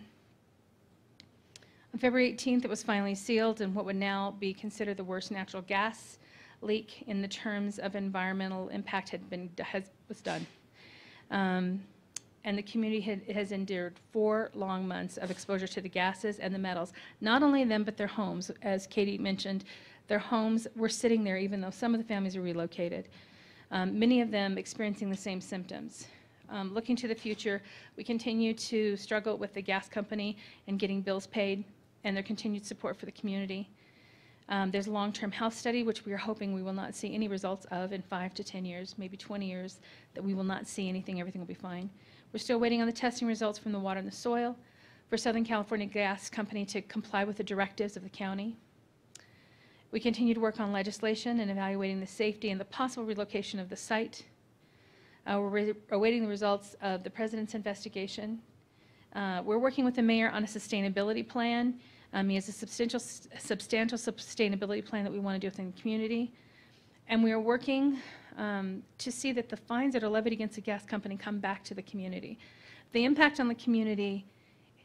on February 18th, it was finally sealed in what would now be considered the worst natural gas leak in the terms of environmental impact had been, has, was done. Um, And the community had, has endured four long months of exposure to the gases and the metals. Not only them, but their homes. As Katie mentioned, their homes were sitting there even though some of the families were relocated. Um, Many of them experiencing the same symptoms. Um, Looking to the future, we continue to struggle with the gas company and getting bills paid and their continued support for the community. Um, There's a long-term health study, which we are hoping we will not see any results of in five to 10 years, maybe 20 years, that we will not see anything, everything will be fine. We're still waiting on the testing results from the water and the soil for Southern California Gas Company to comply with the directives of the county. We continue to work on legislation and evaluating the safety and the possible relocation of the site. Uh, We're re- awaiting the results of the president's investigation. Uh, We're working with the mayor on a sustainability plan. Um, He has a substantial, substantial sustainability plan that we want to do within the community. And we are working um, to see that the fines that are levied against the gas company come back to the community. The impact on the community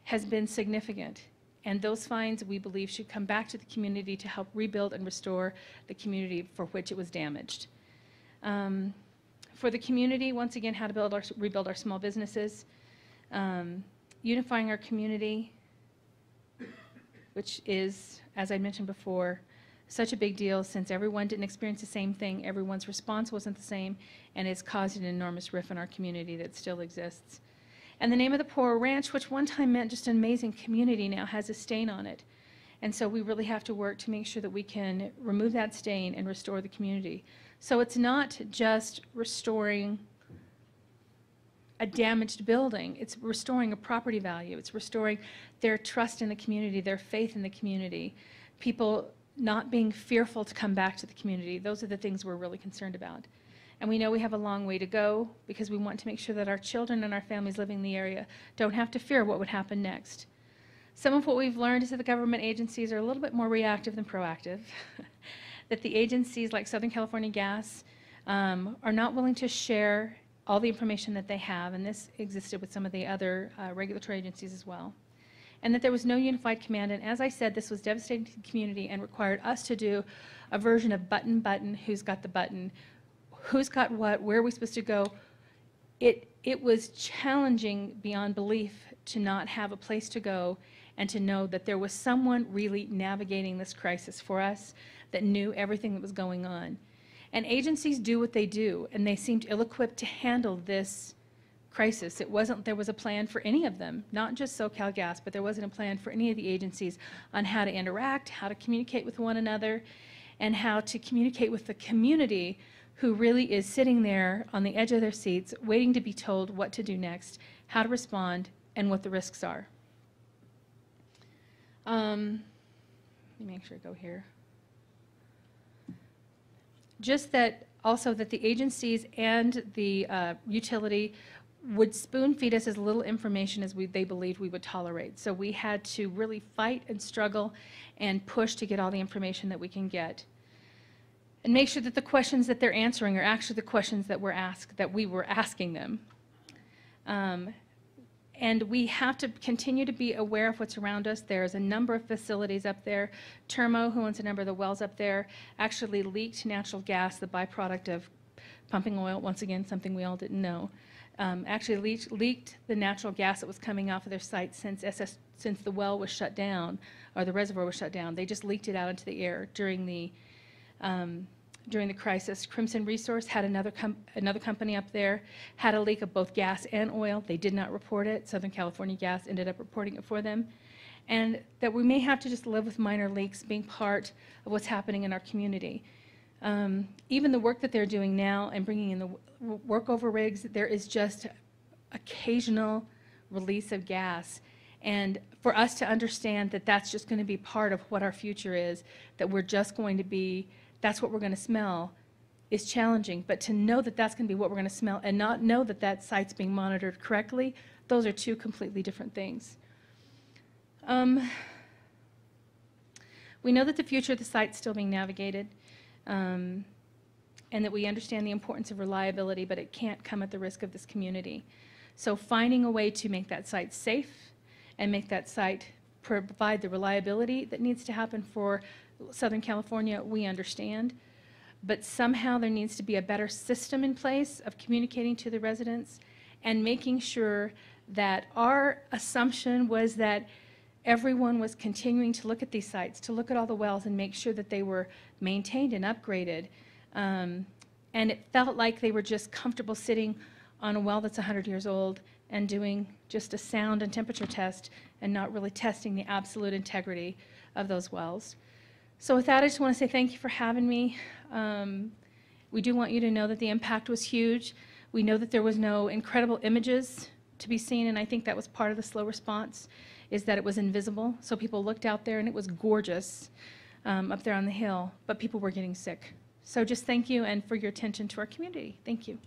has been significant, and those fines, we believe, should come back to the community to help rebuild and restore the community for which it was damaged. Um, For the community, once again, how to build our, rebuild our small businesses, um, unifying our community, which is, as I mentioned before, such a big deal since everyone didn't experience the same thing, everyone's response wasn't the same, and it's caused an enormous rift in our community that still exists. And the name of the Porter Ranch, which one time meant just an amazing community, now has a stain on it. And so we really have to work to make sure that we can remove that stain and restore the community. So it's not just restoring a damaged building. It's restoring a property value. It's restoring their trust in the community, their faith in the community, people not being fearful to come back to the community. Those are the things we're really concerned about. And we know we have a long way to go because we want to make sure that our children and our families living in the area don't have to fear what would happen next. Some of what we've learned is that the government agencies are a little bit more reactive than proactive. that the agencies like Southern California Gas um, are not willing to share all the information that they have, and this existed with some of the other uh, regulatory agencies as well. And that there was no unified command, and as I said, this was devastating to the community and required us to do a version of button, button, who's got the button, who's got what, where are we supposed to go. It, it was challenging beyond belief to not have a place to go and to know that there was someone really navigating this crisis for us that knew everything that was going on. And agencies do what they do, and they seemed ill-equipped to handle this crisis. It wasn't, there was a plan for any of them, not just SoCal Gas, but there wasn't a plan for any of the agencies on how to interact, how to communicate with one another, and how to communicate with the community who really is sitting there on the edge of their seats, waiting to be told what to do next, how to respond, and what the risks are. Um, let me make sure I go here just that, also that the agencies and the uh, utility would spoon feed us as little information as we, they believed we would tolerate. So we had to really fight and struggle and push to get all the information that we can get. And make sure that the questions that they're answering are actually the questions that we're asked, that we were asking them. Um, and we have to continue to be aware of what's around us. There's a number of facilities up there. Termo, who owns a number of the wells up there, actually leaked natural gas, the byproduct of pumping oil, once again, something we all didn't know. Um, actually leaked, leaked the natural gas that was coming off of their site since SS, since the well was shut down, or the reservoir was shut down. They just leaked it out into the air during the um, during the crisis. Crimson Resource had another, com- another company up there, had a leak of both gas and oil. They did not report it. Southern California Gas ended up reporting it for them. And that we may have to just live with minor leaks being part of what's happening in our community. Um, even the work that they're doing now and bringing in the workover rigs, there is just occasional release of gas. And for us to understand that that's just going to be part of what our future is, that we're just going to be that's what we're going to smell is challenging. But to know that that's going to be what we're going to smell and not know that that site's being monitored correctly, those are two completely different things. Um, we know that the future of the site's still being navigated, um, and that we understand the importance of reliability, but it can't come at the risk of this community. So finding a way to make that site safe and make that site provide the reliability that needs to happen for Southern California, we understand. But somehow there needs to be a better system in place of communicating to the residents and making sure that our assumption was that everyone was continuing to look at these sites, to look at all the wells and make sure that they were maintained and upgraded. Um, and it felt like they were just comfortable sitting on a well that's 100 years old and doing just a sound and temperature test and not really testing the absolute integrity of those wells. So with that, I just want to say thank you for having me. Um, we do want you to know that the impact was huge. We know that there was no incredible images to be seen, and I think that was part of the slow response, is that it was invisible. So people looked out there and it was gorgeous um, up there on the hill, but people were getting sick. So just thank you and for your attention to our community. Thank you.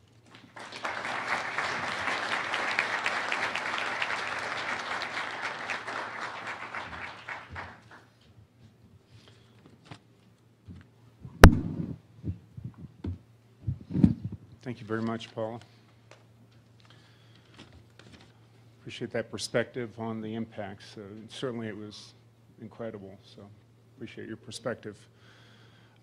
Thank you very much, Paula. Appreciate that perspective on the impacts. Uh, Certainly, it was incredible, so appreciate your perspective.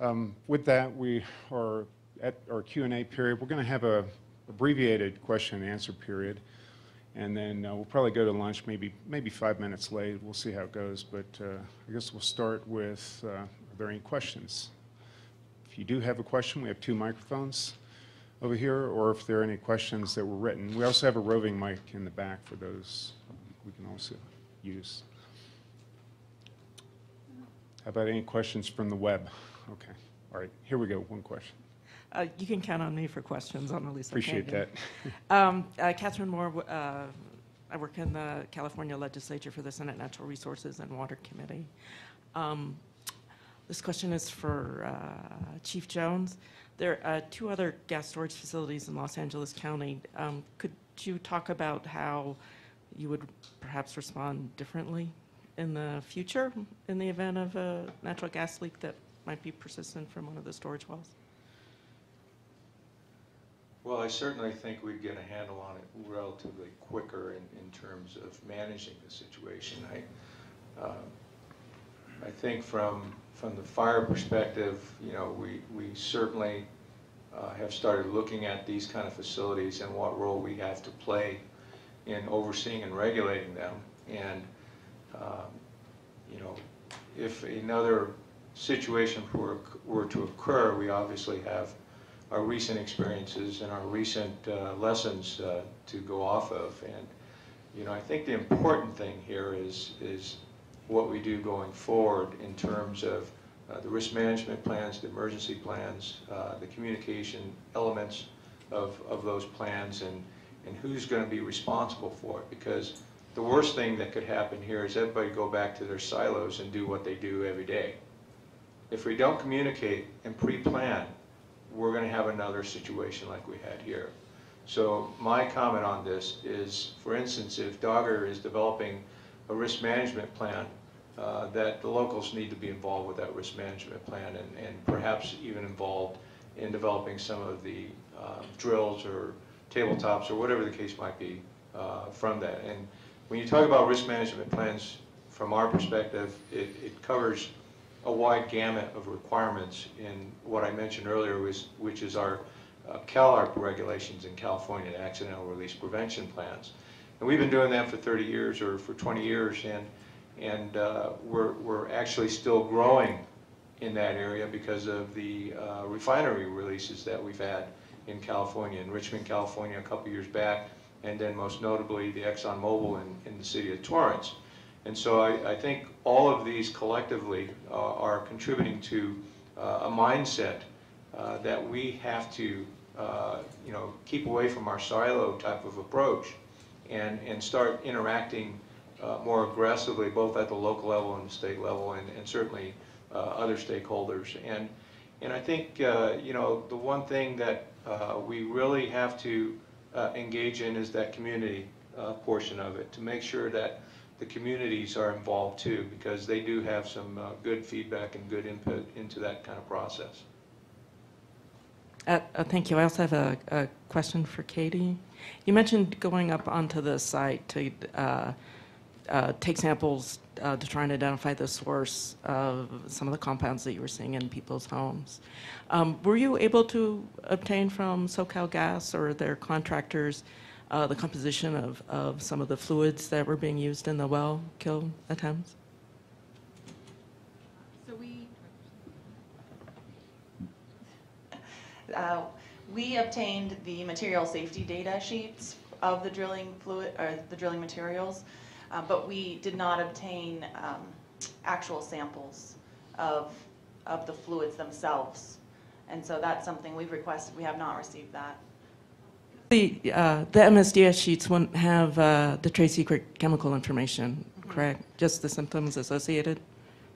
Um, With that, we are at our Q and A period. We're going to have a abbreviated question and answer period, and then uh, we'll probably go to lunch, maybe, maybe five minutes late. We'll see how it goes, but uh, I guess we'll start with, uh, are there any questions? If you do have a question, we have two microphones over here, or if there are any questions that were written. We also have a roving mic in the back for those we can also use. How about any questions from the web? Okay, all right, here we go, one question. Uh, You can count on me for questions on Aliso Appreciate Canyon. that. Um, uh, Catherine Moore, uh, I work in the California Legislature for the Senate Natural Resources and Water Committee. Um, This question is for uh, Chief Jones. There are uh, two other gas storage facilities in Los Angeles County. Um, Could you talk about how you would perhaps respond differently in the future in the event of a natural gas leak that might be persistent from one of the storage wells? Well, I certainly think we'd get a handle on it relatively quicker in, in terms of managing the situation. I, um, I think from, from the fire perspective, you know, we, we certainly uh, have started looking at these kind of facilities and what role we have to play in overseeing and regulating them. And, um, you know, if another situation were, were to occur, we obviously have our recent experiences and our recent uh, lessons uh, to go off of. And, you know, I think the important thing here is, is what we do going forward in terms of uh, the risk management plans, the emergency plans, uh, the communication elements of, of those plans, and, and who's going to be responsible for it. Because the worst thing that could happen here is everybody go back to their silos and do what they do every day. If we don't communicate and pre-plan, we're going to have another situation like we had here. So my comment on this is, for instance, if DOGGR is developing a risk management plan, uh, that the locals need to be involved with that risk management plan and, and perhaps even involved in developing some of the uh, drills or tabletops or whatever the case might be uh, from that. And when you talk about risk management plans, from our perspective, it, it covers a wide gamut of requirements in what I mentioned earlier, was, which is our uh, CalARP regulations in California, accidental release prevention plans. And we've been doing that for 30 years or for 20 years, and, and uh, we're, we're actually still growing in that area because of the uh, refinery releases that we've had in California, in Richmond, California, a couple years back, and then most notably the ExxonMobil in, in the city of Torrance. And so I, I think all of these collectively uh, are contributing to uh, a mindset uh, that we have to, uh, you know, keep away from our silo type of approach and, and start interacting uh, more aggressively, both at the local level and the state level, and, and certainly uh, other stakeholders. And, and I think, uh, you know, the one thing that uh, we really have to uh, engage in is that community portion of it, to make sure that the communities are involved too, because they do have some uh, good feedback and good input into that kind of process. Uh, uh, Thank you. I also have a, a question for Katie. You mentioned going up onto the site to uh, take samples uh, to try and identify the source of some of the compounds that you were seeing in people's homes. Um, Were you able to obtain from SoCal Gas or their contractors uh, the composition of, of some of the fluids that were being used in the well kill attempts? So we, Uh, We obtained the material safety data sheets of the drilling fluid, or the drilling materials, uh, but we did not obtain um, actual samples of, of the fluids themselves. And so that's something we've requested. We have not received that. The, uh, the MSDS sheets wouldn't have uh, the trade secret chemical information, correct? Just the symptoms associated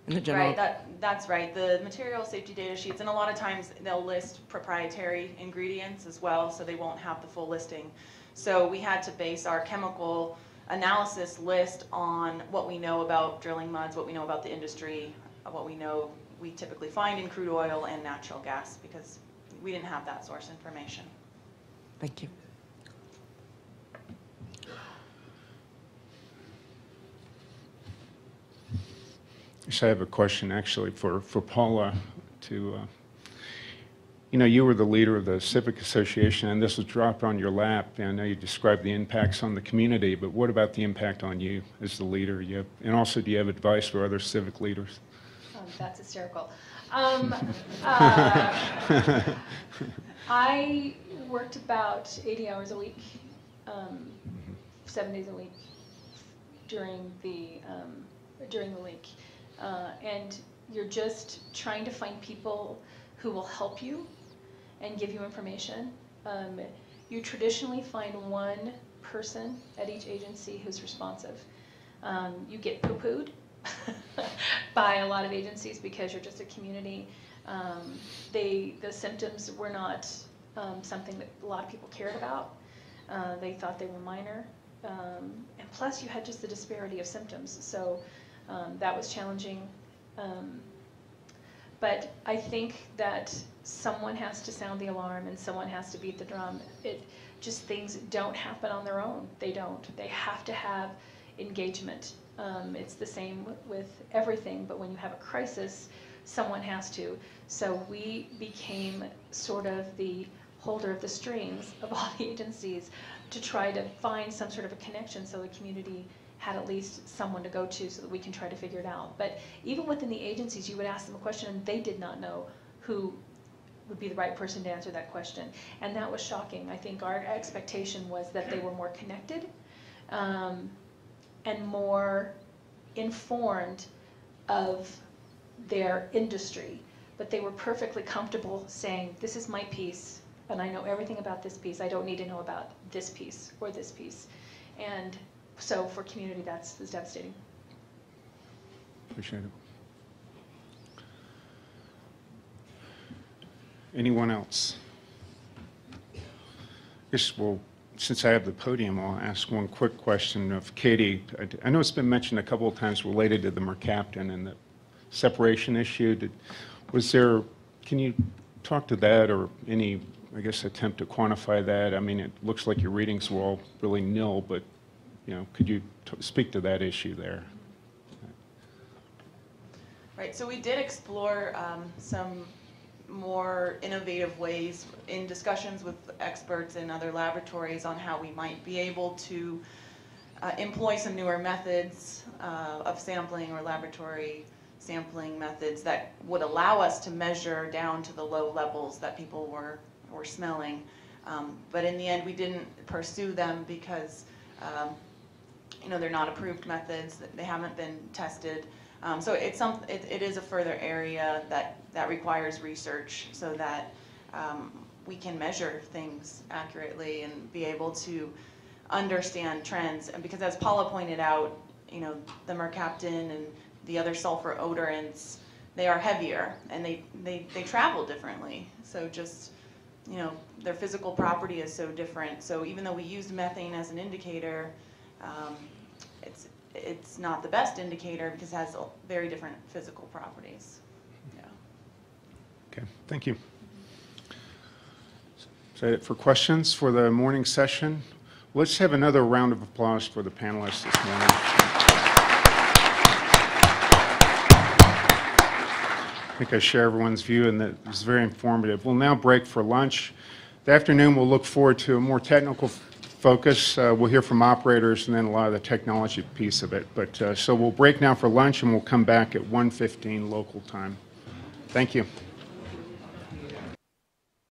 in the general? Right, that, that's right. The material safety data sheets, and a lot of times they'll list proprietary ingredients as well, so they won't have the full listing. So we had to base our chemical analysis list on what we know about drilling muds, what we know about the industry, uh, what we know we typically find in crude oil and natural gas, because we didn't have that source information. Thank you. So I have a question actually for, for Paula to, uh, you know, you were the leader of the Civic Association and this was dropped on your lap. And I know you described the impacts on the community, but what about the impact on you as the leader? You have, and also, do you have advice for other civic leaders? Um, That's hysterical. Um, uh, I worked about 80 hours a week, um, seven days a week during the, um, during the week. Uh, And you're just trying to find people who will help you and give you information. Um, You traditionally find one person at each agency who's responsive. Um, You get poo-pooed by a lot of agencies because you're just a community. Um, They, the symptoms were not um, something that a lot of people cared about. Uh, They thought they were minor. Um, And plus, you had just the disparity of symptoms, so um, that was challenging. Um, But I think that someone has to sound the alarm and someone has to beat the drum. It, just things don't happen on their own. They don't. They have to have engagement. Um, it's the same with everything, but when you have a crisis, someone has to. So we became sort of the holder of the strings of all the agencies to try to find some sort of a connection so the community had at least someone to go to so that we can try to figure it out. But even within the agencies, you would ask them a question and they did not know who would be the right person to answer that question. And that was shocking. I think our expectation was that they were more connected um, and more informed of their industry. But they were perfectly comfortable saying, this is my piece, and I know everything about this piece. I don't need to know about this piece or this piece. And so for community, that's, that's devastating. Appreciate it. Anyone else? Yes, well, since I have the podium, I'll ask one quick question of Katie. I- I know it's been mentioned a couple of times related to the Mercaptan and the separation issue. Did- Was there, can you talk to that or any, I guess, attempt to quantify that? I mean, it looks like your readings were all really nil, but, you know, could you speak to that issue there? Right, so we did explore um, some more innovative ways in discussions with experts in other laboratories on how we might be able to uh, employ some newer methods uh, of sampling or laboratory sampling methods that would allow us to measure down to the low levels that people were, were smelling. Um, But in the end, we didn't pursue them because um, you know, they're not approved methods, they haven't been tested. Um, so it's some, it, it is a further area that, that requires research so that, um, we can measure things accurately and be able to understand trends. And because as Paula pointed out, you know, the mercaptan and the other sulfur odorants, they are heavier and they, they, they travel differently. So just, you know, their physical property is so different. So even though we used methane as an indicator, um, it's, it's not the best indicator because it has very different physical properties. Yeah. Okay, thank you. Is that it for questions for the morning session? Let's have another round of applause for the panelists this morning. I think I share everyone's view and that it was very informative. We'll now break for lunch. The afternoon, we'll look forward to a more technical f- focus. Uh, We'll hear from operators and then a lot of the technology piece of it. But, uh, so we'll break now for lunch and we'll come back at 1:15 local time. Thank you.